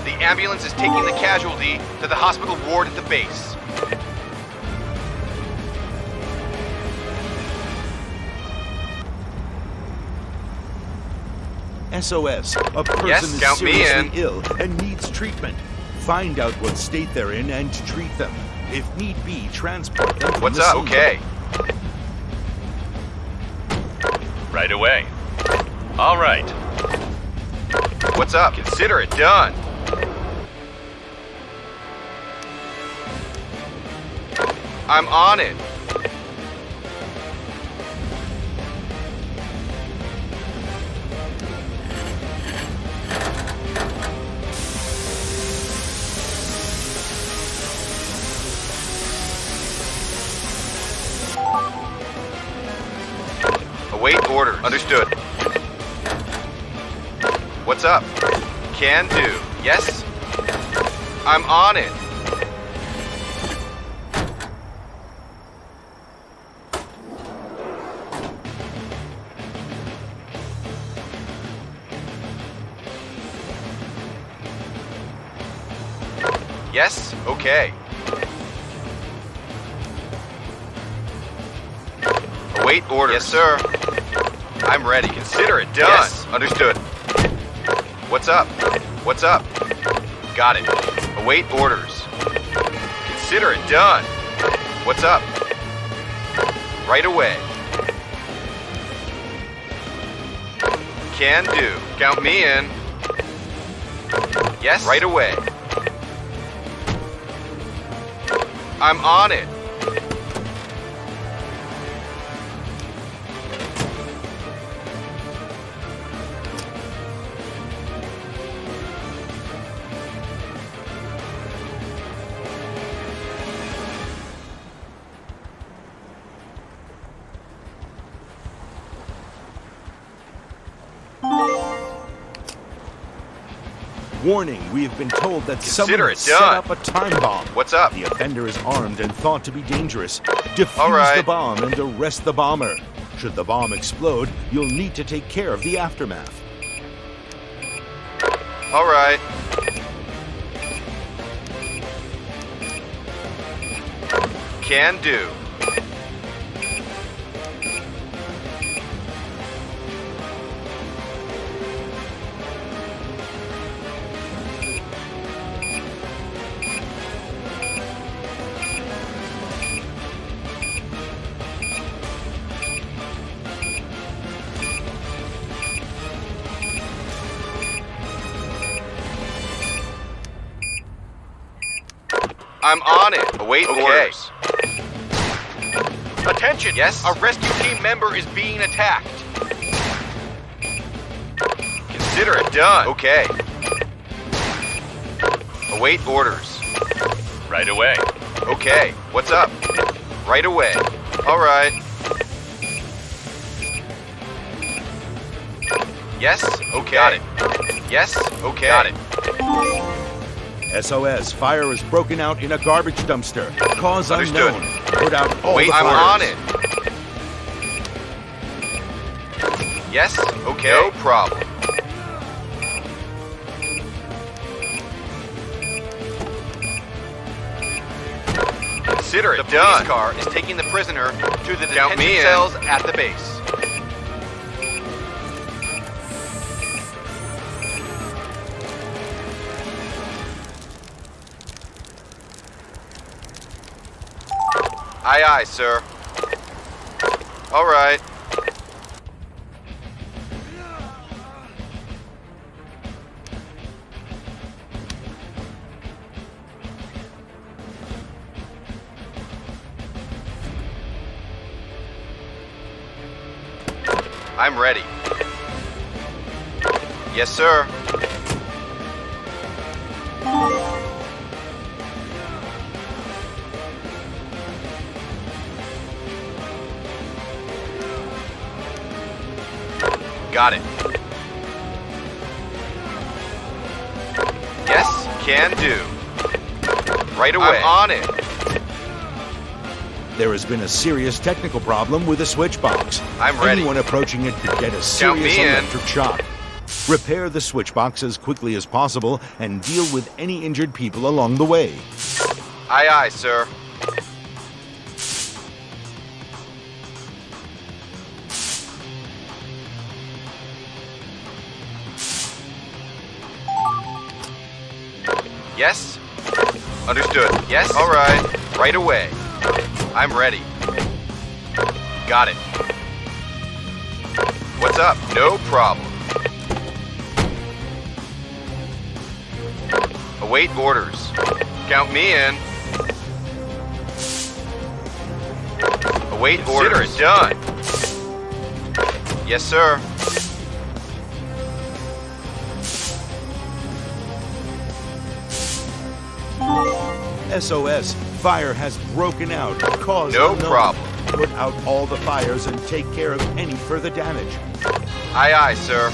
The ambulance is taking the casualty to the hospital ward at the base. SOS. A person Yes, is count me seriously ill and needs treatment. Find out what state they're in and treat them. If need be, transport them What's the up? scene. Okay. Right away. All right. What's up? Consider it done. I'm on it. On it. Yes? Okay. Await orders. Yes, sir. I'm ready. Consider it done. Yes. Understood. What's up? What's up? Got it. Await orders. Consider it done. What's up? Right away. Can do. Count me in. Yes? Right away. I'm on it. Warning, we have been told that someone Consider it set up a time bomb. What's up? The offender is armed and thought to be dangerous. Defuse right. the bomb and arrest the bomber. Should the bomb explode, you'll need to take care of the aftermath. All right. Can do. A rescue team member is being attacked. Consider it done. Okay. Await orders. Right away. Okay. What's up? Right away. All right. Yes? Okay. Got it. Yes? Okay. Got it. SOS, fire is broken out in a garbage dumpster. Cause Understood. unknown. Put out all Wait, the I'm fires. on it. Yes? Okay. No problem. Consider it The done. police car is taking the prisoner to the Count detention in. cells at the base. Aye, aye, sir. All right. I'm ready. Yes, sir. Got it. Yes, can do. Right away. I'm on it. There has been a serious technical problem with the switch box. I'm ready. Anyone approaching it could get a serious me in. electric shock. Repair the switch box as quickly as possible and deal with any injured people along the way. Aye, aye, sir. Yes? Understood. Yes? All right. Right away. I'm ready. Got it. What's up? No problem. Await orders. Count me in. Await orders. Consider done. Yes, sir. SOS, fire has broken out. Cause No unknown. problem. Put out all the fires and take care of any further damage. Aye, aye, sir.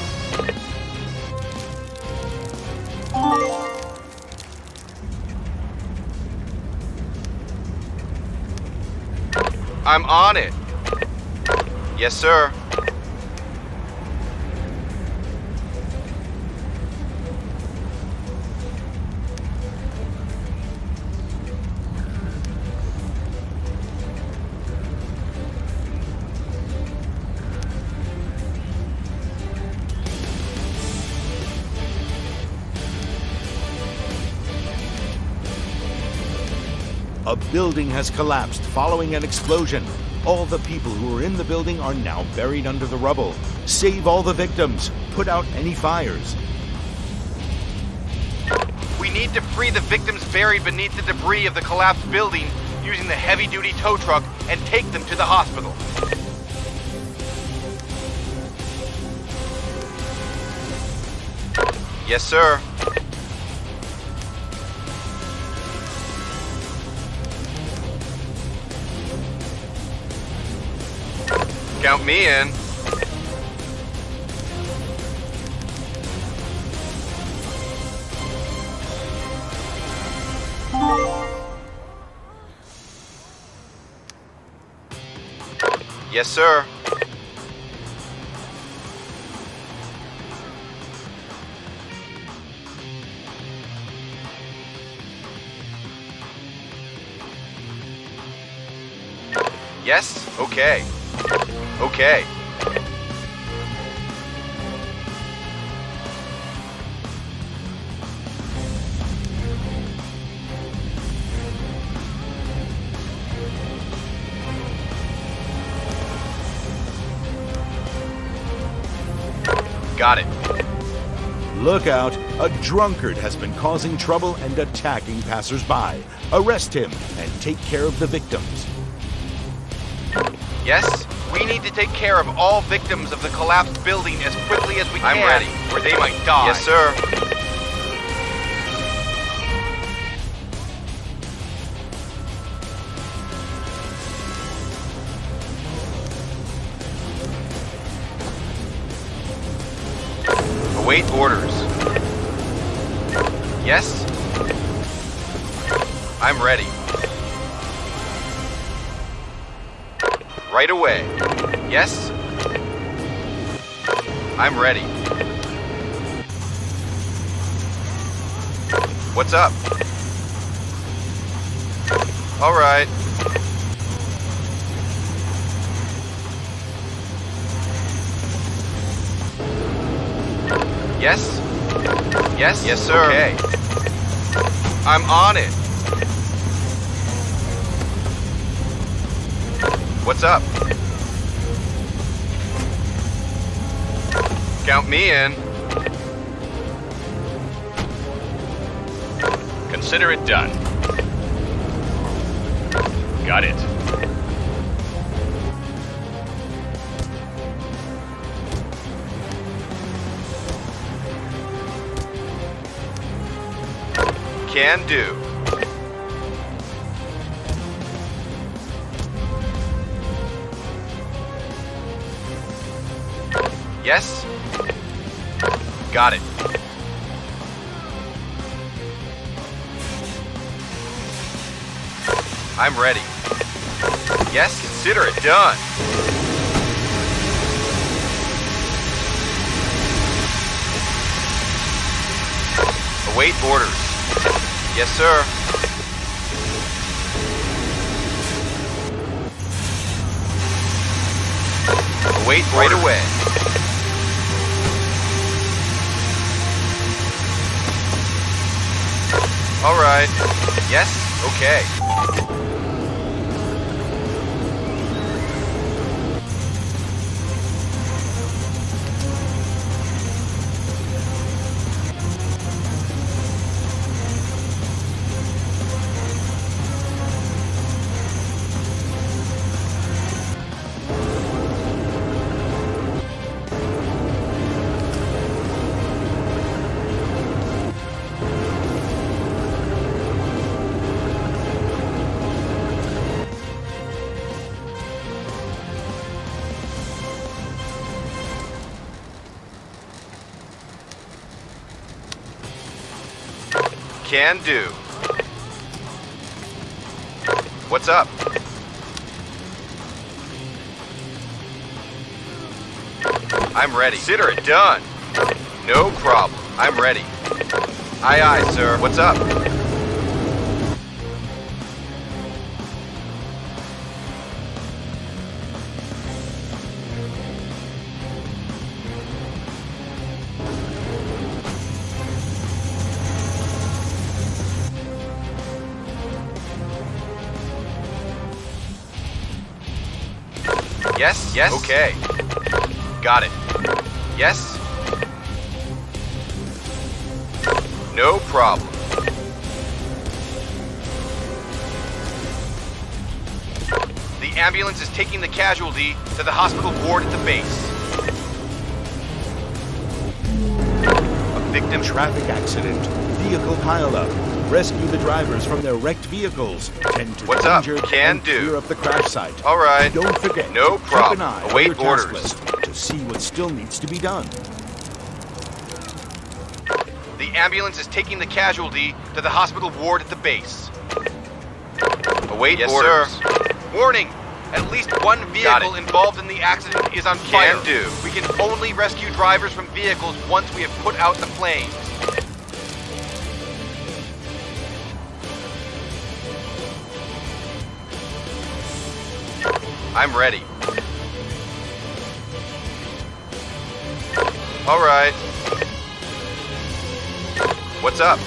I'm on it. Yes, sir. Building has collapsed following an explosion. All the people who are in the building are now buried under the rubble. Save all the victims. Put out any fires. We need to free the victims buried beneath the debris of the collapsed building using the heavy-duty tow truck and take them to the hospital. Yes, sir. me in. Yes, sir. Okay. Got it. Look out! A drunkard has been causing trouble and attacking passersby. Arrest him and take care of the victims. Yes? To take care of all victims of the collapsed building as quickly as we can. I'm ready. Or they might die. Yes, sir. Yes? Sir. Okay. I'm on it. What's up? Count me in. Consider it done. Got it. Can do. Yes? Got it. I'm ready. Yes, consider it done. Await orders. Yes, sir. Await right away. All right. Yes? Okay. Can do. What's up? I'm ready. Consider it done. No problem. I'm ready. Aye, aye, sir. What's up? Yes? Okay. Got it. Yes? No problem. The ambulance is taking the casualty to the hospital ward at the base. A victim traffic accident. Vehicle pileup. Rescue the drivers from their wrecked vehicles. Tend to What's the up? Can do. clear up the crash site. All right. Don't forget. No Keep problem. an eye on Await your task orders. list to see what still needs to be done. The ambulance is taking the casualty to the hospital ward at the base. Await Yes, orders. sir. Warning! At least one vehicle involved in the accident is on Can fire. do. We can only rescue drivers from vehicles once we have put out the flames. I'm ready. All right. What's up?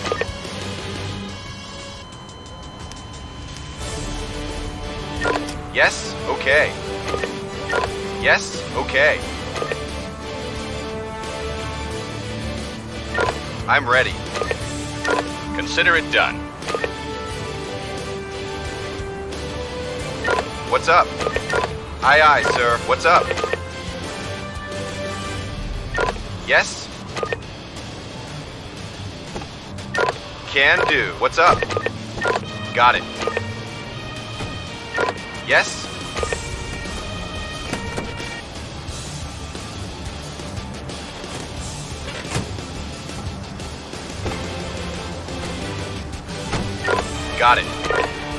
Yes? Okay. Yes? Okay. I'm ready. Consider it done. What's up? Aye, aye, sir. What's up? Yes? Can do. What's up? Got it. Yes? Got it.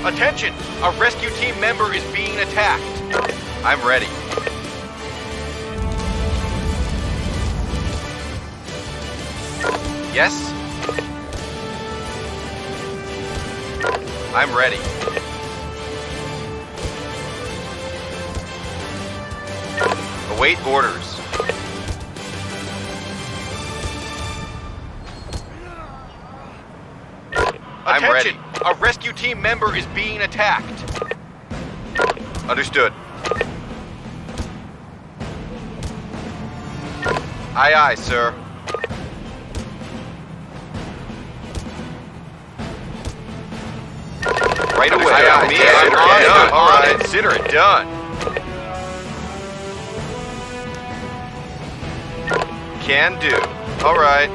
Attention! A rescue team member is being attacked. I'm ready. Yes? I'm ready. Await orders. I'm ready. Team member is being attacked. Understood. Aye, aye, sir. Right away. Aye, aye, Me, I'm on it. done. All right, consider it done. Can do. All right.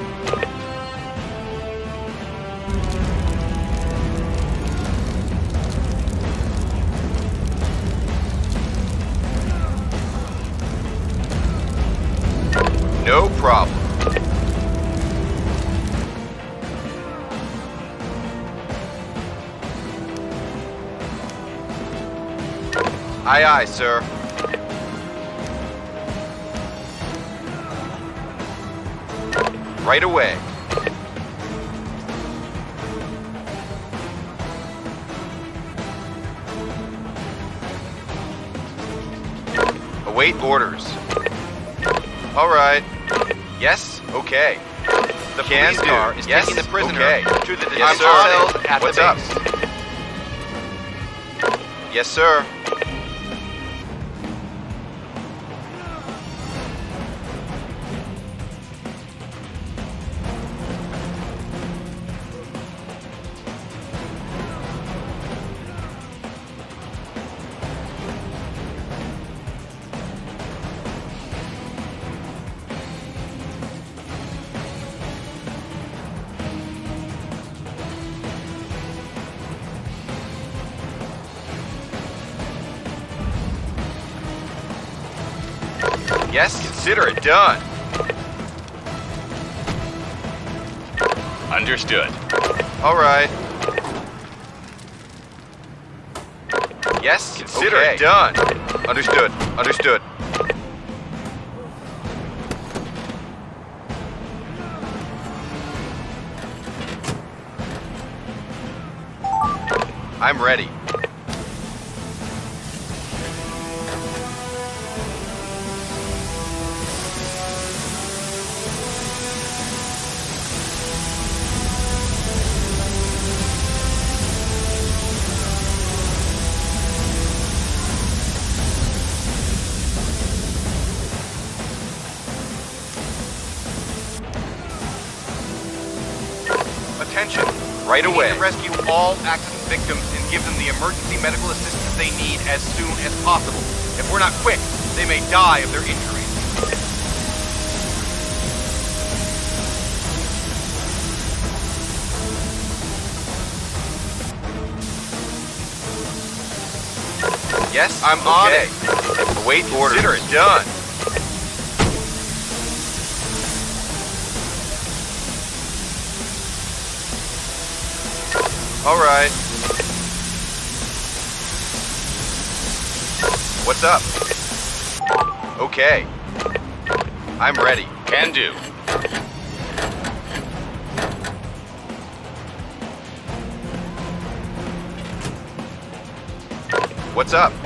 Aye, aye, sir. Right away. Await orders. All right. Yes? Okay. The Can police do. car is Yes, taking the prisoner okay. to the Yes, detention sir. cells at What's the up? Yes, sir. Consider it done. Understood. All right. Yes, consider Okay. it done. Understood. Understood. I'm ready. I'm on Okay. it. Await orders. Consider it done. All right. What's up? Okay. I'm ready. Can do. What's up?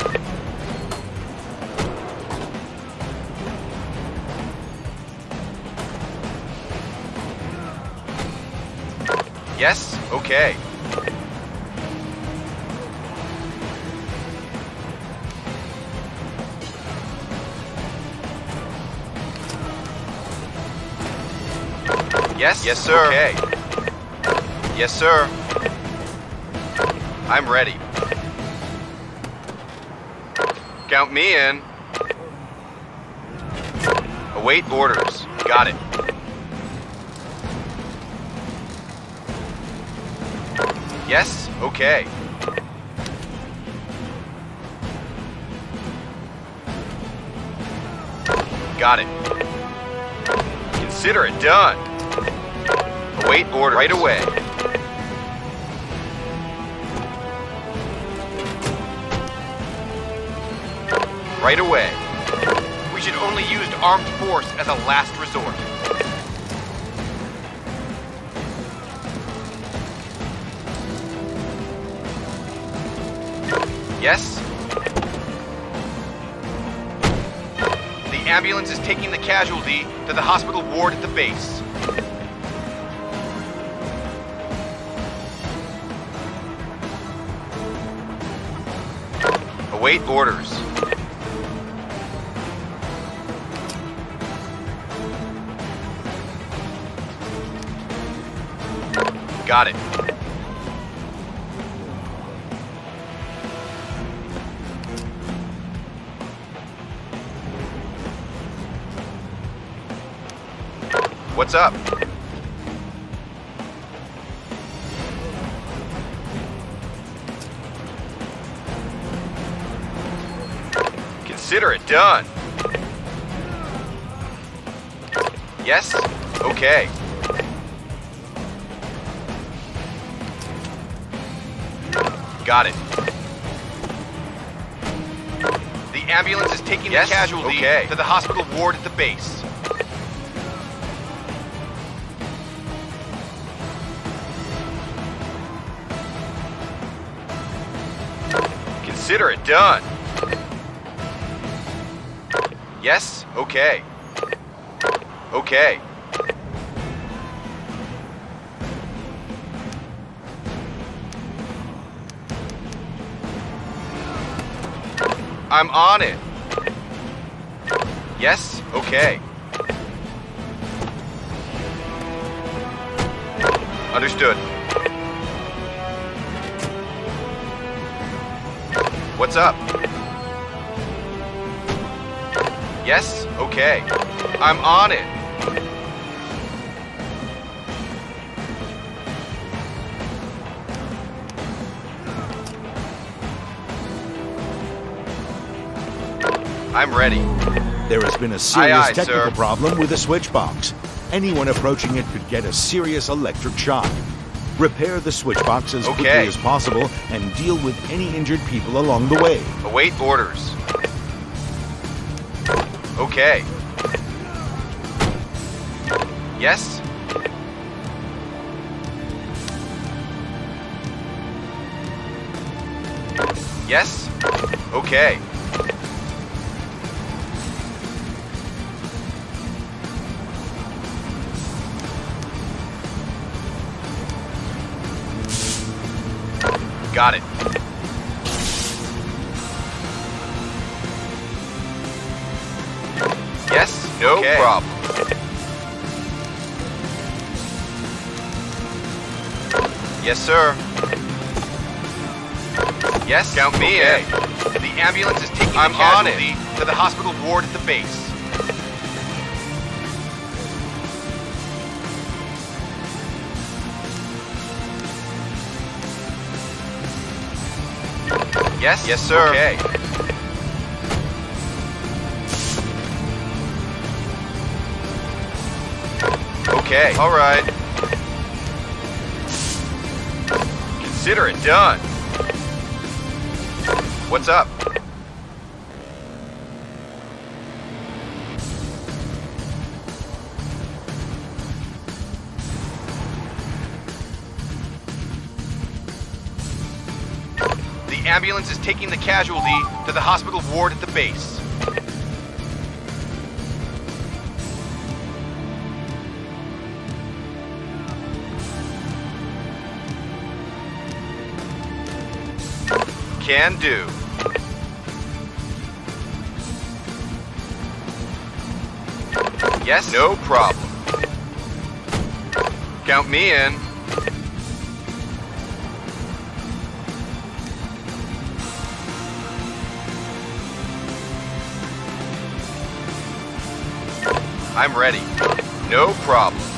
Yes? Sir. Okay. Yes, sir. I'm ready. Count me in. Await orders. Got it. Yes? Okay. Got it. Consider it done. Await orders. Right away. Right away. We should only use armed force as a last resort. Yes? The ambulance is taking the casualty to the hospital ward at the base. Await orders. Got it. What's up? Done. Yes? Okay. Got it. The ambulance is taking Yes? the casualty Okay. to the hospital ward at the base. Consider it done. Yes? Okay. Okay. I'm on it. Yes? Okay. Understood. What's up? Yes? Okay. I'm on it. I'm ready. There has been a serious Aye, aye, technical sir. problem with the switch box. Anyone approaching it could get a serious electric shock. Repair the switch box as quickly as possible and deal with any injured people along the way. Await orders. Okay. Yes? Yes? Okay. Sir. Yes? Count me okay. in. The ambulance is taking I'm the on casualty to the hospital ward at the base. Yes? Yes, sir. Okay. Okay. All right. Consider it done. What's up? The ambulance is taking the casualty to the hospital ward at the base. Can do. Yes? No problem. Count me in. I'm ready. No problem.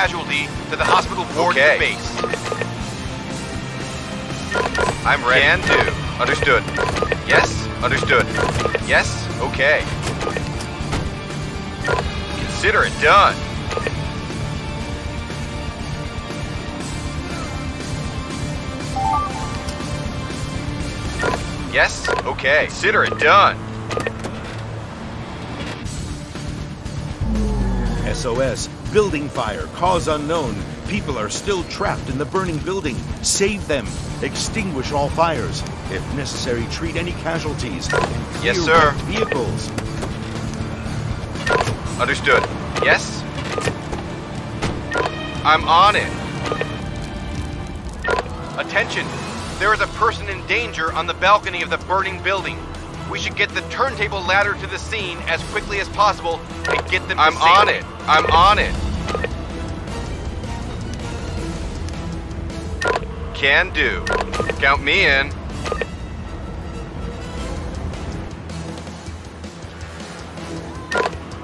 Casualty to the hospital ward Okay. base. I'm ready. Can do. Understood. Yes, understood. Yes, okay. Consider it done. Yes, okay. Consider it done. SOS. Building fire. Cause unknown. People are still trapped in the burning building. Save them. Extinguish all fires. If necessary, treat any casualties. Yes, Clear sir. Vehicles. Understood. Yes? I'm on it. Attention! There is a person in danger on the balcony of the burning building. We should get the turntable ladder to the scene as quickly as possible and get them to I'm safety. on it. I'm on it. Can do. Count me in.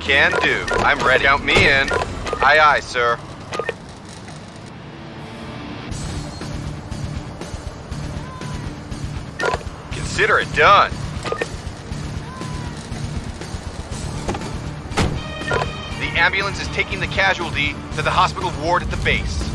Can do. I'm ready. Count me in. Aye, aye, sir. Consider it done. The ambulance is taking the casualty to the hospital ward at the base.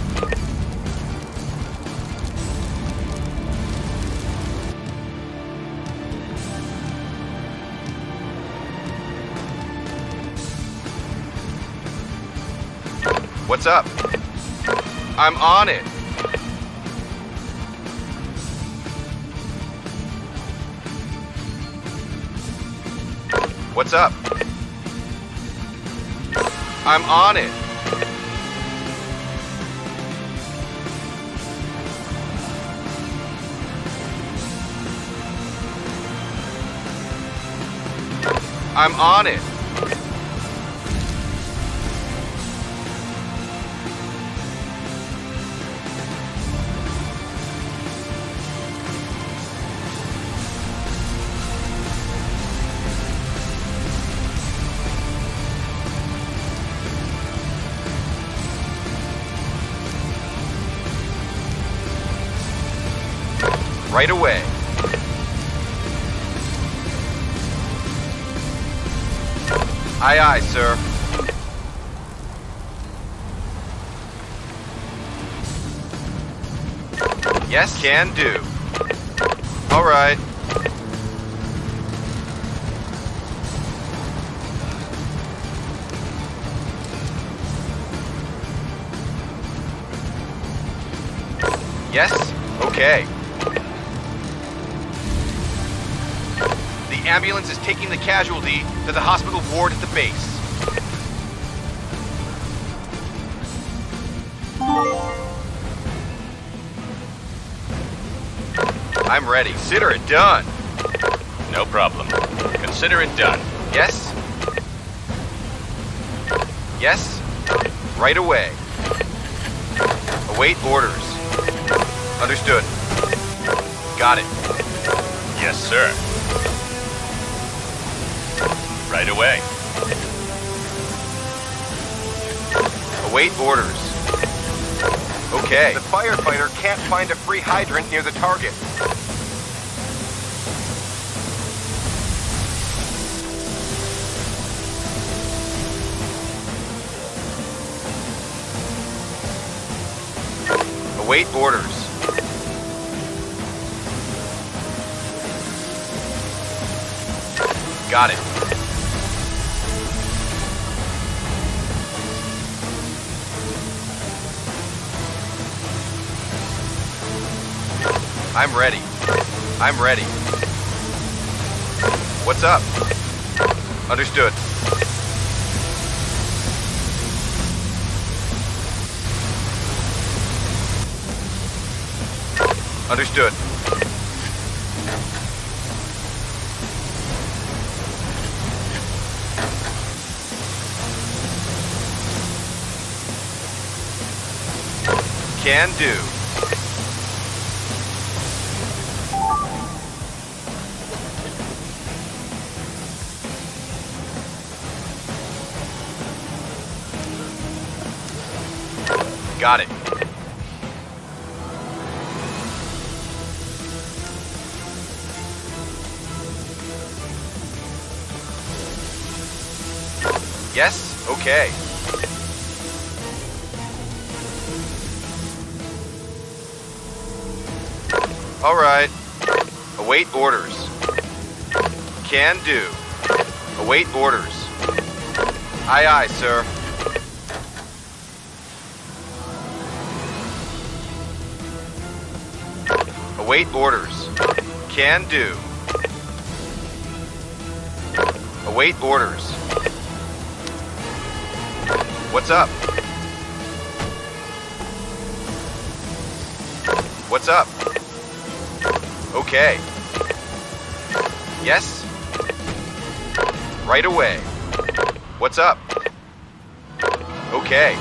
I'm on it. What's up? I'm on it. I'm on it. Can do. All right. Yes? Okay. The ambulance is taking the casualty to the hospital ward at the base. Ready. Consider it done. No problem. Consider it done. Yes? Yes? Right away. Await orders. Understood. Got it. Yes, sir. Right away. Await orders. Okay. The firefighter can't find a free hydrant near the target. Await orders. Got it. I'm ready. I'm ready. What's up? Understood. Understood. Can do. Got it. Okay. All right. Await orders. Can do. Await orders. Aye, aye, sir. Await orders. Can do. Await orders. What's up? What's up? Okay. Yes? Right away. What's up? Okay.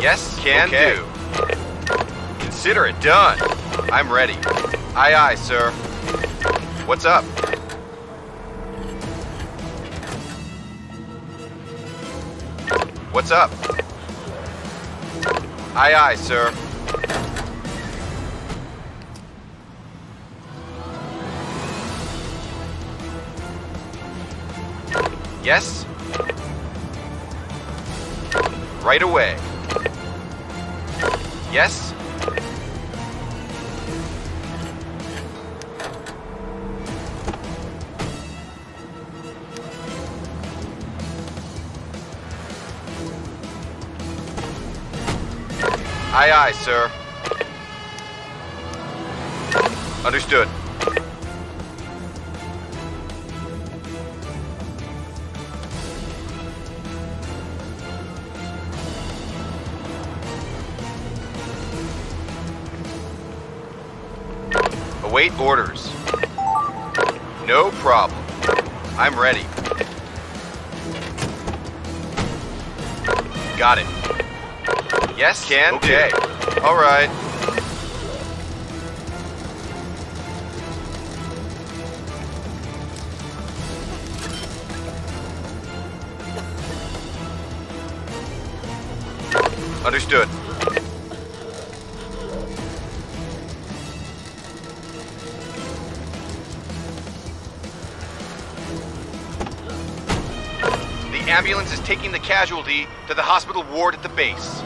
Yes, can Okay. do. Consider it done. I'm ready. Aye, aye, sir. What's up? What's up? Aye, aye, sir. Yes? Right away. Yes? Aye, aye, sir. Understood. Await orders. No problem. I'm ready. Got it. Yes, can Okay. do. All right. Understood. The ambulance is taking the casualty to the hospital ward at the base.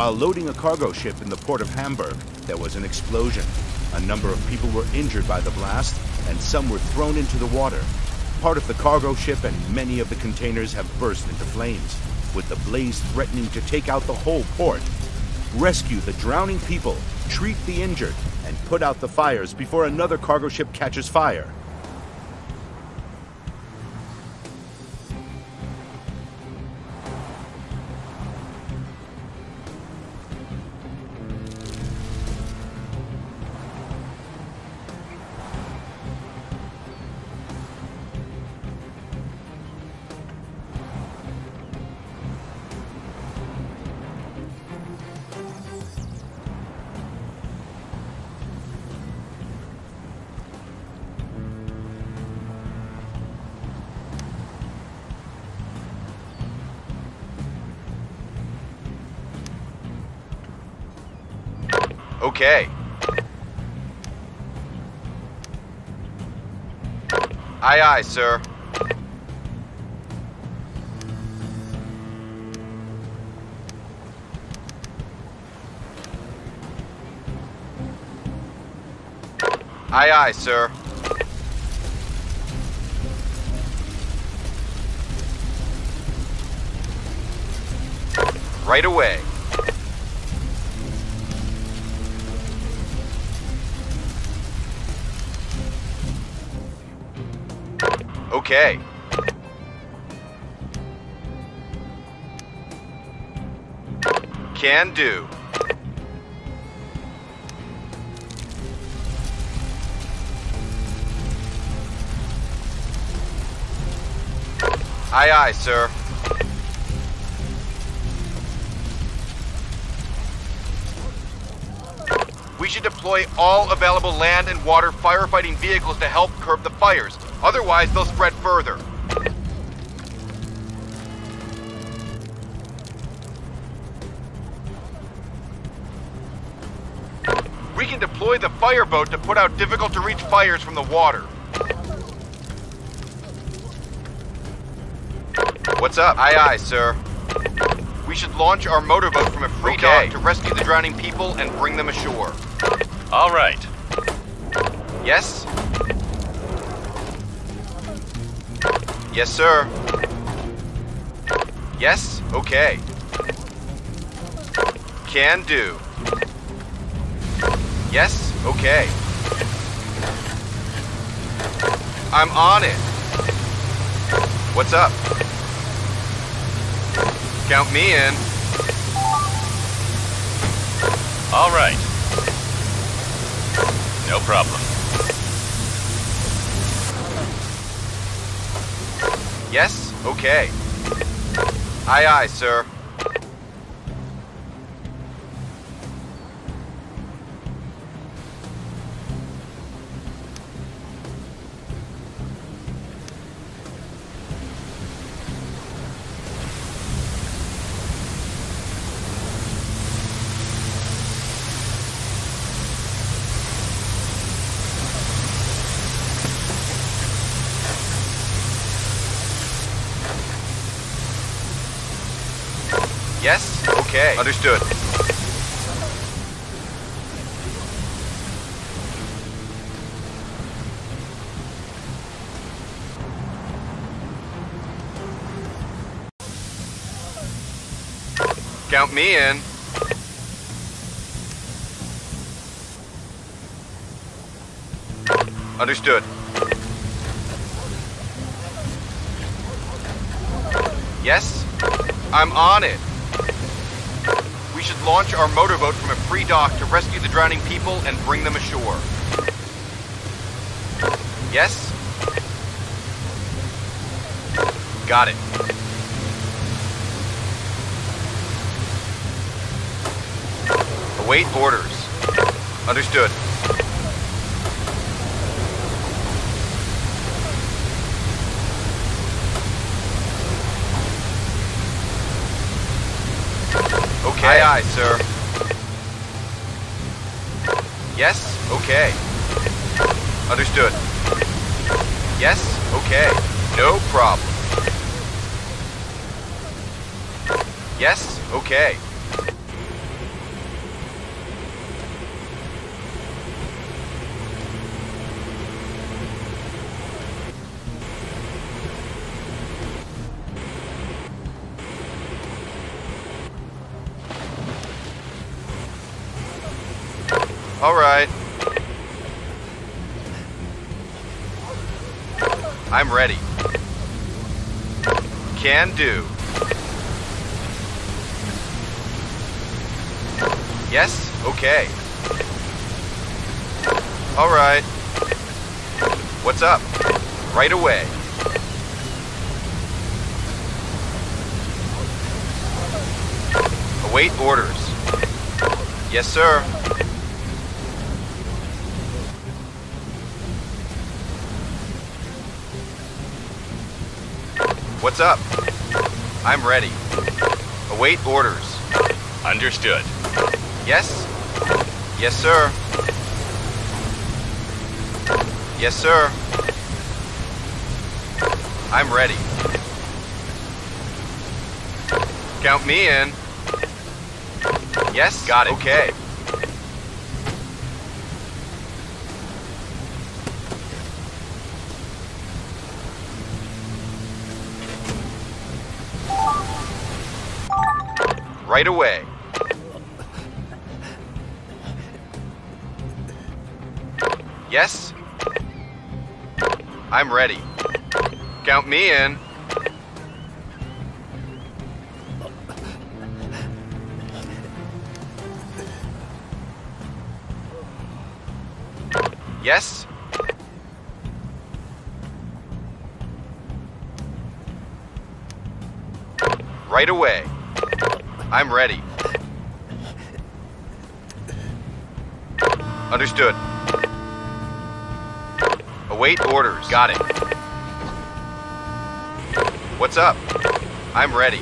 While loading a cargo ship in the port of Hamburg, there was an explosion. A number of people were injured by the blast, and some were thrown into the water. Part of the cargo ship and many of the containers have burst into flames, with the blaze threatening to take out the whole port. Rescue the drowning people, treat the injured, and put out the fires before another cargo ship catches fire. Aye, aye, sir. Aye, aye, sir. Right away. Can do. Aye, aye, sir. We should deploy all available land and water firefighting vehicles to help curb the fires. Otherwise, they'll spread further. Fireboat to put out difficult to reach fires from the water. What's up? Aye, aye, sir. We should launch our motorboat from a free Okay. dock to rescue the drowning people and bring them ashore. All right. Yes? Yes, sir. Yes? Okay. Can do. Okay. I'm on it. What's up? Count me in. All right. No problem. Yes? Okay. Aye, aye, sir. Understood. Count me in. Understood. Yes? I'm on it. Launch our motorboat from a free dock to rescue the drowning people and bring them ashore. Yes? Got it. Await orders. Understood. Okay. Aye, aye, sir. Yes? Okay. Understood. Yes? Okay. No problem. Yes? Okay. All right. I'm ready. Can do. Yes? Okay. All right. What's up? Right away. Await orders. Yes, sir. What's up? I'm ready. Await orders. Understood. Yes? Yes, sir. Yes, sir. I'm ready. Count me in. Yes, got it. Okay. Right away. Yes? I'm ready. Count me in. Yes? Right away. I'm ready. Understood. Await orders. Got it. What's up? I'm ready.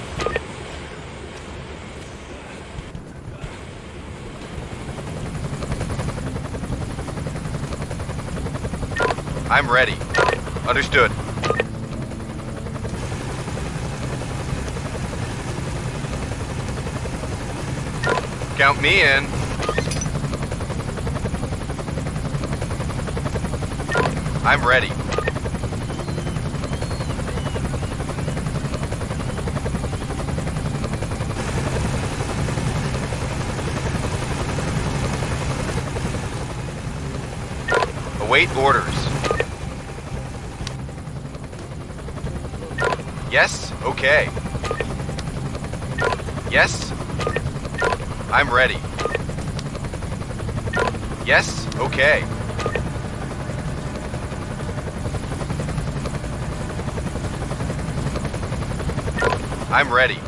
I'm ready. Understood. Count me in. I'm ready. Await orders. Yes? Okay. Yes? I'm ready. Yes? Okay. I'm ready.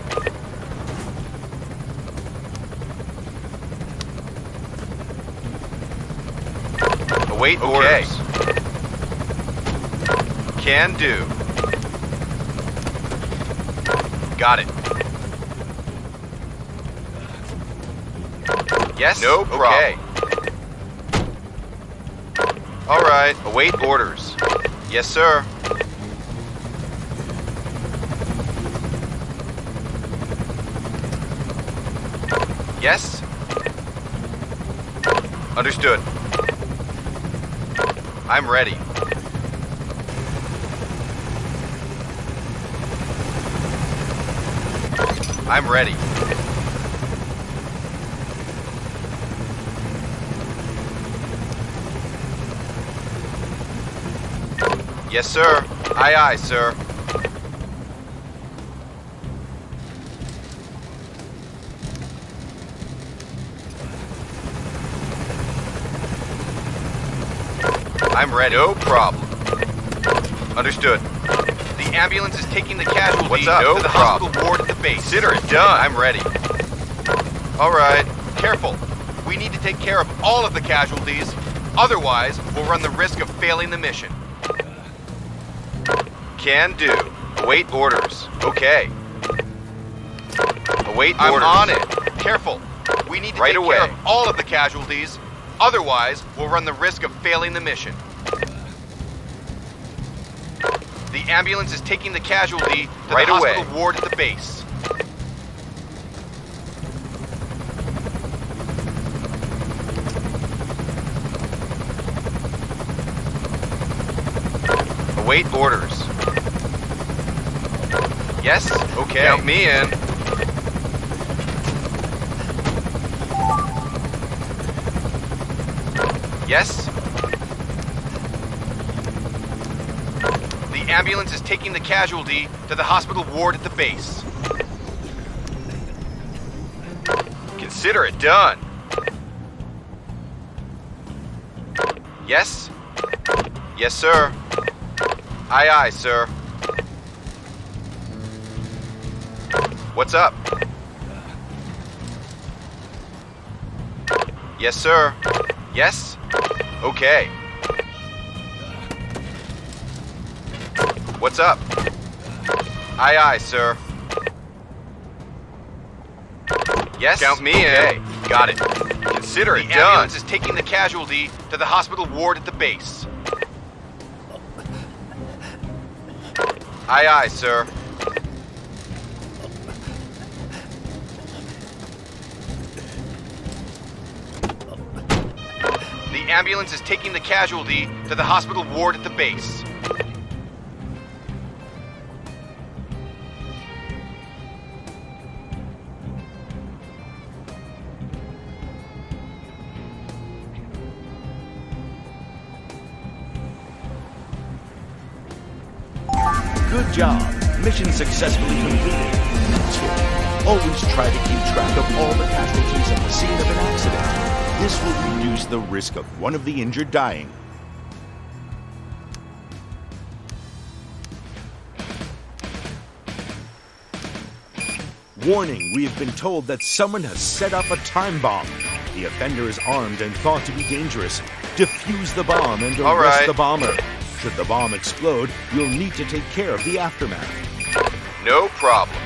Await Okay. orders. Can do. Got it. Yes? No Okay. All right. Await orders. Yes, sir. Yes? Understood. I'm ready. I'm ready. Yes, sir. Aye, aye, sir. I'm ready. No problem. Understood. The ambulance is taking the casualty What's up? to the problem. hospital ward at the base. Consider it done. I'm ready. All right. Careful. We need to take care of all of the casualties. Otherwise, we'll run the risk of failing the mission. Can do. Await orders. Okay. Await I'm orders. on it. Careful. We need to Right take away. care of all of the casualties. Otherwise, we'll run the risk of failing the mission. The ambulance is taking the casualty to Right the away. hospital ward at the base. Await orders. Yes? Okay. Count me in. Yes? The ambulance is taking the casualty to the hospital ward at the base. Consider it done. Yes? Yes, sir. Aye, aye, sir. What's up? Yes, sir. Yes? Okay. What's up? Aye, aye, sir. Yes? Count me in. Okay. Got it. Consider the it done. ambulance is taking the casualty to the hospital ward at the base. Aye, aye, sir. The ambulance is taking the casualty to the hospital ward at the base. Good job. Mission successfully completed. Always try to keep track of all the casualties at the scene of an accident. This will reduce the risk of one of the injured dying. Warning, we have been told that someone has set up a time bomb. The offender is armed and thought to be dangerous. Defuse the bomb and arrest right. the bomber. Should the bomb explode, you'll need to take care of the aftermath. No problem.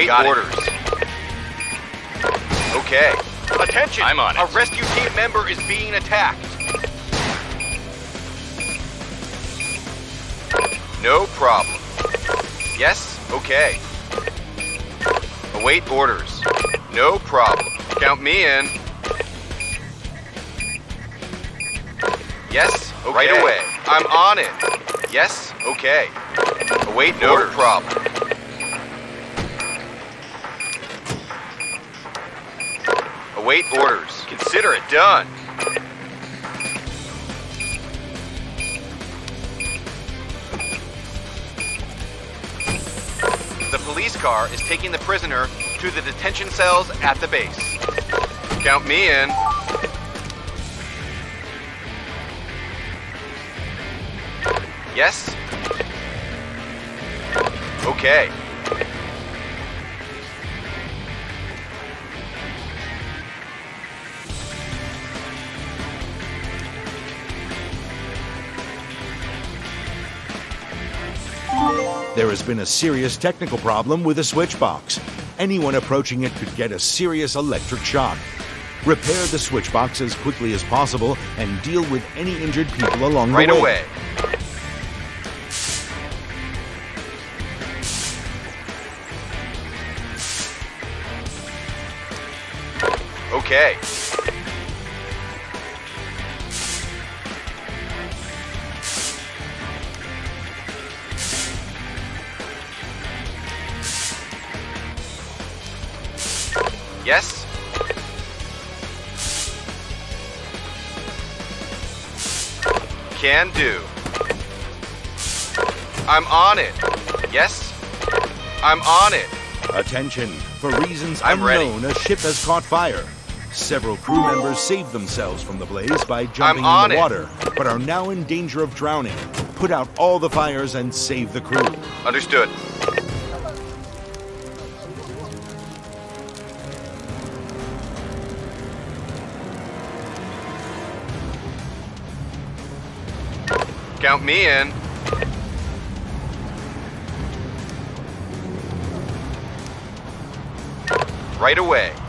Await Got it. orders. Okay. Attention! I'm on it. A rescue team member is being attacked. No problem. Yes? Okay. Await orders. No problem. Count me in. Yes? Okay. Right away. I'm on it. Yes? Okay. Await no orders. problem. Await. Consider it done. The police car is taking the prisoner to the detention cells at the base. Count me in. Yes? Okay. There has been a serious technical problem with the switch box. Anyone approaching it could get a serious electric shock. Repair the switch box as quickly as possible and deal with any injured people along Right the way. Right away. Okay. Can do. I'm on it. Yes? I'm on it. Attention! For reasons I'm ready. unknown, a ship has caught fire. Several crew members saved themselves from the blaze by jumping on in the it. water, but are now in danger of drowning. Put out all the fires and save the crew. Understood. Count me in. Right away.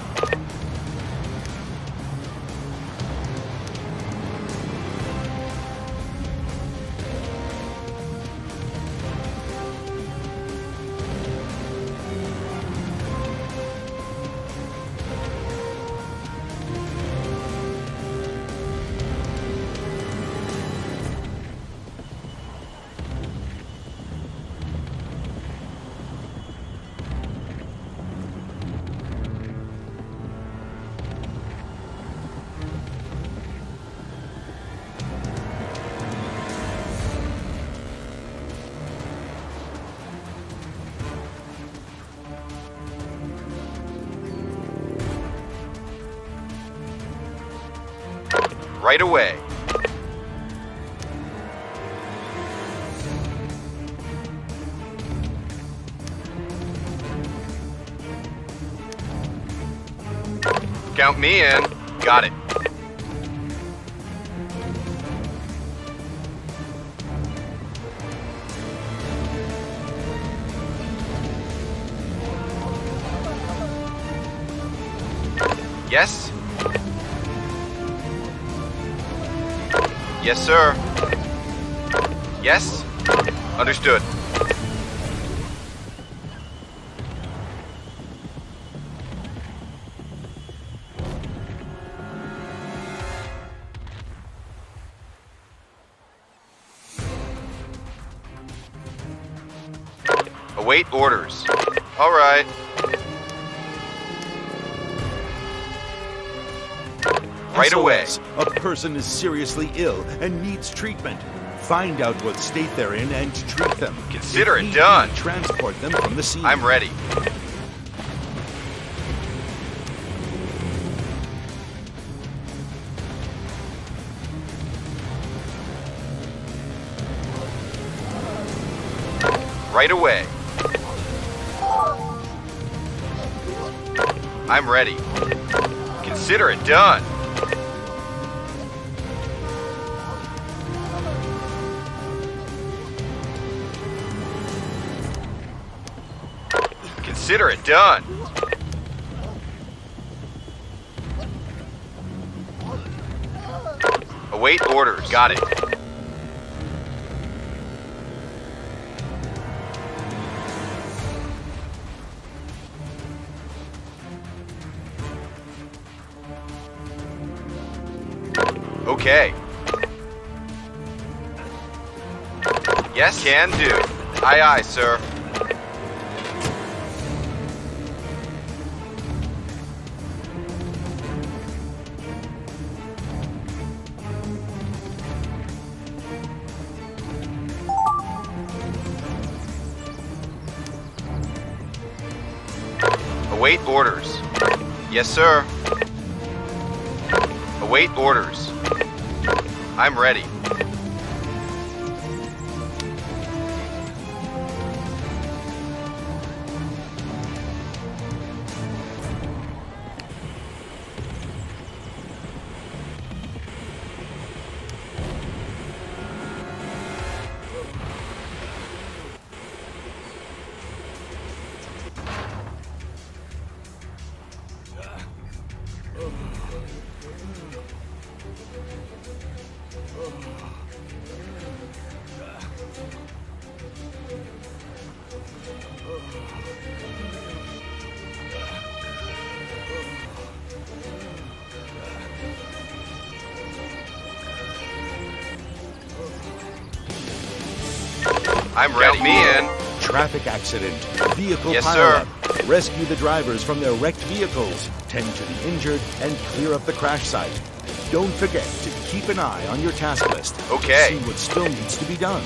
Count me in. Got it. Yes? Yes, sir. Person is seriously ill and needs treatment. Find out what state they're in and treat them. Consider If it done. Transport them from the scene. I'm ready. Orders. Got it. Okay. Yes, can do. Aye, aye, sir. Yes, sir. Await orders. I'm ready. Traffic accident. Vehicle Yes, pileup. Rescue the drivers from their wrecked vehicles. Tend to the injured and clear up the crash site. Don't forget to keep an eye on your task list. Okay. See what still needs to be done.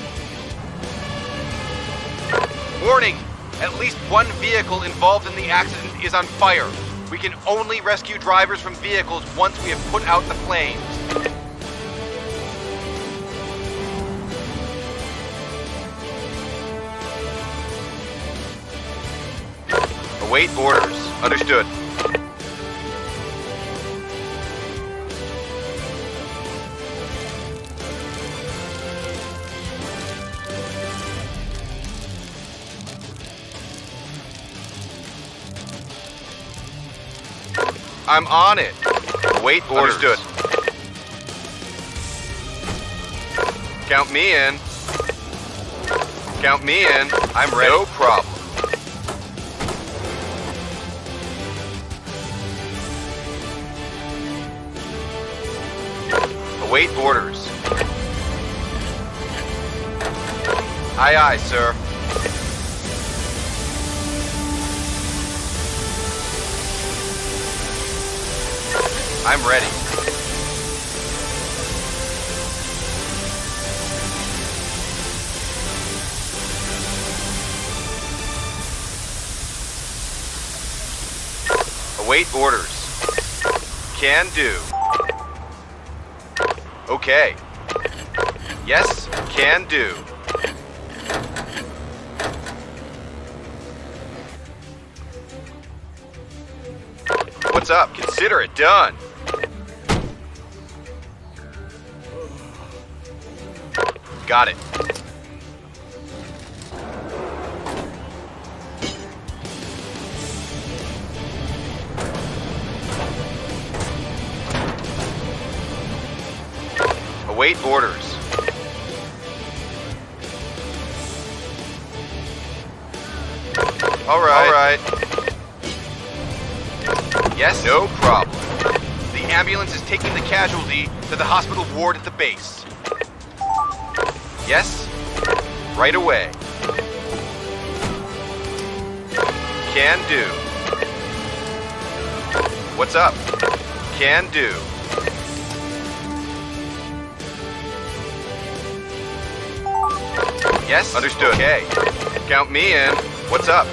Warning! At least one vehicle involved in the accident is on fire. We can only rescue drivers from vehicles once we have put out the flames. Await orders. Understood. I'm on it. Await orders. Understood. Count me in. Count me in. I'm ready. No problem. Aye, aye, sir. I'm ready. Await orders. Can do. Okay. Yes, can do. Consider it done. Got it. Yes, no problem. The ambulance is taking the casualty to the hospital ward at the base. Yes? Right away. Can do. What's up? Can do. Yes? Understood. Okay. Count me in. What's up?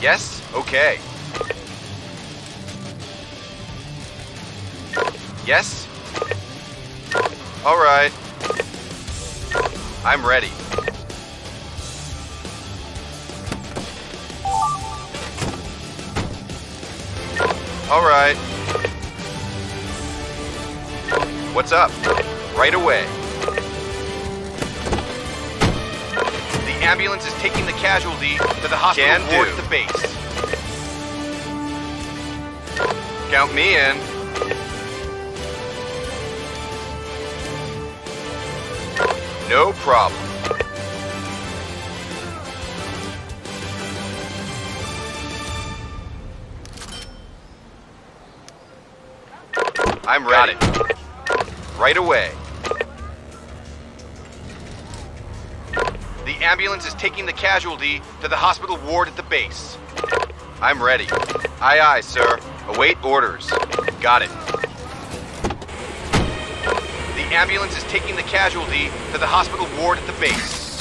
Yes? Okay. Yes? All right. I'm ready. All right. What's up? Right away. Ambulance is taking the casualty to the hospital Can ward do. the base. Count me in. No problem. I'm ready. Right away. Ambulance is taking the casualty to the hospital ward at the base. I'm ready. Aye, aye, sir. Await orders. Got it. The ambulance is taking the casualty to the hospital ward at the base.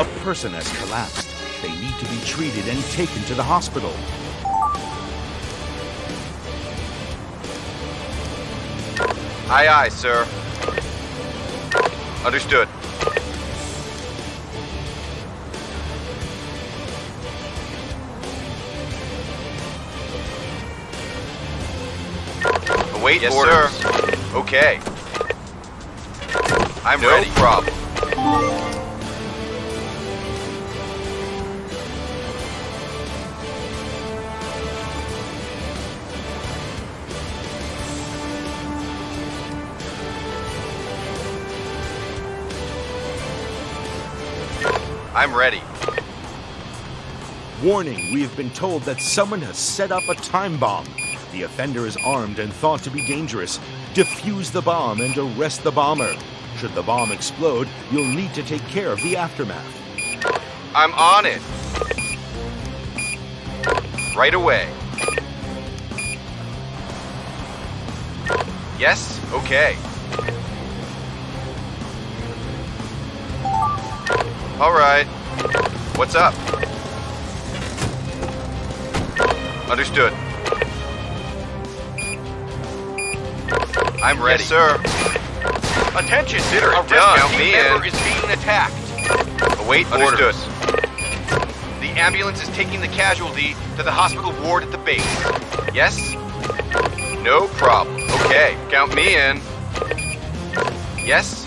A person has collapsed. They need to be treated and taken to the hospital. Aye, aye, sir. Understood. Await Yes, orders. Okay. I'm No ready. problem. Warning, we have been told that someone has set up a time bomb. The offender is armed and thought to be dangerous. Defuse the bomb and arrest the bomber. Should the bomb explode, you'll need to take care of the aftermath. I'm on it. Right away. Yes? Okay. All right. What's up? Understood. I'm ready. Yes, sir. Attention, Consider A it done. Count me in. is being attacked. Await Understood. orders. The ambulance is taking the casualty to the hospital ward at the base. Yes? No problem. Okay, count me in. Yes?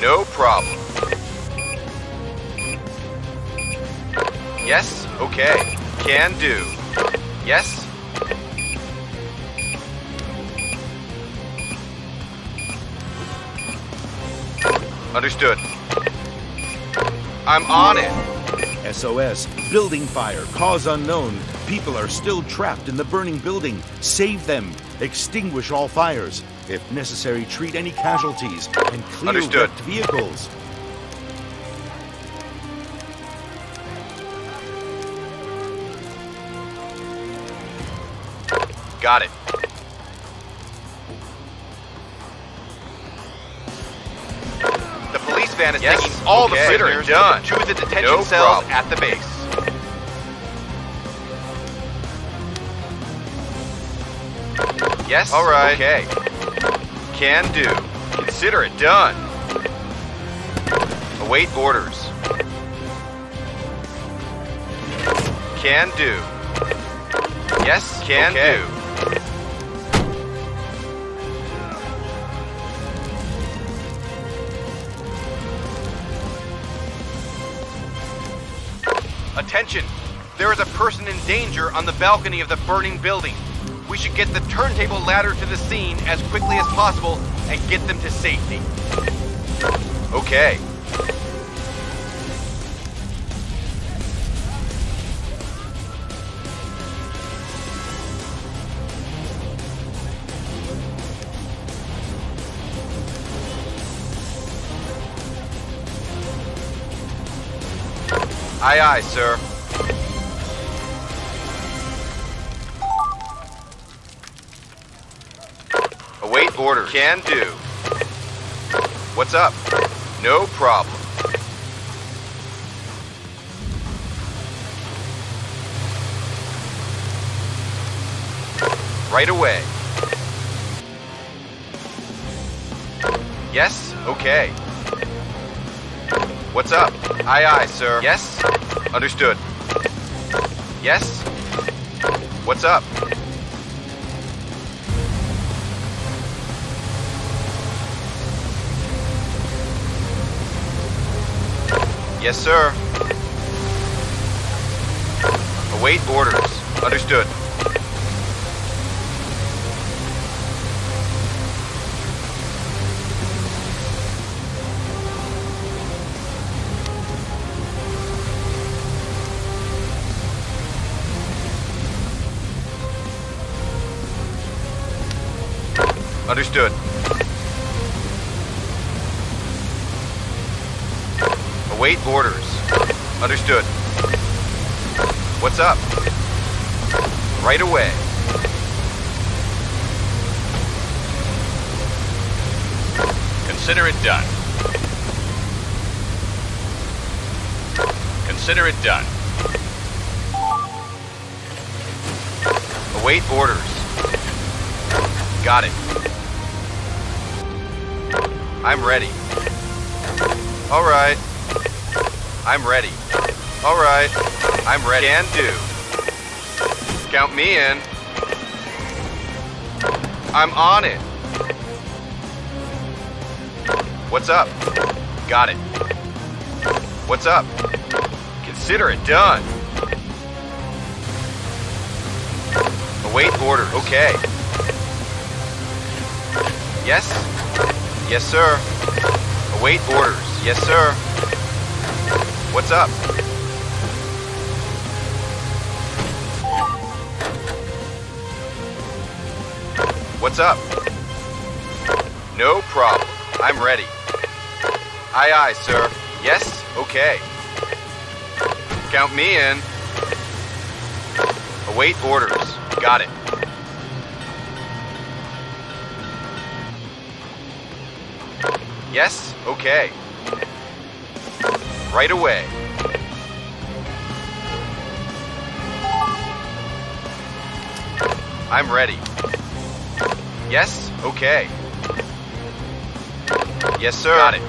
No problem. Yes? Okay. Can do. Yes? Understood. I'm on it. SOS, building fire, cause unknown. People are still trapped in the burning building. Save them. Extinguish all fires. If necessary, treat any casualties and clear Understood. wrecked vehicles. All okay. the prisoners Done. to the detention No cells problem. at the base. Yes? All right. Okay. Can do. Consider it done. Await orders. Can do. Yes, can Okay. do. Attention! There is a person in danger on the balcony of the burning building. We should get the turntable ladder to the scene as quickly as possible and get them to safety. Okay. Aye, aye, sir. Can do. What's up? No problem. Right away. Yes? Okay. What's up? Aye, aye, sir. Yes? Understood. Yes? What's up? Yes, sir. Await orders. Understood. Await orders. Understood. What's up? Right away. Consider it done. Consider it done. Await orders. Got it. I'm ready. All right. I'm ready. All right. I'm ready. Can do. Count me in. I'm on it. What's up? Got it. What's up? Consider it done. Await orders. Okay. Yes? Yes, sir. Await orders. Yes, sir. What's up? What's up? No problem. I'm ready. Aye, aye, sir. Yes? Okay. Count me in. Await orders. Got it. Yes? Okay. Right away. I'm ready. Yes? Okay. Yes, sir. Got it.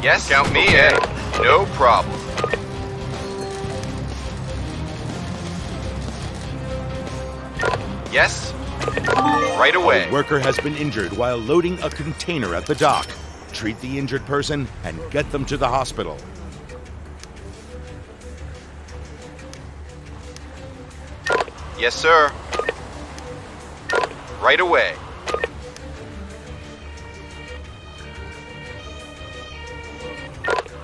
Yes? Count me okay. in. No problem. Yes? Right away. A worker has been injured while loading a container at the dock. Treat the injured person and get them to the hospital. Yes, sir. Right away.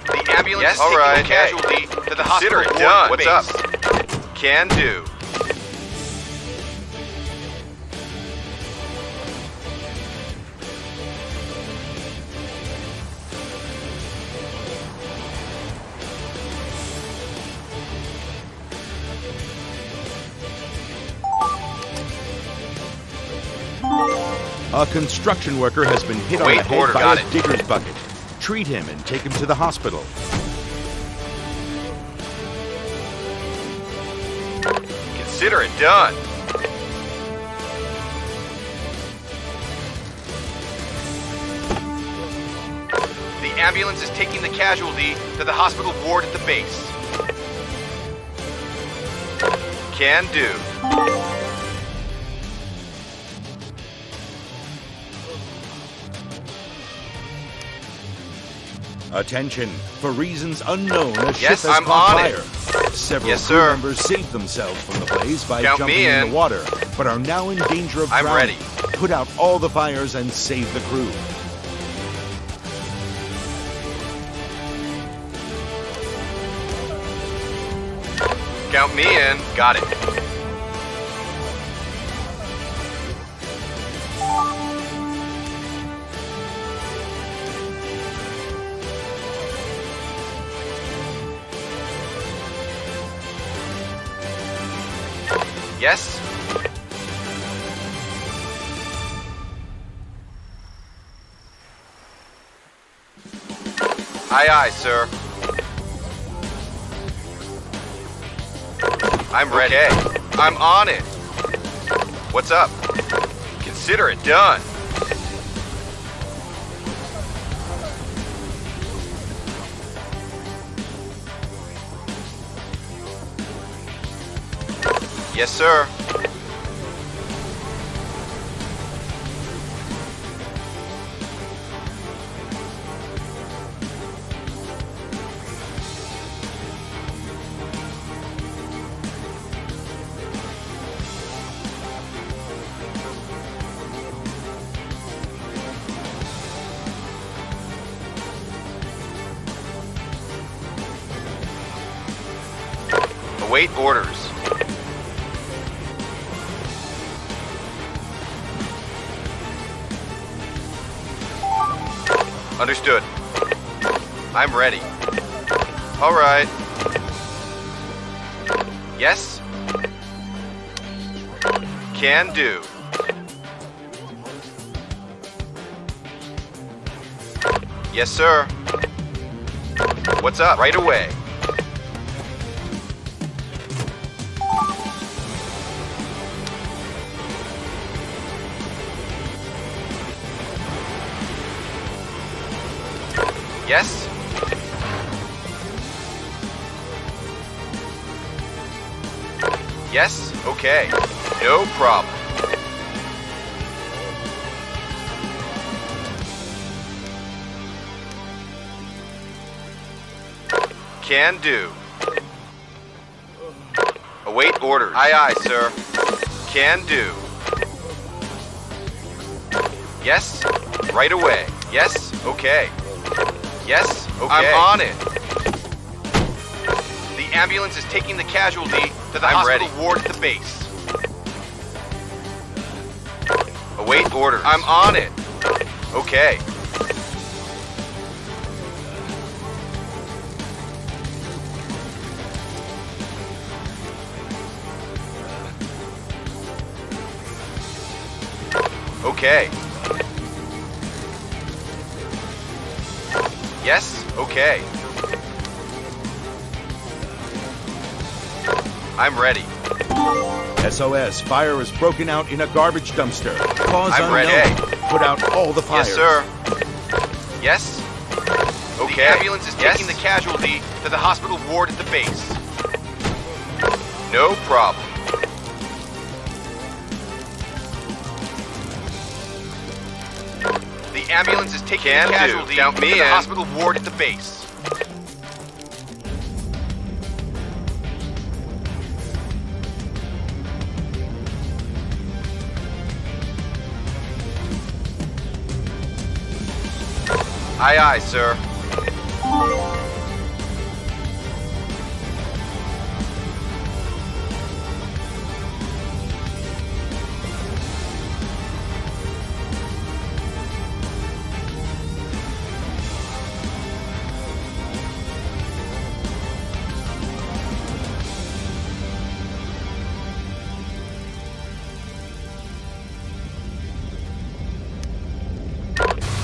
The ambulance yes, is taking right. a casualty to the Consider hospital it done. What's base. up? Can do. Construction worker has been hit Wait, on the head order, by a it. digger's bucket. Treat him and take him to the hospital. Consider it done. The ambulance is taking the casualty to the hospital ward at the base. Can do. Attention, for reasons unknown, a ship Yes, has I'm caught on it. fire. Several Yes, crew sir. members saved themselves from the blaze by Count jumping in. in. the water, but are now in danger of I'm drowning. ready. Put out all the fires and save the crew. Count me in. Got it. Aye, aye, sir. I'm ready. Okay, I'm on it. What's up? Consider it done. Yes, sir. Await orders. Understood. I'm ready. All right. Yes? Can do. Yes, sir. What's up? Right away. Okay. No problem. Can do. Await orders. Aye, aye, sir. Can do. Yes? Right away. Yes? Okay. Yes? Okay. I'm on it. The ambulance is taking the casualty to the I'm hospital ready. ward at the base. Orders. I'm on it. Okay. Okay. Yes? Okay. I'm ready. SOS, fire has broken out in a garbage dumpster. Cause I'm unknown. ready. Put out all the fires. Yes, sir. Yes? Okay. The ambulance is Yes. taking the casualty to the hospital ward at the base. No problem. The ambulance is taking Can the do. casualty Count me to the in. hospital ward at the base. Aye, aye, sir.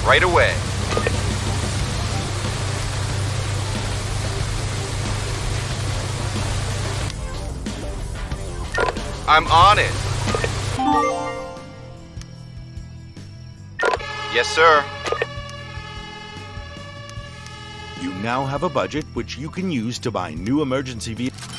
Right away. Have a budget which you can use to buy new emergency vehicles.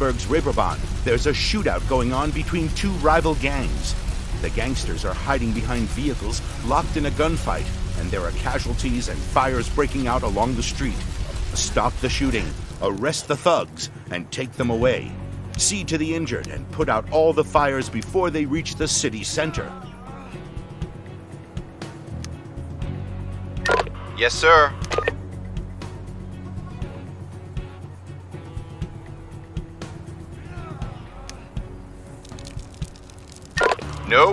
Hamburg's Reeperbahn, there's a shootout going on between two rival gangs. The gangsters are hiding behind vehicles, locked in a gunfight, and there are casualties and fires breaking out along the street. Stop the shooting, arrest the thugs, and take them away. See to the injured and put out all the fires before they reach the city center. Yes, sir.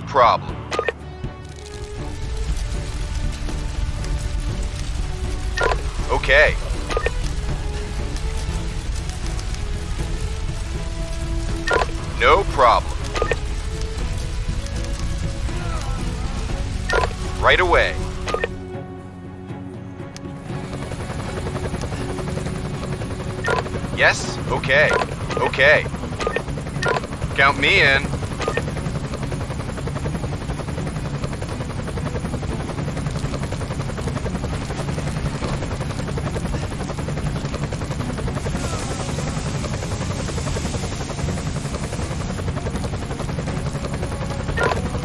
Problem. Okay. No problem. Right away. Yes? Okay. Okay. Count me in.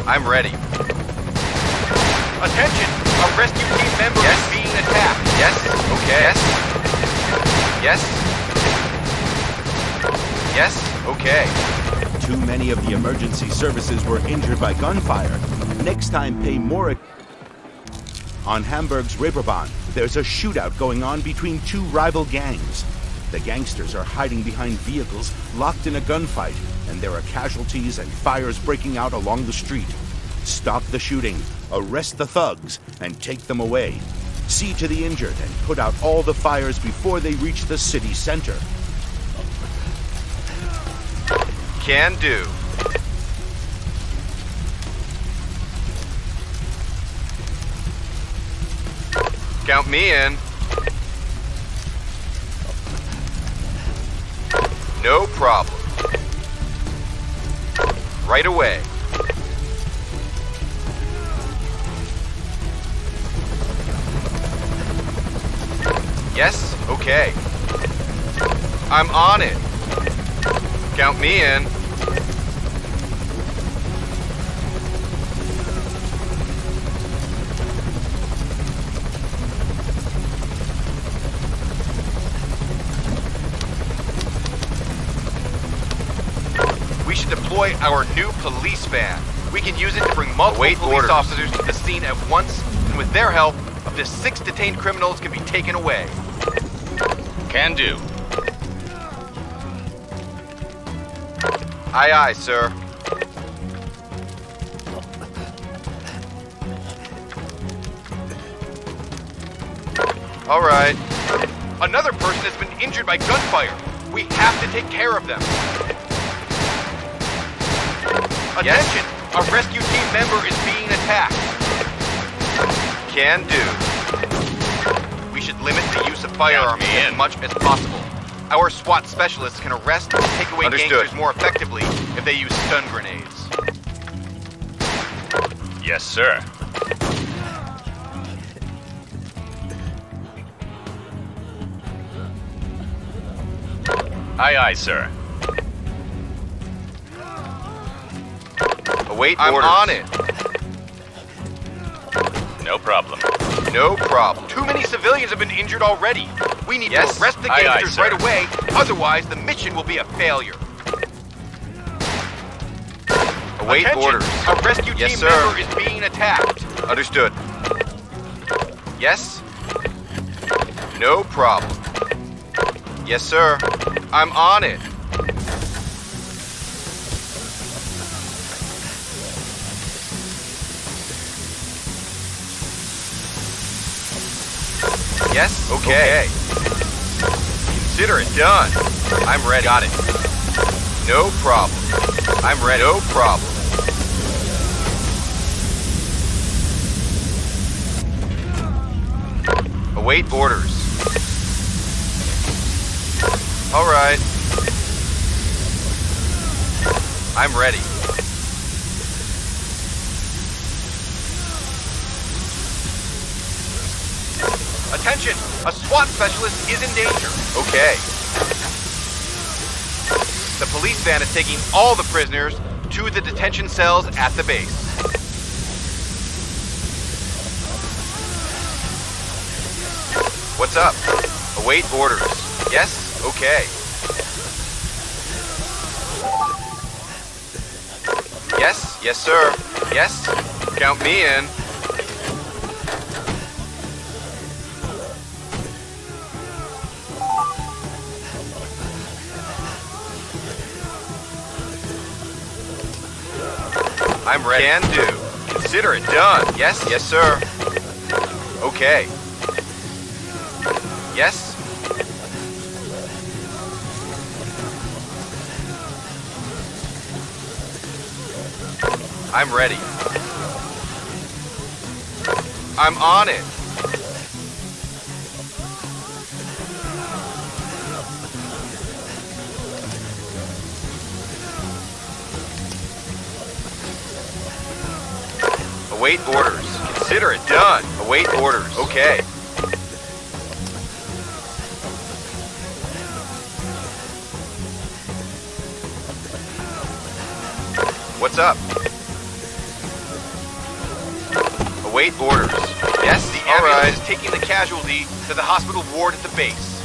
I'm ready. Attention! A rescue team member Yes. is being attacked. Yes? Okay. Yes? Yes? Yes? Okay. Too many of the emergency services were injured by gunfire. Next time, pay more. at- On Hamburg's Reeperbahn, there's a shootout going on between two rival gangs. The gangsters are hiding behind vehicles, locked in a gunfight, and there are casualties and fires breaking out along the street. Stop the shooting, arrest the thugs, and take them away. See to the injured and put out all the fires before they reach the city center. Can do. Count me in. No problem. Right away. Yes? Okay. I'm on it. Count me in. We should deploy our police van. We can use it to bring multiple Await police orders. officers to the scene at once, and with their help, up to six detained criminals can be taken away. Can do. Aye, aye, sir. All right. Another person has been injured by gunfire. We have to take care of them. Attention! A rescue team member is being attacked. Can do. We should limit the use of firearms as much as possible. Our SWAT specialists can arrest and take away Understood. gangsters more effectively if they use stun grenades. Yes, sir. Aye, aye, sir. Await I'm orders. on it. No problem. No problem. Too many civilians have been injured already. We need Yes. to arrest the gangsters right away, otherwise the mission will be a failure. Await Attention! orders. A rescue Yes, team sir. member is being attacked. Understood. Yes? No problem. Yes, sir. I'm on it. Okay. okay. Consider it done. I'm ready. Got it. No problem. I'm ready. No problem. Await orders. All right. I'm ready. Attention! A SWAT specialist is in danger. Okay. The police van is taking all the prisoners to the detention cells at the base. What's up? Await orders. Yes? Okay. Yes? Yes, sir. Yes? Count me in. I'm ready. Can do. Consider it done. Yes? Yes, sir. Okay. Yes? I'm ready. I'm on it. Await orders. Consider it done. Await orders. Okay. What's up? Await orders. Yes, the ambulance right. is taking the casualty to the hospital ward at the base.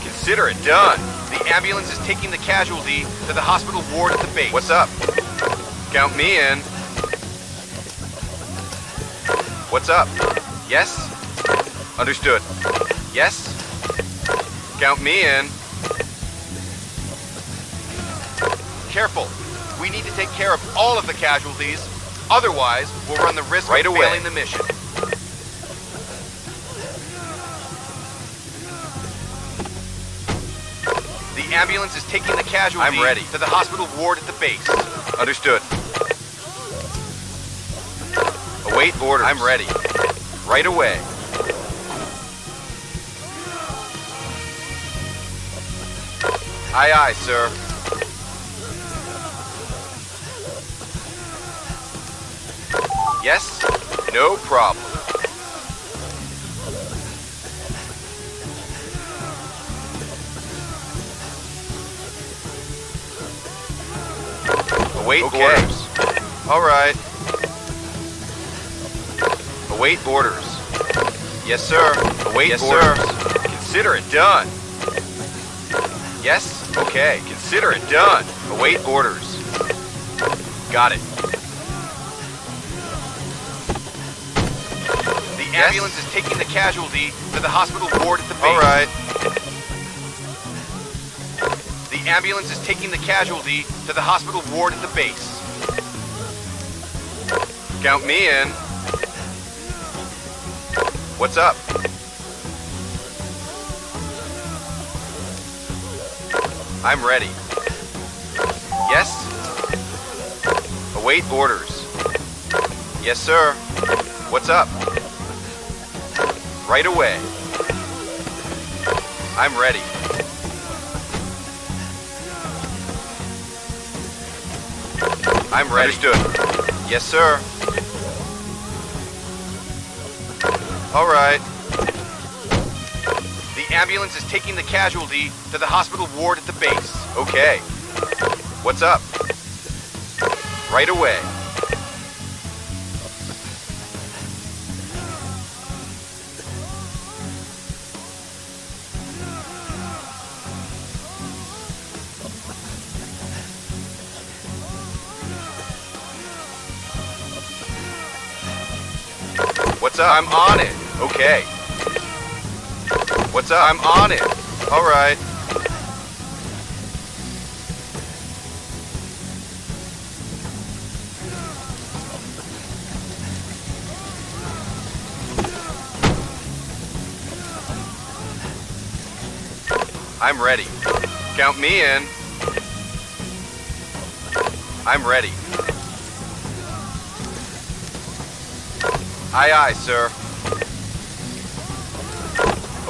Consider it done. The ambulance is taking the casualty to the hospital ward at the base. What's up? Count me in. What's up? Yes? Understood. Yes? Count me in. Careful. We need to take care of all of the casualties. Otherwise, we'll run the risk right of away. failing the mission. The ambulance is taking the casualty I'm ready. to the hospital ward at the base. Understood. Await orders. I'm ready. Right away. Aye, aye, sir. Yes? No problem. Await okay. orders. All right. Await orders. Yes, sir. Await yes, orders. Sir. Consider it done. Yes? Okay. Consider it done. Await orders. Got it. The yes? ambulance is taking the casualty to the hospital ward at the base. All right. The ambulance is taking the casualty to the hospital ward at the base. Count me in. What's up? I'm ready. Yes? Await orders. Yes, sir. What's up? Right away. I'm ready. I'm ready. Understood. Yes, sir. All right. The ambulance is taking the casualty to the hospital ward at the base. Okay. What's up? Right away. Up? I'm on it. All right. I'm ready. Count me in. I'm ready. Aye, aye, sir.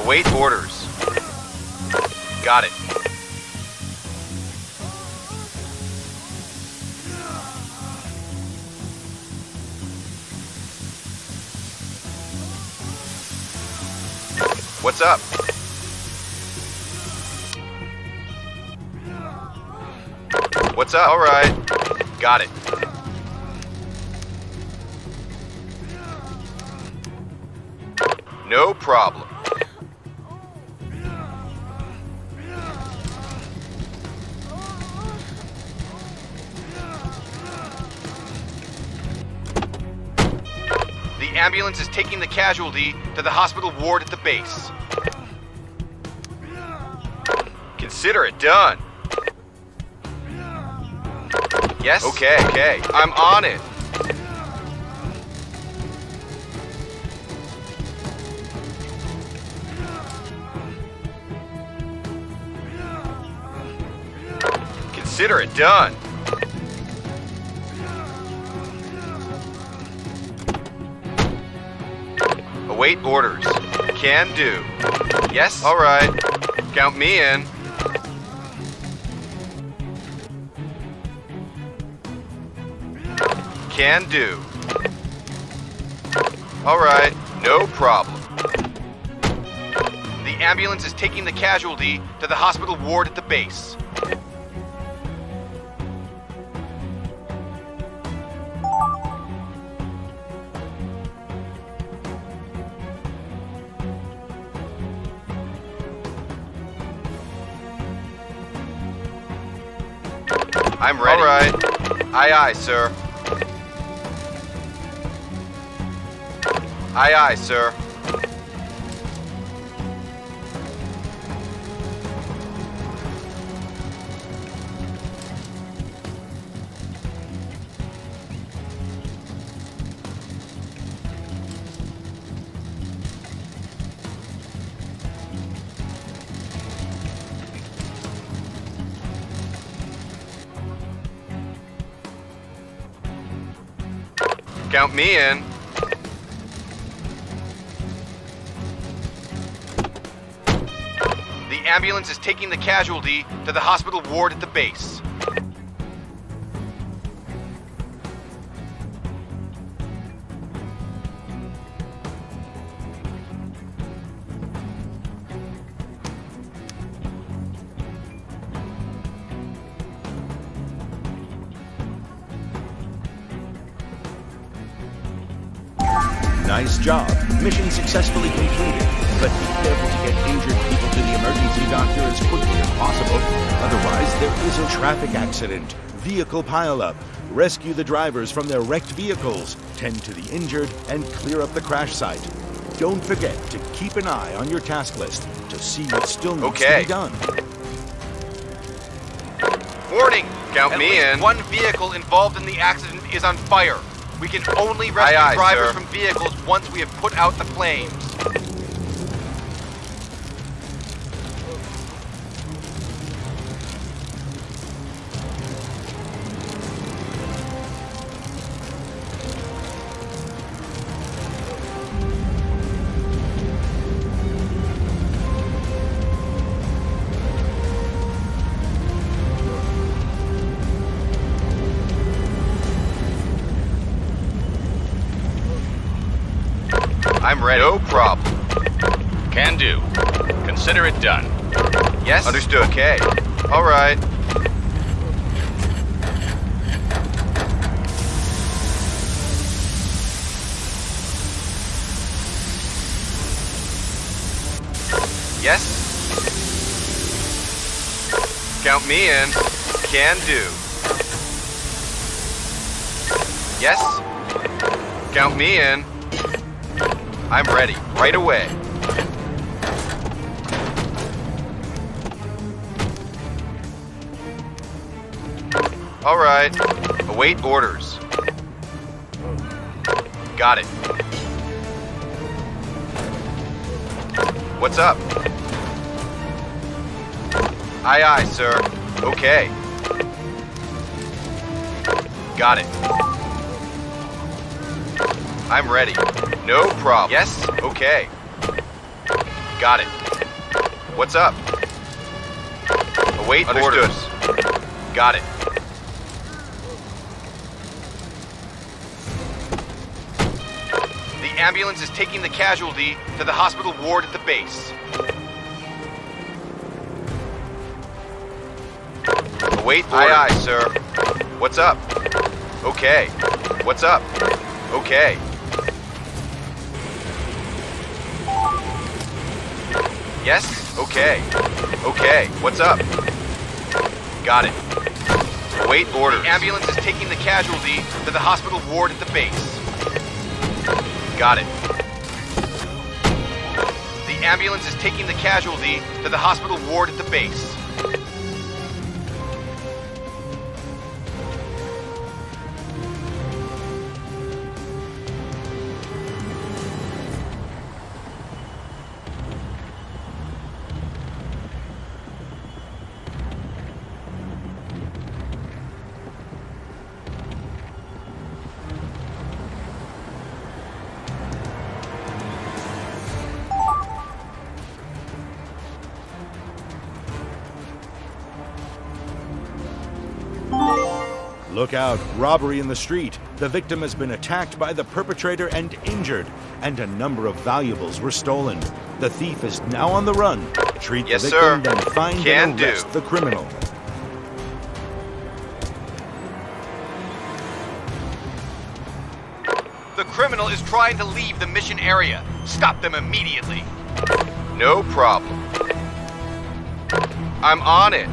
Await orders. Got it. What's up? What's up? All right. Got it. No problem. Ambulance is taking the casualty to the hospital ward at the base. Consider it done. Yes? Okay, okay. I'm on it. Consider it done. Await orders. Can do. Yes? All right. Count me in. Can do. All right. No problem. The ambulance is taking the casualty to the hospital ward at the base. Aye, aye, sir. Aye, aye, sir. Me in. The ambulance is taking the casualty to the hospital ward at the base. Successfully completed. But be careful to get injured people to the emergency doctor as quickly as possible. Otherwise, there is a traffic accident, vehicle pileup. Rescue the drivers from their wrecked vehicles, tend to the injured, and clear up the crash site. Don't forget to keep an eye on your task list to see what still needs to be done. Warning! Count At me least in. One vehicle involved in the accident is on fire. We can only rescue Aye, aye, drivers sir. from vehicles once we have put out the flames. Can do. Yes? Count me in. I'm ready. Right away. All right. Await orders. Got it. What's up? Aye, aye, sir. Okay. Got it. I'm ready. No problem. Yes? Okay. Got it. What's up? Await Understood. orders. Got it. The ambulance is taking the casualty to the hospital ward at the base. Await orders. Aye, aye, sir. What's up? Okay. What's up? Okay. Yes? Okay. Okay. What's up? Got it. Await order. The ambulance is taking the casualty to the hospital ward at the base. Got it. The ambulance is taking the casualty to the hospital ward at the base. Look out, robbery in the street. The victim has been attacked by the perpetrator and injured, and a number of valuables were stolen. The thief is now on the run. Treat Yes, the victim, sir. then find Can and do. arrest the criminal. The criminal is trying to leave the mission area. Stop them immediately. No problem. I'm on it.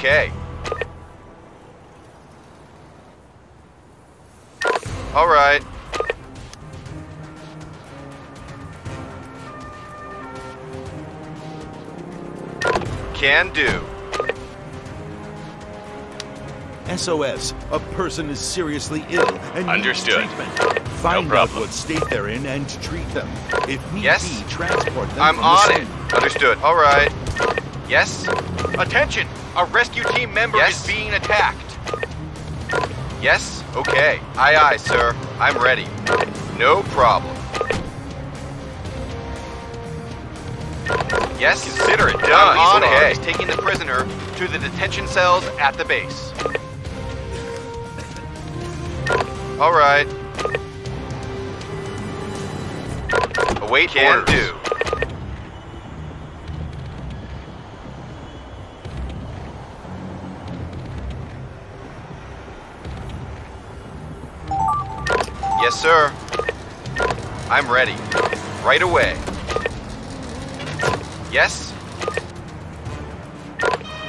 Okay. All right. Can do. SOS. A person is seriously ill and Understood. needs treatment. Find out problem. what state they're in and treat them. If need Yes. be, transport them I'm the on scene. it. Understood. All right. Yes? Attention! A rescue team member Yes. is being attacked. Yes? Okay. Aye, aye, sir. I'm ready. No problem. Yes? Consider it done. I'm on is taking the prisoner to the detention cells at the base. All right. Await Can orders. do. Yes, sir. I'm ready. Right away. Yes?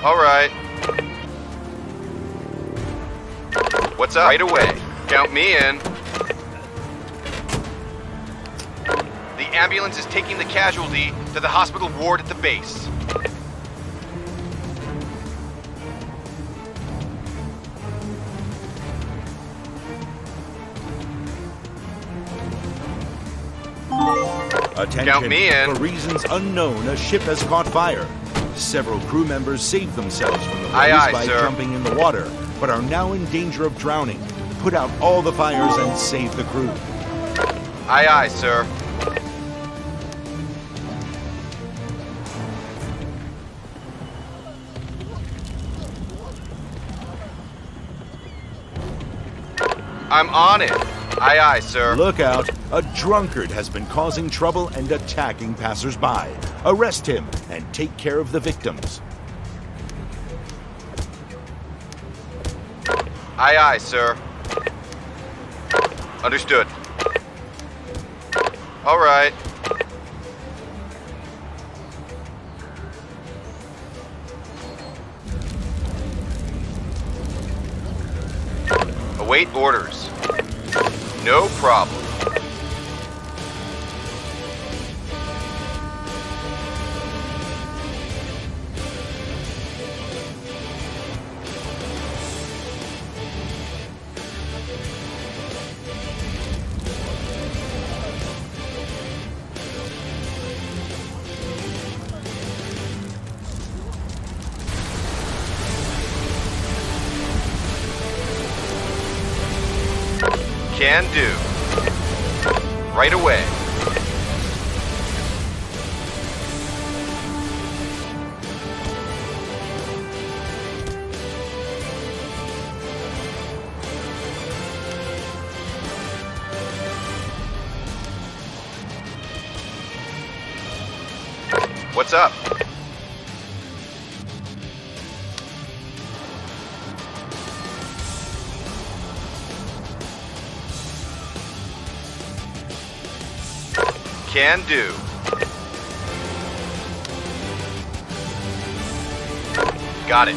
All right. What's up? Right away. Count me in. The ambulance is taking the casualty to the hospital ward at the base. Attention. Count me in. For reasons unknown, a ship has caught fire. Several crew members saved themselves from the blaze by sir. jumping in the water, but are now in danger of drowning. Put out all the fires and save the crew. Aye, aye, sir. I'm on it. Aye, aye, sir. Look out! A drunkard has been causing trouble and attacking passersby. Arrest him and take care of the victims. Aye, aye, sir. Understood. All right. Can do. Got it.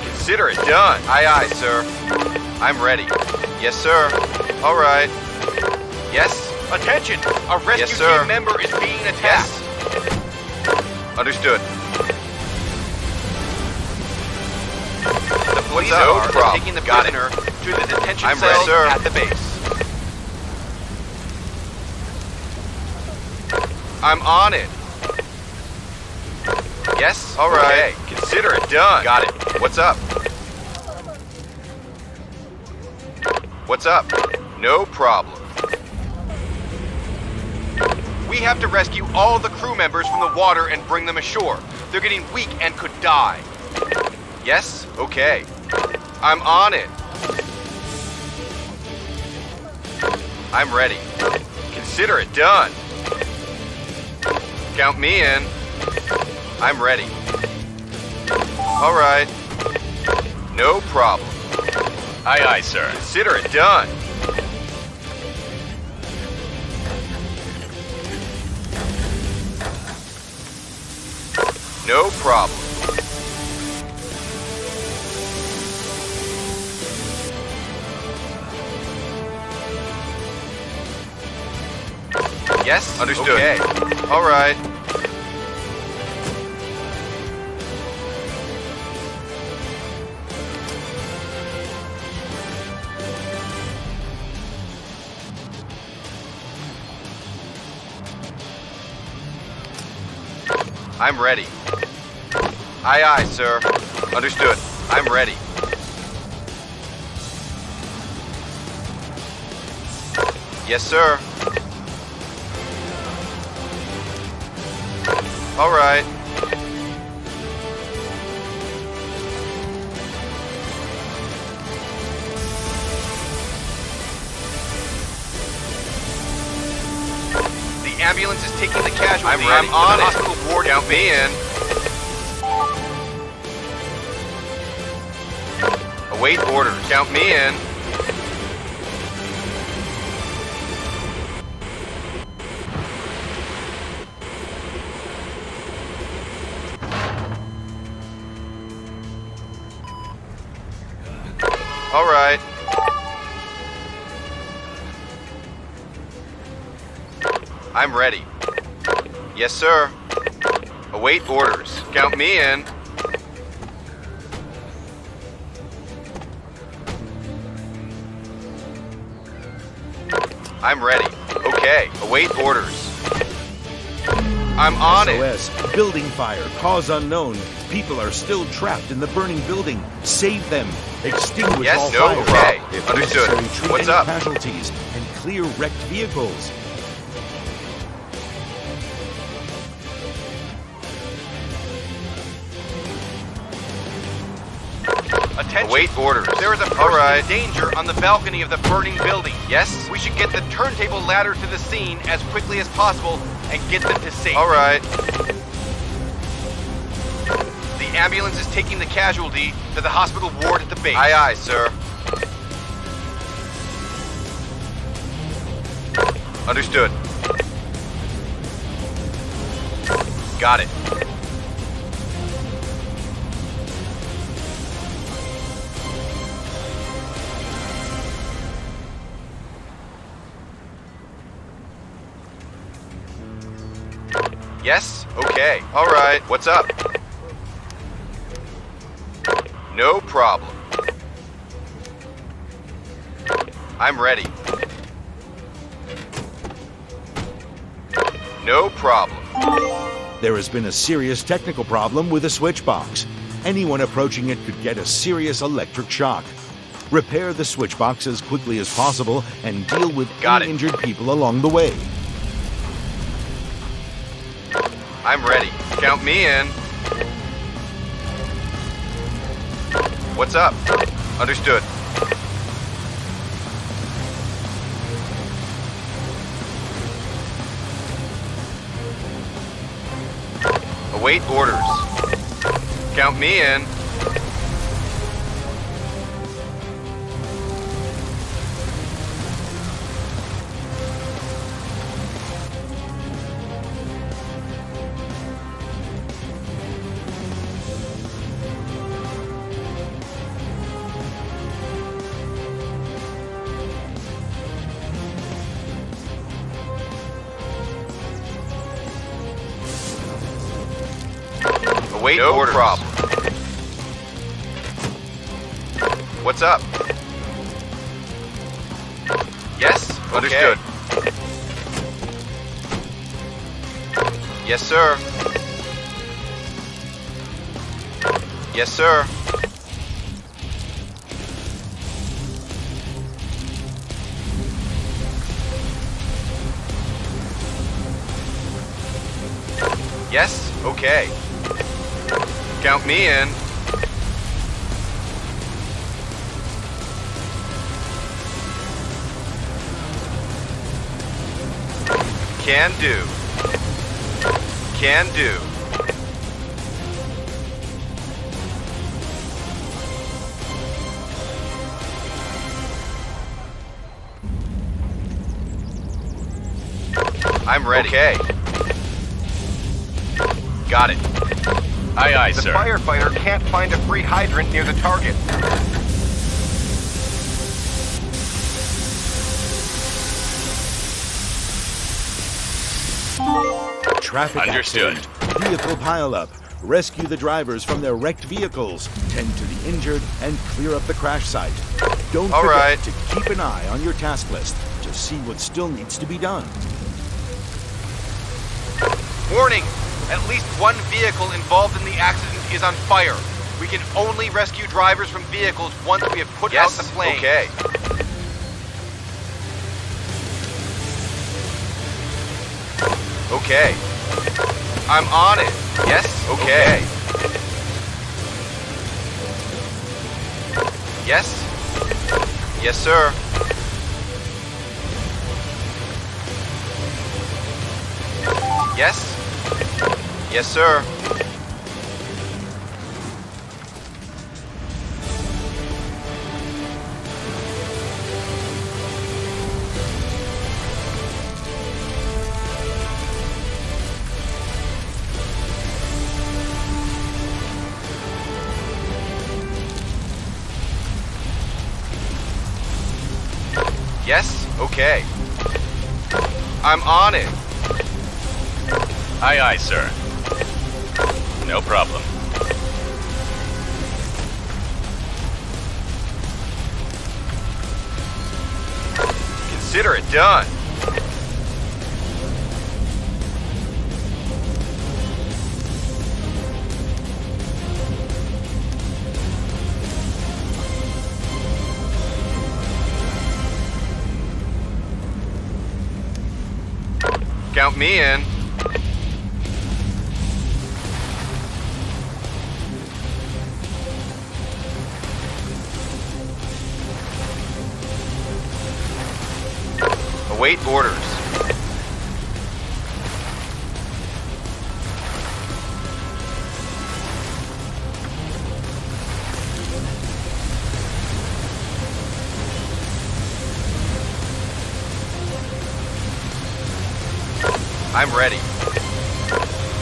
Consider it done. Aye, aye, sir. I'm ready. Yes, sir. All right. Yes? Attention! A rescue Yes, team member is being attacked. Yes. Understood. The Police no problem. taking the Got it. to the detention I'm cell ready, at the base. I'm on it. Yes? All right. Okay. Consider it done. Got it. What's up? What's up? No problem. We have to rescue all the crew members from the water and bring them ashore. They're getting weak and could die. Yes? Okay. I'm on it. I'm ready. Consider it done. Count me in. I'm ready. All right. No problem. Aye, aye, sir. Consider it done. Understood. Okay. All right. I'm ready. Aye, aye, sir. Understood. I'm ready. Yes, sir. I'm ready. to on the it. hospital ward Count me in. Await orders. Count me in. Sir. Await orders. Count me in. I'm ready. Okay. Await orders. I'm on it. Building fire. Cause unknown. People are still trapped in the burning building. Save them. Extinguish Yes, all no, fire. okay. If Understood. necessary, treat What's any up? casualties and clear wrecked vehicles. Await orders. There is a person right. in danger on the balcony of the burning building. Yes? We should get the turntable ladder to the scene as quickly as possible and get them to safety. All right. The ambulance is taking the casualty to the hospital ward at the base. Aye, aye, sir. Understood. Got it. There has been a serious technical problem with the switch box. Anyone approaching it could get a serious electric shock. Repair the switch box as quickly as possible and deal with Got any it. injured people along the way. I'm ready. Count me in. What's up? Understood. Await orders. Count me in. Yes, sir. Yes, sir. Yes? Okay. Count me in. Can do. Can do. I'm ready. Okay. Got it. Aye, aye, The sir. The firefighter can't find a free hydrant near the target. Traffic Understood. accident, vehicle pileup, rescue the drivers from their wrecked vehicles, tend to the injured, and clear up the crash site. Don't All forget right. to keep an eye on your task list to see what still needs to be done. Warning! At least one vehicle involved in the accident is on fire. We can only rescue drivers from vehicles once we have put out the flame. Okay. Okay. I'm on it. Yes? Okay. Yes? Yes, sir. Yes? Yes, sir. Okay. I'm on it. Aye, aye, sir. No problem. Consider it done. I'm ready.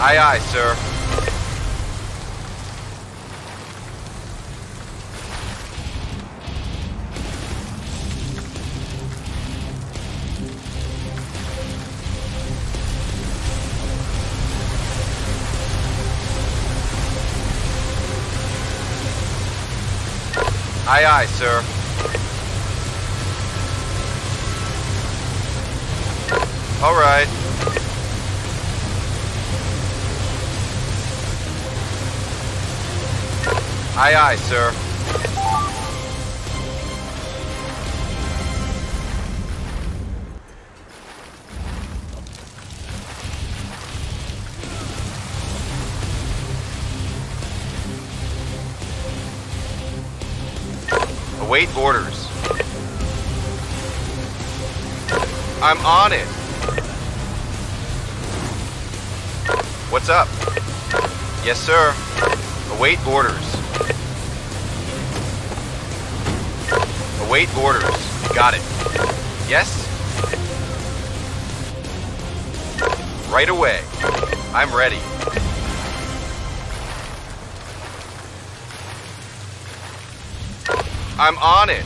Aye, aye, sir. Aye, aye, sir. All right. Aye, aye, sir. Await orders. I'm on it. What's up? Yes, sir. Await orders. Await orders. Got it. Yes? Right away. I'm ready. I'm on it.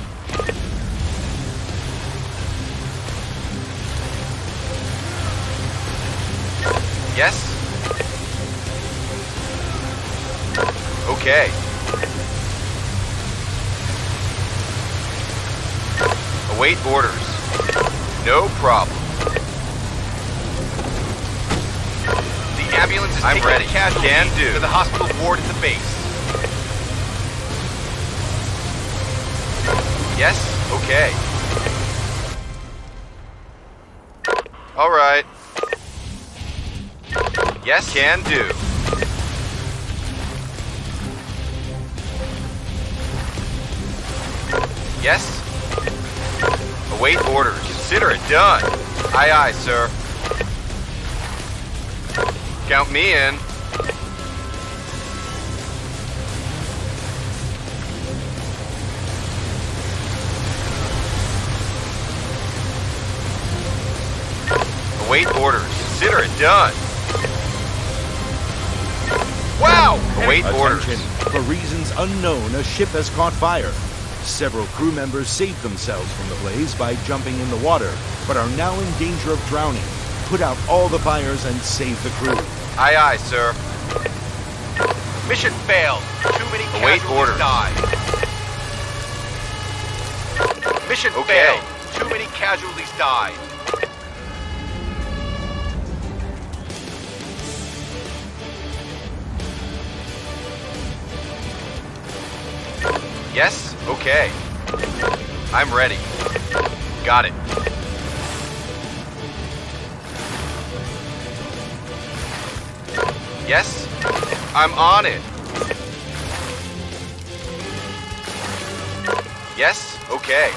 Can do. Yes? Await orders. Consider it done. Aye, aye, sir. Count me in. Await orders. Consider it done. Wow! Await orders. Attention. For reasons unknown, a ship has caught fire. Several crew members saved themselves from the blaze by jumping in the water, but are now in danger of drowning. Put out all the fires and save the crew. Aye, aye, sir. Mission failed. Too many Await casualties orders. died. Mission Okay. failed. Too many casualties died. Okay. I'm ready. Got it. Yes? I'm on it. Yes? Okay.